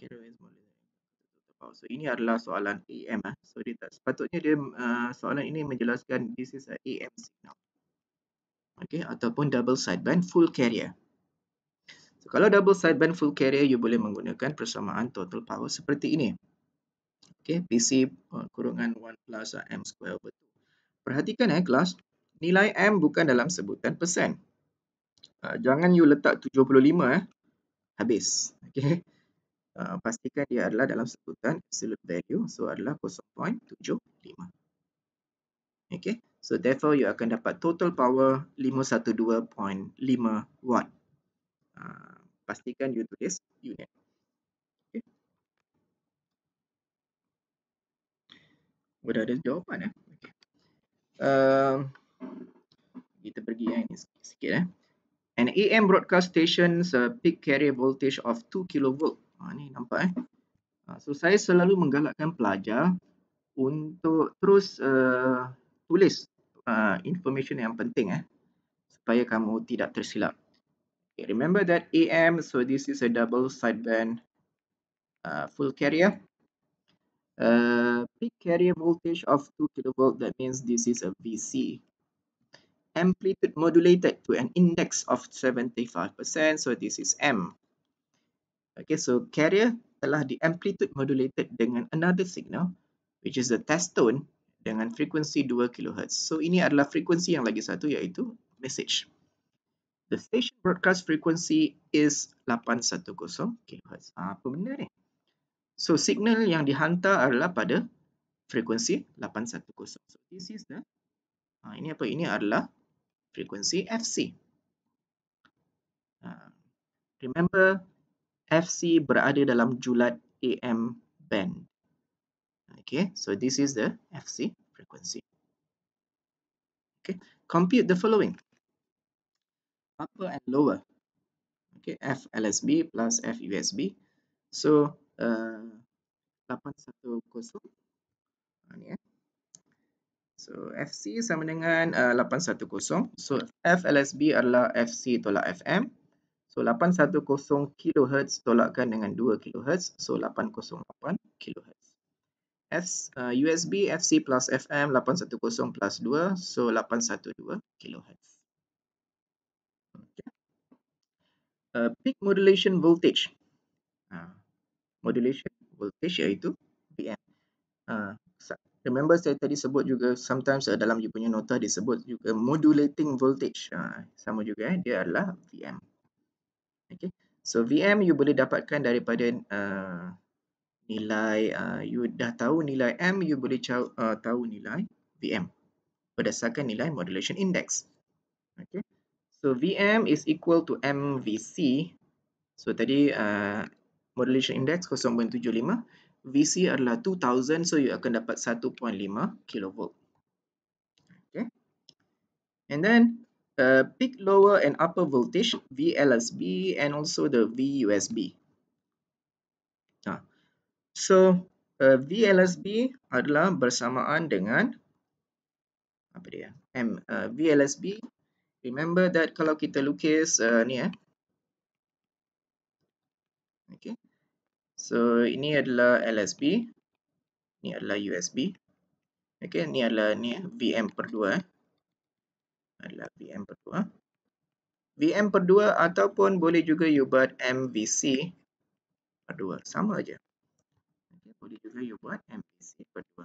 So, ini adalah soalan AM. Eh. So, dia tak, sepatutnya dia uh, soalan ini menjelaskan this is a AM signal. Okay. Ataupun double sideband full carrier. Kalau double sideband full carrier, you boleh menggunakan persamaan total power seperti ini. Okay, PC uh, kurungan 1 plus uh, M square over 2. Perhatikan eh kelas, nilai M bukan dalam sebutan persen. Uh, jangan you letak 75 eh, habis. Okay. Uh, pastikan dia adalah dalam sebutan absolute value, so adalah 0.75. Okay, so therefore you akan dapat total power 512.5 watt. Ah, pastikan you tulis unit. Okay. Sudah ada jawapan ya. Okay. Uh, kita pergi yang ini sikit eh. An AM broadcast station's uh, peak carrier voltage of 2 kV. Ha, ni nampak eh. Uh, so saya selalu menggalakkan pelajar untuk terus uh, tulis uh, information yang penting eh supaya kamu tidak tersilap. Remember that AM, so this is a double sideband uh, full carrier. Uh, peak carrier voltage of 2 kilovolt, that means this is a VC. Amplitude modulated to an index of 75%, so this is M. Okay, so carrier telah di amplitude modulated dengan another signal, which is the test tone dengan frekuensi 2 kHz. So ini adalah frekuensi yang lagi satu iaitu message. The station broadcast frequency is 810 kHz. Apa benda ni? So signal yang dihantar adalah pada frekuensi 810. So this is the ha, ini apa? Ini adalah frekuensi FC. Ha, remember FC berada dalam julat AM band. Okay, so this is the FC frequency. Okay, compute the following upper and lower. Okay, F LSB plus F USB. So, uh, 810. Ini eh. So, FC sama dengan uh, 810. So, F LSB adalah FC tolak FM. So, 810 kHz tolakkan dengan 2 kHz. So, 808 kHz. F, uh, USB FC plus FM 810 plus 2. So, 812 kHz. Uh, peak modulation voltage. Uh, modulation voltage iaitu PM. Uh, remember saya tadi sebut juga sometimes uh, dalam you punya nota disebut juga modulating voltage. Uh, sama juga eh, dia adalah VM. Okay. So VM you boleh dapatkan daripada uh, nilai, uh, you dah tahu nilai M, you boleh uh, tahu nilai VM berdasarkan nilai modulation index. Okay. So VM is equal to MVC. So tadi uh, modulation index 0.75. VC adalah 2000 so you akan dapat 1.5 kilovolt. Okay. And then uh, peak lower and upper voltage VLSB and also the VUSB. Nah. So uh, VLSB adalah bersamaan dengan apa dia? M uh, VLSB remember that kalau kita lukis uh, ni eh. Okay. So ini adalah LSB. Ini adalah USB. Okay, ini adalah ni VM per 2 eh. Adalah VM per 2. VM per 2 ataupun boleh juga you buat MVC per 2. Sama aja. Okay, boleh juga you buat MVC per 2.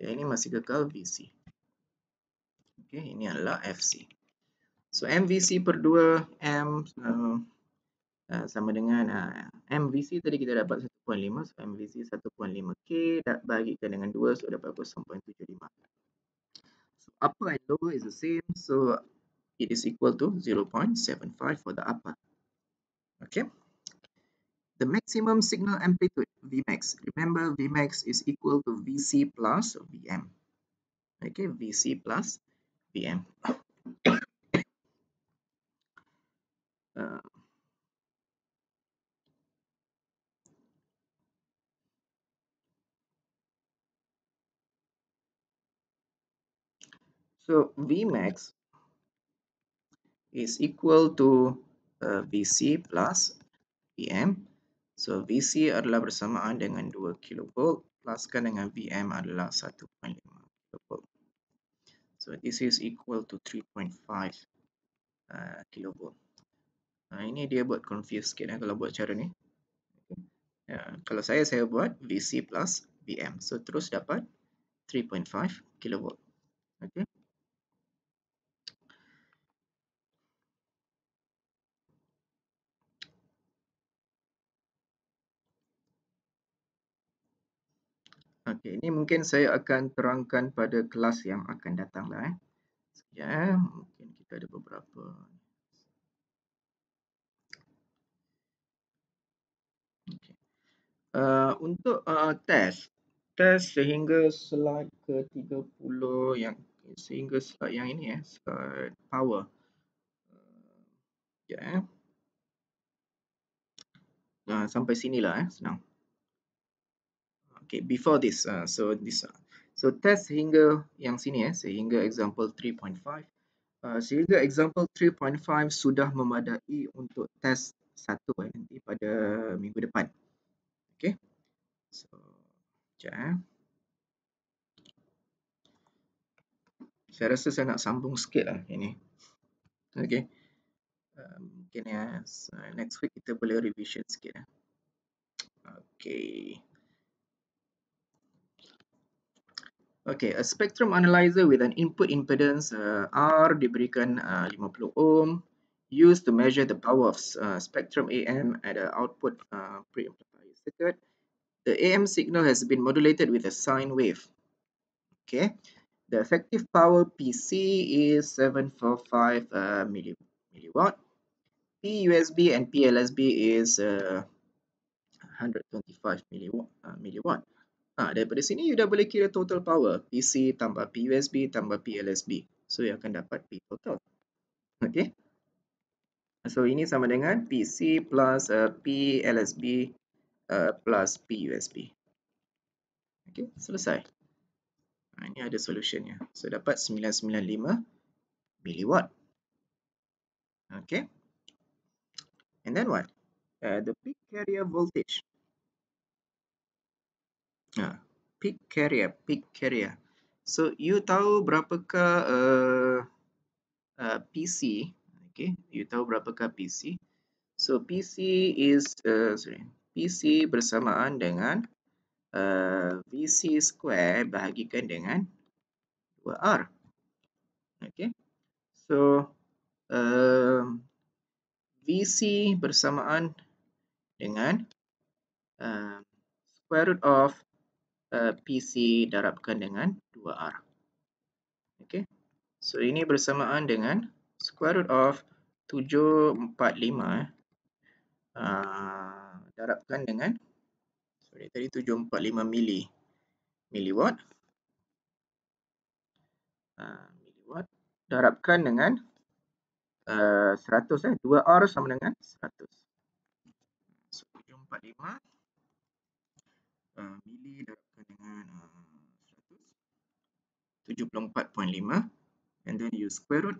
Okay, ini masih kekal VC. Okay, ini adalah FC. So MVC per 2 M uh, sama dengan uh, MVC tadi kita dapat 1.5 so MVC 1.5K dah bahagikan dengan 2 so dapat 0.75 so upper and lower is the same so it is equal to 0.75 for the upper. Okay the maximum signal amplitude Vmax. Remember Vmax is equal to VC plus Vm. Okay VC plus Vm uh, [COUGHS] So Vmax is equal to uh, VC plus Vm. So VC adalah bersamaan dengan 2 kV pluskan dengan Vm adalah 1.5 kV. So this is equal to 3.5 uh, kV. Nah, ini dia buat confuse sikit eh, kalau buat cara ni. Okay. Uh, kalau saya, saya buat VC plus Vm. So terus dapat 3.5 kV. Okay. Okey, ini mungkin saya akan terangkan pada kelas yang akan datang lah eh. Sekejap eh. Mungkin kita ada beberapa. Okay. Uh, untuk uh, test, test sehingga slide ke 30 yang sehingga slide yang ini eh, slide power. Uh, eh. Uh, sampai sinilah eh, senang okay before this uh, so this uh, so test sehingga yang sini eh sehingga example 3.5 uh, sehingga example 3.5 sudah memadai untuk test satu eh, nanti pada minggu depan. Okay so jap eh. Saya rasa saya nak sambung sikit lah ini. Okay mungkin ya so next week kita boleh revision sikit eh. Okay Okay, a spectrum analyzer with an input impedance uh, R diberikan uh, 50 ohm used to measure the power of uh, spectrum AM at the output uh, preamplifier circuit. The AM signal has been modulated with a sine wave. Okay, the effective power PC is 745 uh, milli milliwatt. PUSB and PLSB is uh, 125 milliwatt. Uh, milliwatt. Ha, daripada sini you dah boleh kira total power. PC tambah PUSB tambah PLSB. So you akan dapat P total. Okay. So ini sama dengan PC plus uh, PLSB uh, plus PUSB. Okay, selesai. Ha, ini ada solutionnya. So dapat 995 milliwatt. Okay. And then what? Uh, the peak carrier voltage. Ha, peak carrier, peak carrier. So you tahu berapakah uh, uh, PC? Okay, you tahu berapakah PC? So PC is uh, sorry, PC bersamaan dengan uh, VC square bahagikan dengan 2R. Okay, so uh, VC bersamaan dengan uh, square root of Uh, PC darabkan dengan 2R. Okay. So ini bersamaan dengan square root of 745 eh. Uh, darabkan dengan sorry tadi 745 mili miliwatt uh, miliwatt darabkan dengan uh, 100 eh 2R sama dengan 100 so 745 uh, mili darabkan dengan uh, 100 74.5 and then you square root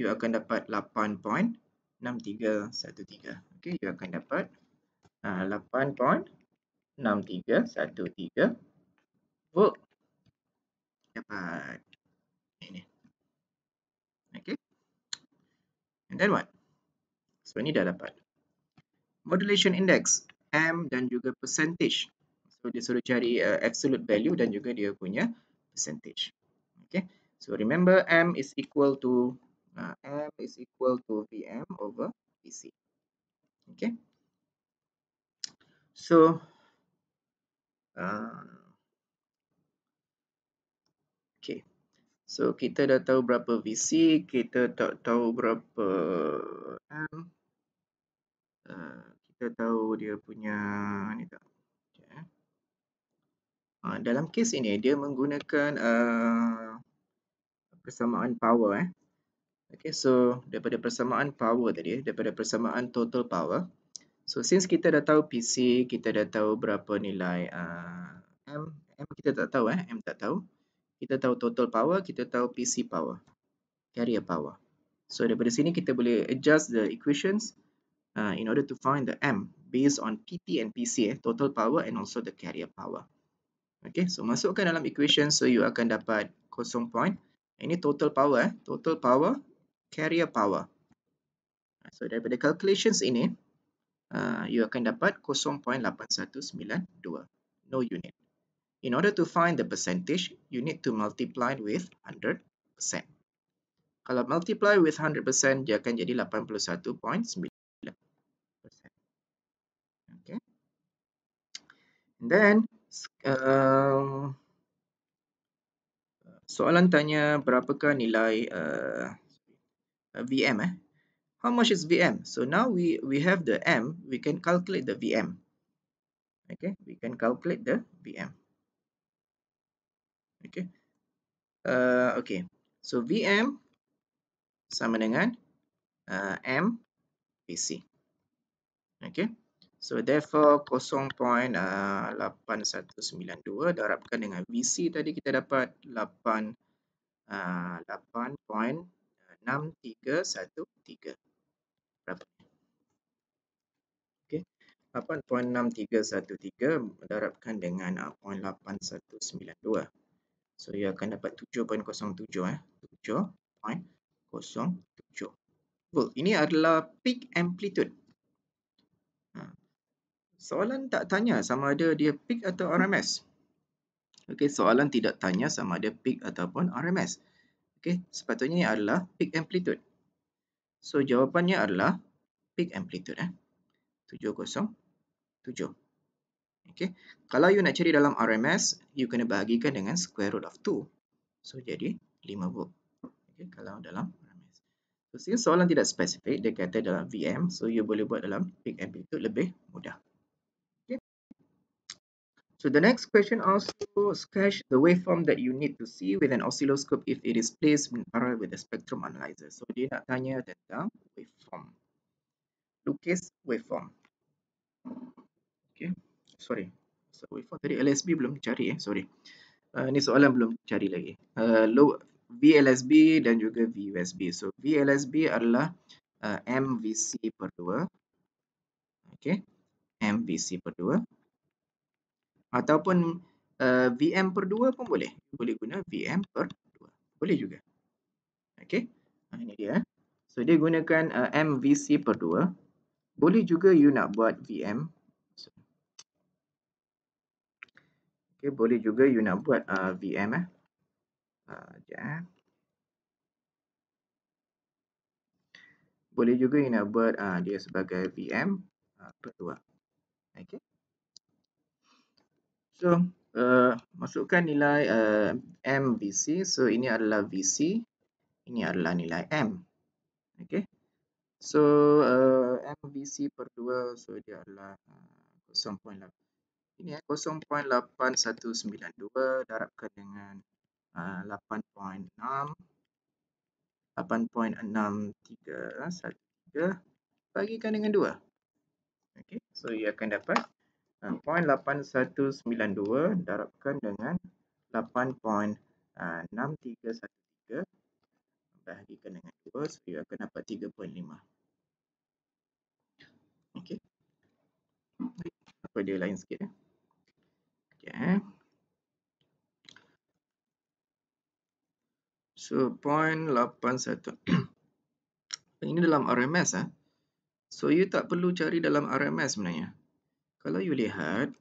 you akan dapat 8.6313 okay you akan dapat uh, 8.6313 volt dapat. Ini okay. And then what? So ini dah dapat. Modulation index m dan juga percentage so dia suruh cari uh, absolute value dan juga dia punya percentage okay so remember m is equal to uh, M is equal to Vm over Vc. Okay. So, uh, okay. So, kita dah tahu berapa Vc, kita tak tahu berapa M. Uh, kita tahu dia punya ni tak. Uh, dalam kes ini, dia menggunakan uh, persamaan power. Eh. Okay, so daripada persamaan power tadi, daripada persamaan total power. So since kita dah tahu PC, kita dah tahu berapa nilai uh, M. M kita tak tahu eh, M tak tahu. Kita tahu total power, kita tahu PC power. Carrier power. So daripada sini kita boleh adjust the equations uh, in order to find the M based on PT and PC, eh, total power and also the carrier power. Okay, so masukkan dalam equation so you akan dapat 0. Ini total power eh, total power carrier power. So daripada calculations ini, uh, you akan dapat 0.8192. No unit. In order to find the percentage, you need to multiply with 100%. Kalau multiply with 100%, dia akan jadi 81.9%. Okay. And then, uh, soalan tanya berapakah nilai uh, uh, VM eh. How much is VM? So now we we have the M, we can calculate the VM. Okay, we can calculate the VM. Okay. Uh, okay. So VM sama dengan uh, M PC. Okay. So therefore 0.8192 uh, darabkan dengan VC tadi kita dapat 8 uh, 8. 6313. Berapa? Okey. 8.6313 darabkan dengan 0.8192. So ia akan dapat 7.07 eh. 7.07. Volt. Ini adalah peak amplitude. Soalan tak tanya sama ada dia peak atau RMS. Okey, soalan tidak tanya sama ada peak ataupun RMS. Okay, sepatutnya ini adalah peak amplitude. So, jawapannya adalah peak amplitude. Eh. 707. Okay. Kalau you nak cari dalam RMS, you kena bahagikan dengan square root of 2. So, jadi 5 volt. Okay, kalau dalam RMS. So, soalan tidak spesifik, dia kata dalam VM. So, you boleh buat dalam peak amplitude lebih mudah. So the next question also sketch the waveform that you need to see with an oscilloscope if it is placed in parallel with the spectrum analyzer. So dia nak tanya tentang waveform. Lukis waveform. Okay, sorry. So waveform tadi LSB belum cari eh, sorry. Uh, ni soalan belum cari lagi. Uh, low VLSB dan juga VUSB. So VLSB adalah uh, MVC per 2. Okay, MVC per 2 ataupun uh, VM per 2 pun boleh. Boleh guna VM per 2. Boleh juga. Okey. Ha, ini dia. So dia gunakan uh, MVC per 2. Boleh juga you nak buat VM. Okey, boleh juga you nak buat uh, VM eh. Uh, eh. Boleh juga you nak buat uh, dia sebagai VM uh, per 2. Okey. So, uh, masukkan nilai uh, M VC. So, ini adalah VC. Ini adalah nilai M. Okay. So uh, MVC per 2 so dia adalah uh, 0.8 ini eh 0.8192 darabkan dengan uh, 8.6 8.6313 bagikan dengan 2. Okey, so ia akan dapat 0.8192 darabkan dengan 8.6313 bahagikan dengan 2 so ia akan dapat 3.5. Okey. Apa dia lain sikit eh? Okay. So, 0.81. Ini dalam RMS. Eh. So, you tak perlu cari dalam RMS sebenarnya. Kalau you lihat,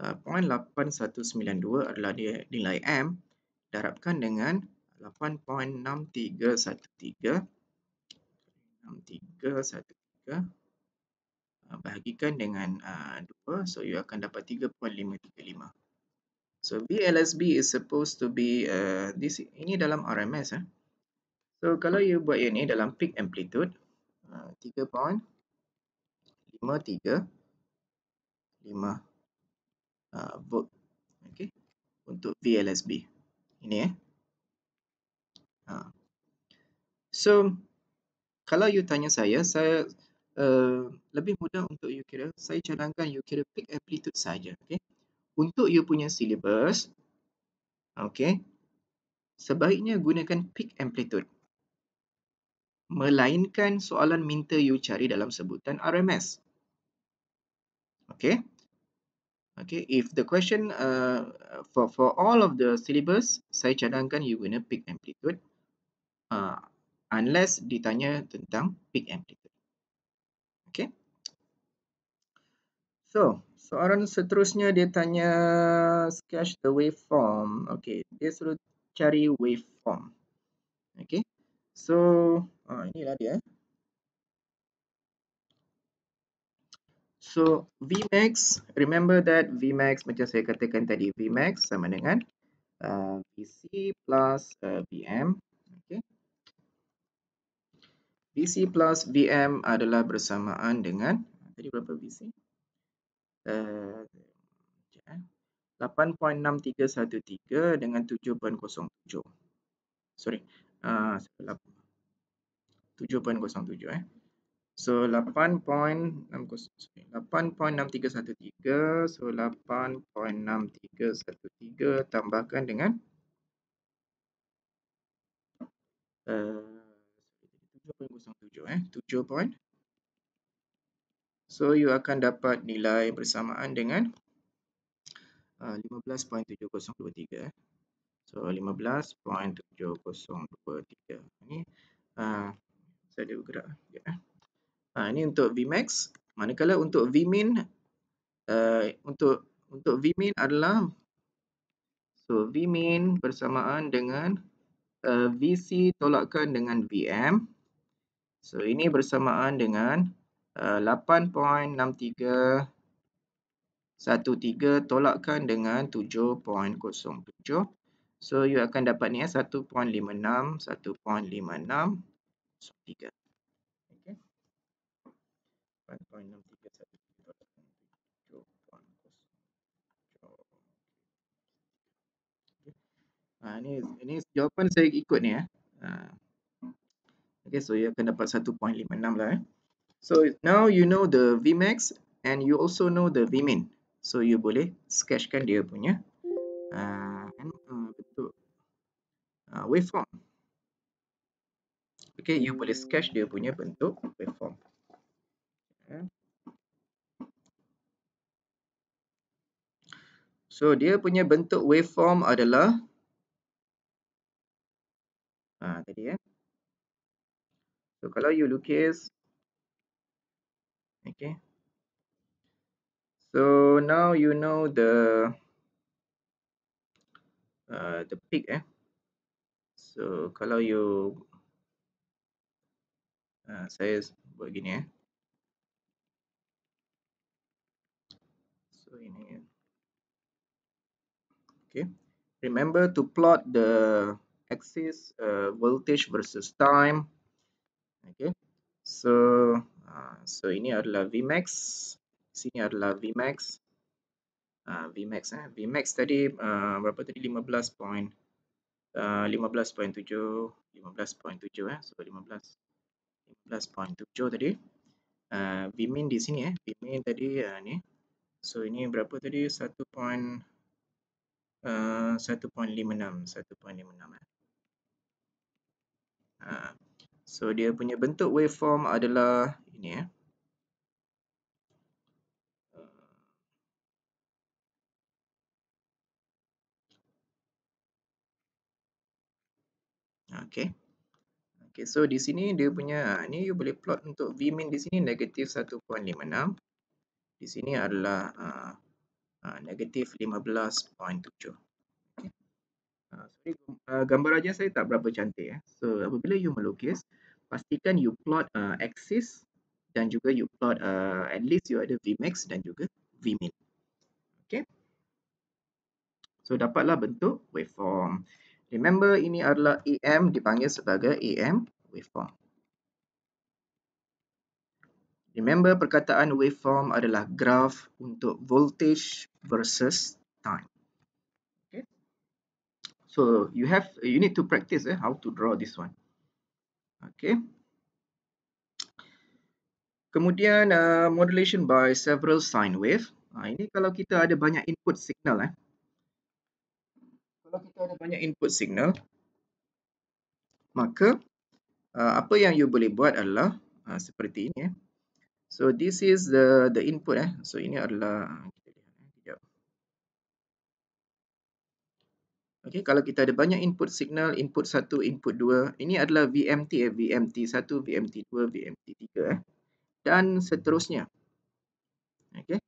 uh, 0.8192 adalah nilai M darabkan dengan 8.6313 6313 uh, bahagikan dengan uh, 2 so you akan dapat 3.535 So VLSB is supposed to be uh, this ini dalam RMS eh. So kalau you buat ini dalam peak amplitude uh, 3.53 5 uh, volt okay untuk VLSB ini eh. Uh. So kalau you tanya saya saya uh, lebih mudah untuk you kira saya cadangkan you kira peak amplitude saja okay untuk you punya syllabus, okay, sebaiknya gunakan peak amplitude. Melainkan soalan minta you cari dalam sebutan RMS. Okay. Okay, if the question uh, for for all of the syllabus, saya cadangkan you guna peak amplitude. Uh, unless ditanya tentang peak amplitude. Okay. So, Soalan seterusnya dia tanya sketch the waveform. Okay, dia suruh cari waveform. Okay, so uh, inilah dia. So Vmax, remember that Vmax macam saya katakan tadi, Vmax sama dengan uh, VC plus uh, VM. Okay. VC plus VM adalah bersamaan dengan, tadi berapa VC? 8.6313 eh. dengan 7.07. Sorry. Uh, 7.07 eh. So 8.6313 so 8.6313 tambahkan dengan uh, 7.07 eh 7. So you akan dapat nilai bersamaan dengan uh, 15.7023. So 15.7023. Ini uh, saya ada bergerak. Ya. Uh, ini untuk Vmax. Manakala untuk Vmin, uh, untuk untuk Vmin adalah so Vmin bersamaan dengan uh, VC tolakkan dengan VM. So ini bersamaan dengan 8.6313 uh, tolakkan dengan 7.07. So you akan dapat ni ya 1.56 1.56 so 3. Okey. 8.6313 Ha, ini ini jawapan saya ikut ni ya. Ha. Okey, so you akan dapat 1.56 lah eh. So now you know the Vmax and you also know the Vmin. So you boleh sketchkan dia punya uh, uh, bentuk uh, waveform. Okay, you boleh sketch dia punya bentuk waveform. So dia punya bentuk waveform adalah ah tadi ya. So kalau you lukis okay. So now you know the uh, the peak eh. So kalau you uh, saya buat gini eh so ini okay remember to plot the axis uh, voltage versus time okay so so ini adalah Vmax. Sini adalah Vmax. Uh, Vmax eh. Vmax tadi uh, berapa tadi 15 point uh, 15.7 15.7 eh. So 15 15.7 tadi. Uh, Vmin di sini eh. Vmin tadi uh, ni. So ini berapa tadi 1. Uh, 1.56 1.56 eh. Uh, so dia punya bentuk waveform adalah ini eh. Okay. Okay, so di sini dia punya, ni you boleh plot untuk Vmin di sini negatif 1.56. Di sini adalah uh, uh, negatif 15.7. Okay. Uh, uh, gambar aja saya tak berapa cantik. Eh. So, apabila you melukis, pastikan you plot uh, axis dan juga you plot uh, at least you ada Vmax dan juga Vmin. Okay. So, dapatlah bentuk waveform. Remember ini adalah AM dipanggil sebagai AM waveform. Remember perkataan waveform adalah graf untuk voltage versus time. Okay. So you have you need to practice eh, how to draw this one. Okay. Kemudian uh, modulation by several sine wave. Uh, ini kalau kita ada banyak input signal eh kalau kita ada banyak input signal, maka uh, apa yang you boleh buat adalah uh, seperti ini. Eh. So this is the the input. Eh. So ini adalah eh, Okay, kalau kita ada banyak input signal, input 1, input 2, ini adalah VMT, eh, VMT 1, VMT 2, VMT 3 eh. dan seterusnya. Okay.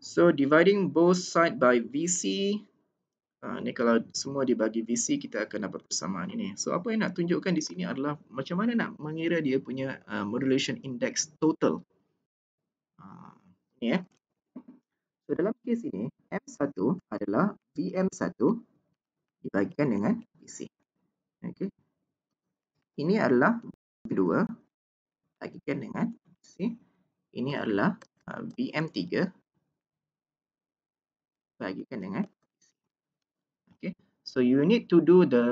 So dividing both side by VC Ha, ni kalau semua dibagi VC kita akan dapat persamaan ini. So apa yang nak tunjukkan di sini adalah macam mana nak mengira dia punya uh, modulation index total. Ni eh. So dalam kes ini M1 adalah VM1 dibagikan dengan VC. Okay. Ini adalah V2 bagikan dengan VC. Ini adalah uh, VM3 bagikan dengan So you need to do the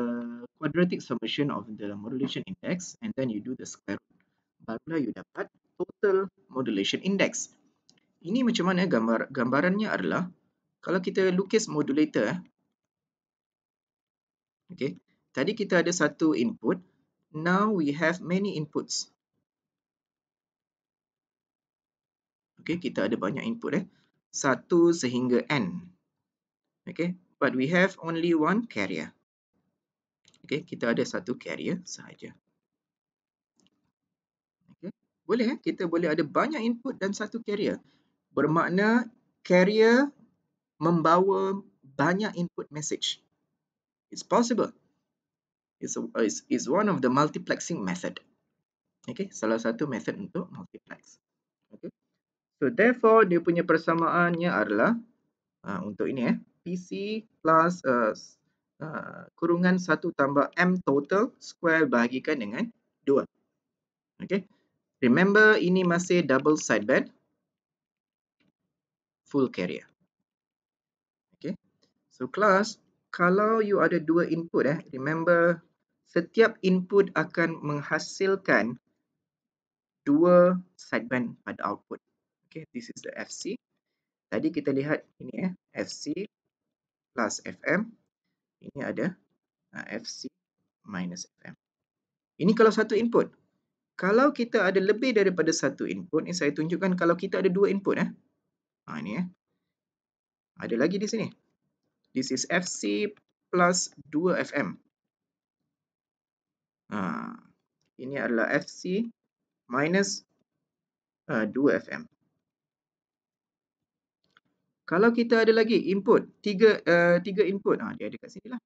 quadratic summation of the modulation index and then you do the square root. Barulah you dapat total modulation index. Ini macam mana gambar gambarannya adalah kalau kita lukis modulator Okay. Tadi kita ada satu input. Now we have many inputs. Okay, kita ada banyak input eh. Satu sehingga N. Okay but we have only one carrier. Okay, kita ada satu carrier sahaja. Boleh eh? Kita boleh ada banyak input dan satu carrier. Bermakna carrier membawa banyak input message. It's possible. It's, a, it's, it's one of the multiplexing method. Okay, salah satu method untuk multiplex. Okay. So therefore dia punya persamaannya adalah uh, untuk ini eh PC plus uh, uh, kurungan 1 tambah M total square bahagikan dengan 2. Okay. Remember ini masih double sideband full carrier. Okay. So class, kalau you ada dua input eh, remember setiap input akan menghasilkan dua sideband pada output. Okay, this is the FC. Tadi kita lihat ini eh, FC plus FM. Ini ada uh, FC minus FM. Ini kalau satu input. Kalau kita ada lebih daripada satu input, ini saya tunjukkan kalau kita ada dua input. Eh. Ha, ini eh. Ada lagi di sini. This is FC plus 2 FM. Ha, ini adalah FC minus uh, 2 FM. Kalau kita ada lagi input, tiga, uh, tiga input, ha, dia ada kat sini lah.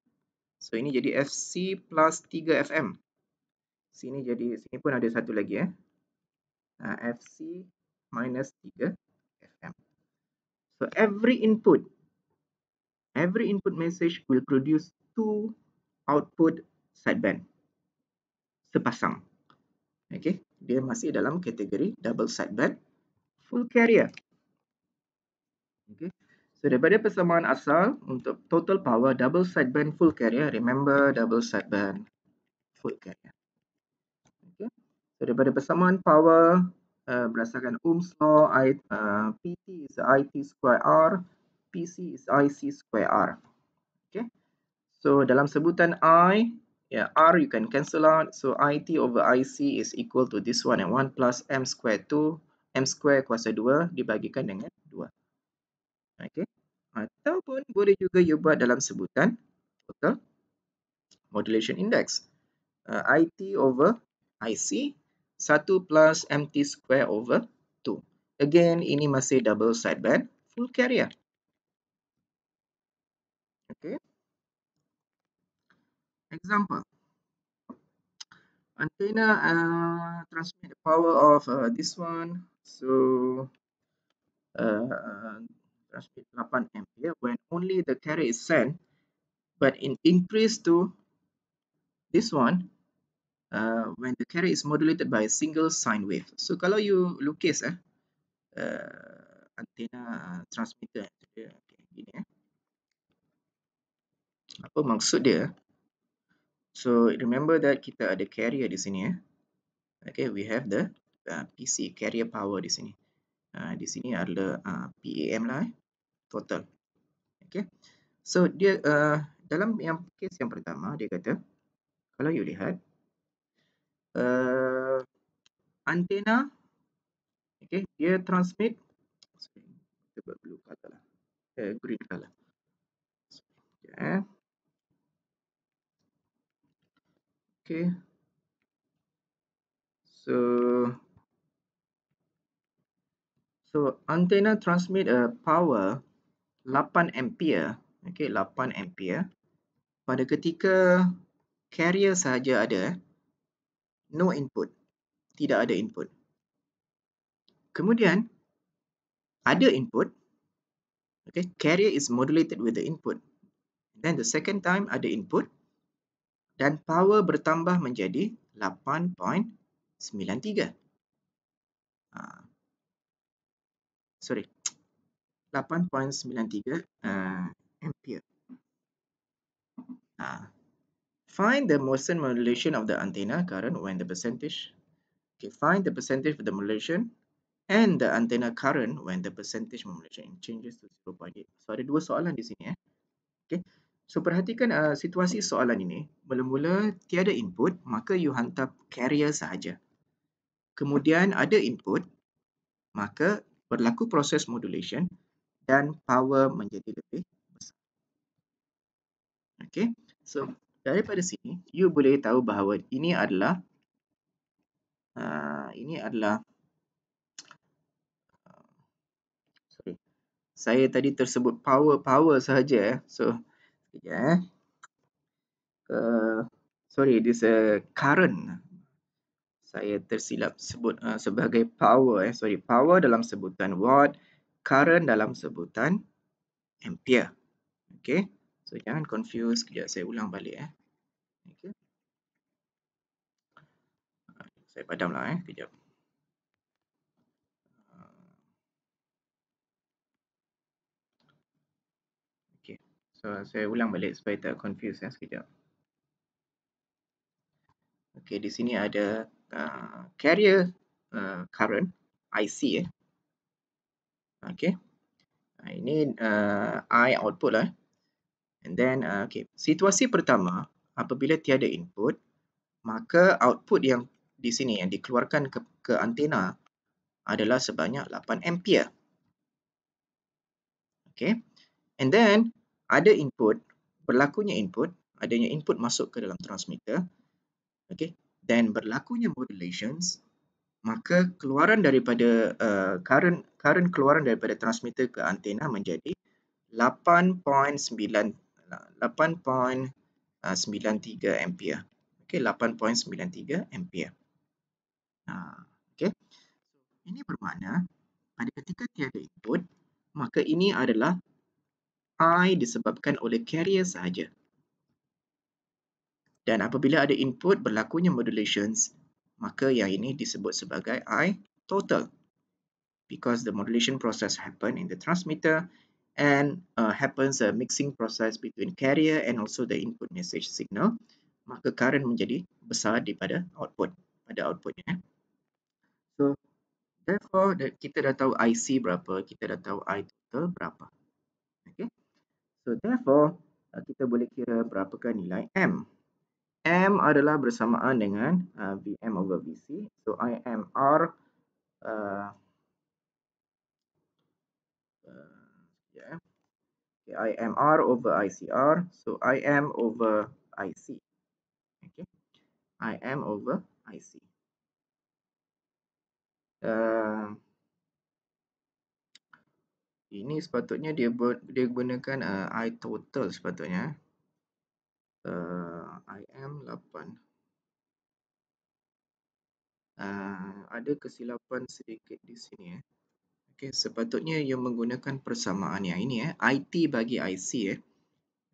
So ini jadi FC plus 3 FM. Sini jadi, sini pun ada satu lagi eh. Uh, FC minus 3 FM. So every input, every input message will produce two output sideband. Sepasang. Okay. dia masih dalam kategori double sideband full carrier. Okay. So daripada persamaan asal untuk total power double sideband full carrier, remember double sideband full carrier. Daripada persamaan power uh, berdasarkan Ohm's law, I, uh, PT is IT square R, PC is IC square R. Okay. So dalam sebutan I, yeah, R you can cancel out. So IT over IC is equal to this one and 1 plus M square 2, M square kuasa 2 dibagikan dengan 2. Okay. Ataupun boleh juga you buat dalam sebutan total modulation index. Uh, IT over IC 1 plus MT square over 2. Again, ini masih double sideband full carrier. Okay. Example. Antenna uh, transmit the power of uh, this one. So, uh, transmit 8 ampere when only the carrier is sent but in increase to this one uh, when the carrier is modulated by a single sine wave. So kalau you lukis eh uh, antena transmitter okay, gini eh. Apa maksud dia? So remember that kita ada carrier di sini eh. Okay, we have the uh, PC carrier power di sini. Uh, di sini adalah uh, PAM lah eh total. Okay. So dia uh, dalam yang case yang pertama dia kata kalau you lihat uh, antena okay dia transmit sebab blue color lah uh, green color. Yeah. Okay. So so antena transmit a power 8 ampere okey 8 ampere pada ketika carrier sahaja ada no input. Tidak ada input. Kemudian ada input. Okay carrier is modulated with the input. Then the second time ada input. Dan power bertambah menjadi 8.93 ha. sorry. 8.93 uh, ampere. Uh, find the motion modulation of the antenna current when the percentage. Okay, find the percentage of the modulation and the antenna current when the percentage modulation changes to 0.8. So ada dua soalan di sini eh. Okay. So perhatikan uh, situasi soalan ini. Mula-mula tiada input, maka you hantar carrier sahaja. Kemudian ada input, maka berlaku proses modulation dan power menjadi lebih besar. Okay, so daripada sini you boleh tahu bahawa ini adalah uh, ini adalah sorry saya tadi tersebut power power sahaja eh. So sekejap eh. Uh, sorry this a current saya tersilap sebut uh, sebagai power eh sorry power dalam sebutan watt current dalam sebutan ampere. Okay. So jangan confuse. Sekejap saya ulang balik. Eh. Okay. Saya padamlah. Eh. Sekejap. Okay. So saya ulang balik supaya tak confuse. Eh. Sekejap. Okay. Di sini ada uh, carrier uh, current IC. Eh. Okay. Ini uh, I output lah. And then, uh, okay. Situasi pertama, apabila tiada input, maka output yang di sini yang dikeluarkan ke, ke antena adalah sebanyak 8 ampere. Okay. And then, ada input, berlakunya input, adanya input masuk ke dalam transmitter. Okay. Then, berlakunya modulations, maka keluaran daripada uh, current current keluaran daripada transmitter ke antena menjadi 8.9 8.93 ampere. Okey 8.93 ampere. Ha okey. Ini bermakna pada ketika tiada input maka ini adalah I disebabkan oleh carrier sahaja. Dan apabila ada input berlakunya modulations maka yang ini disebut sebagai I total because the modulation process happen in the transmitter and uh, happens a mixing process between carrier and also the input message signal maka current menjadi besar daripada output pada outputnya so therefore kita dah tahu IC berapa kita dah tahu I total berapa. Okay? So therefore uh, kita boleh kira berapakah nilai M. M adalah bersamaan dengan uh, VM over VC so I am R uh, Okay, IMR over ICR. So IM over IC. Okay, IM over IC. Uh, ini sepatutnya dia ber, dia gunakan uh, I total sepatutnya. Uh, IM 8. Uh, ada kesilapan sedikit di sini. Eh. Okey, sepatutnya ia menggunakan persamaan yang ini eh, IT bagi IC eh.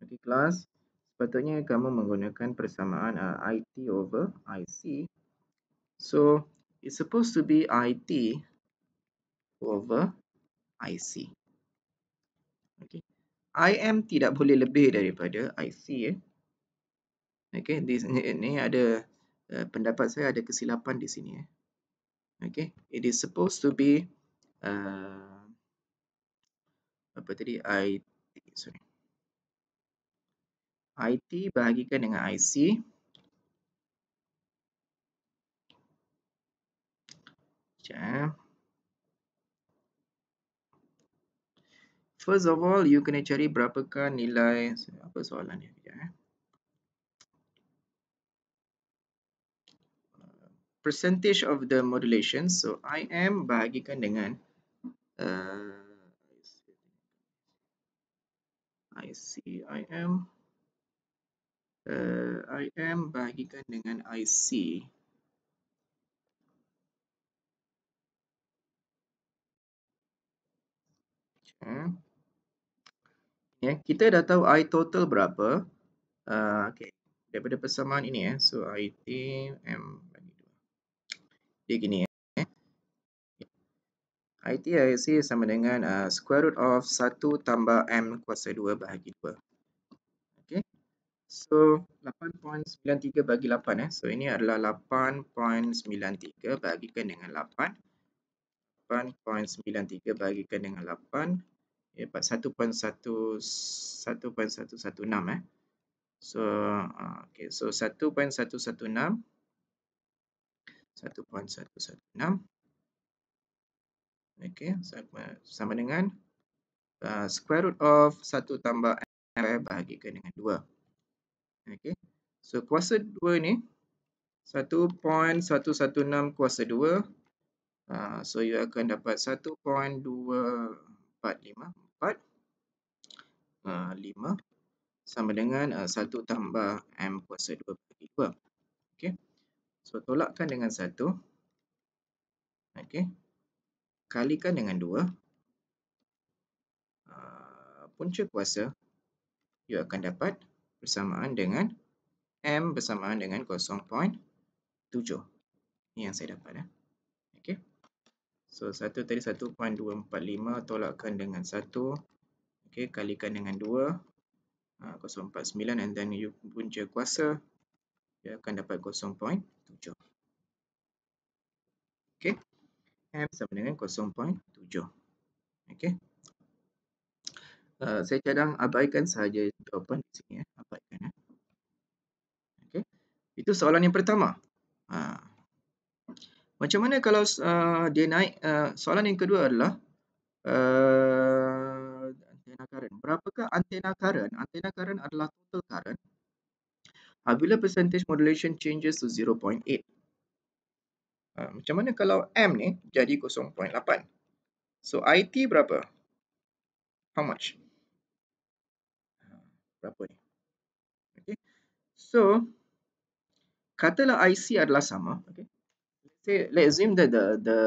Okey, kelas. Sepatutnya kamu menggunakan persamaan uh, IT over IC. So, it's supposed to be IT over IC. Okey. IM tidak boleh lebih daripada IC eh. Okey, di sini ada uh, pendapat saya ada kesilapan di sini eh. Okey, it is supposed to be uh, apa tadi IT sorry IT bahagikan dengan IC Sekejap. First of all, you kena cari berapakah nilai apa soalan ni? Ya. Percentage of the modulation. So, IM bahagikan dengan I see I am. Uh, I am bahagikan dengan IC okay. ya kita dah tahu I total berapa. Uh, okay. daripada persamaan ini ya so IT M bagi dua. Dia gini ya ITIC sama dengan uh, square root of 1 tambah M kuasa 2 bahagi 2. Okay. So, 8.93 bagi 8. Eh. So, ini adalah 8.93 bagikan dengan 8. 8.93 bagikan dengan 8. Ya, 1.116 eh. So, uh, okay. So, 1.116. 1.116 okay, sama, sama dengan uh, square root of 1 tambah m bahagikan dengan 2. Okay. So, kuasa 2 ni 1.116 kuasa 2. Uh, so, you akan dapat 1.2454 uh, 5 sama dengan uh, 1 tambah m kuasa 2 bagi 2. Okay. So, tolakkan dengan 1. Okay kalikan dengan 2 uh, punca kuasa you akan dapat bersamaan dengan M bersamaan dengan 0.7 ini yang saya dapat eh. okay. so 1 tadi 1.245 tolakkan dengan 1 okay, kalikan dengan 2 uh, 0.49 and then you punca kuasa you akan dapat 0.7 okay. M sama dengan 0.7. Okey. Uh, saya cadang abaikan sahaja jawapan di sini. Ya. Abaikan. Ya. Okey. Itu soalan yang pertama. Uh. Macam mana kalau uh, dia naik? Uh, soalan yang kedua adalah uh, antena current. Berapakah antena current? Antena current adalah total current. Apabila percentage modulation changes to 0.8. Ha, macam mana kalau M ni jadi 0.8? So IT berapa? How much? Ha, berapa ni? Okay. So katalah IC adalah sama. Okay. Let's assume that the the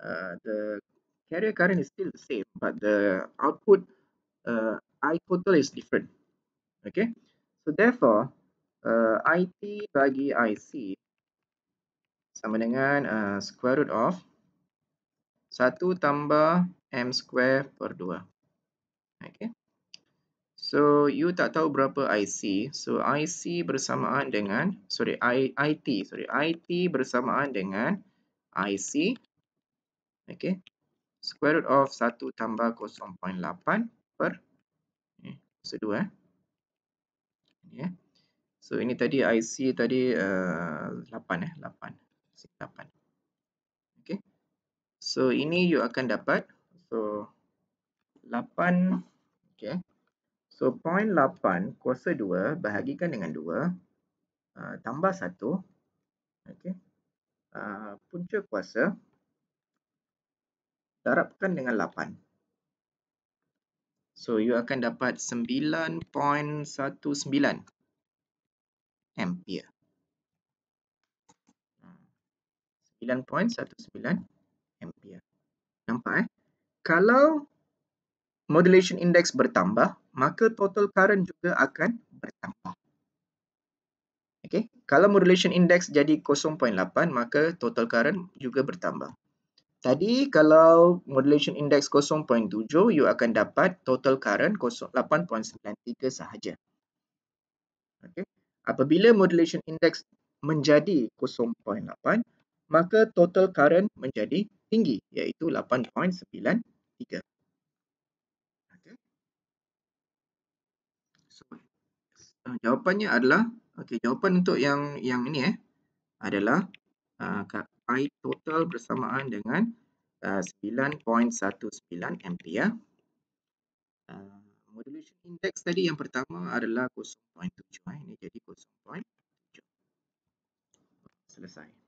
uh, the carrier current is still the same, but the output uh, I total is different. Okay. So therefore uh, IT bagi IC sama dengan uh, square root of 1 tambah m square per 2. Okay. So, you tak tahu berapa IC. So, IC bersamaan dengan, sorry, I, IT. Sorry, IT bersamaan dengan IC. Okay. Square root of 1 tambah 0.8 per eh, sedua. Eh. Yeah. So, ini tadi IC tadi uh, 8 eh, 8. 8. Okay. So, ini you akan dapat. So, 8. Okay. So, 0.8 kuasa 2 bahagikan dengan 2 uh, tambah 1. Okay. Uh, punca kuasa darabkan dengan 8. So, you akan dapat 9.19 ampere. 9.19 ampere. Nampak eh? Kalau modulation index bertambah, maka total current juga akan bertambah. Okay. Kalau modulation index jadi 0.8, maka total current juga bertambah. Tadi kalau modulation index 0.7, you akan dapat total current 8.93 sahaja. Okay. Apabila modulation index menjadi 0.8, maka total current menjadi tinggi iaitu 8.93. So, uh, jawapannya adalah okey jawapan untuk yang yang ini eh adalah uh, I total bersamaan dengan uh, 9.19 ampere. Uh, modulation index tadi yang pertama adalah 0.7 eh ini jadi 0.7. Selesai.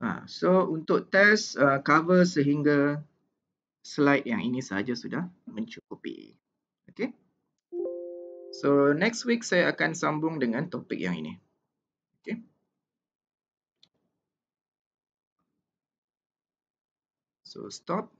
Ha, so untuk test uh, cover sehingga slide yang ini sahaja sudah mencukupi. Okay. So next week saya akan sambung dengan topik yang ini. Okay. So stop.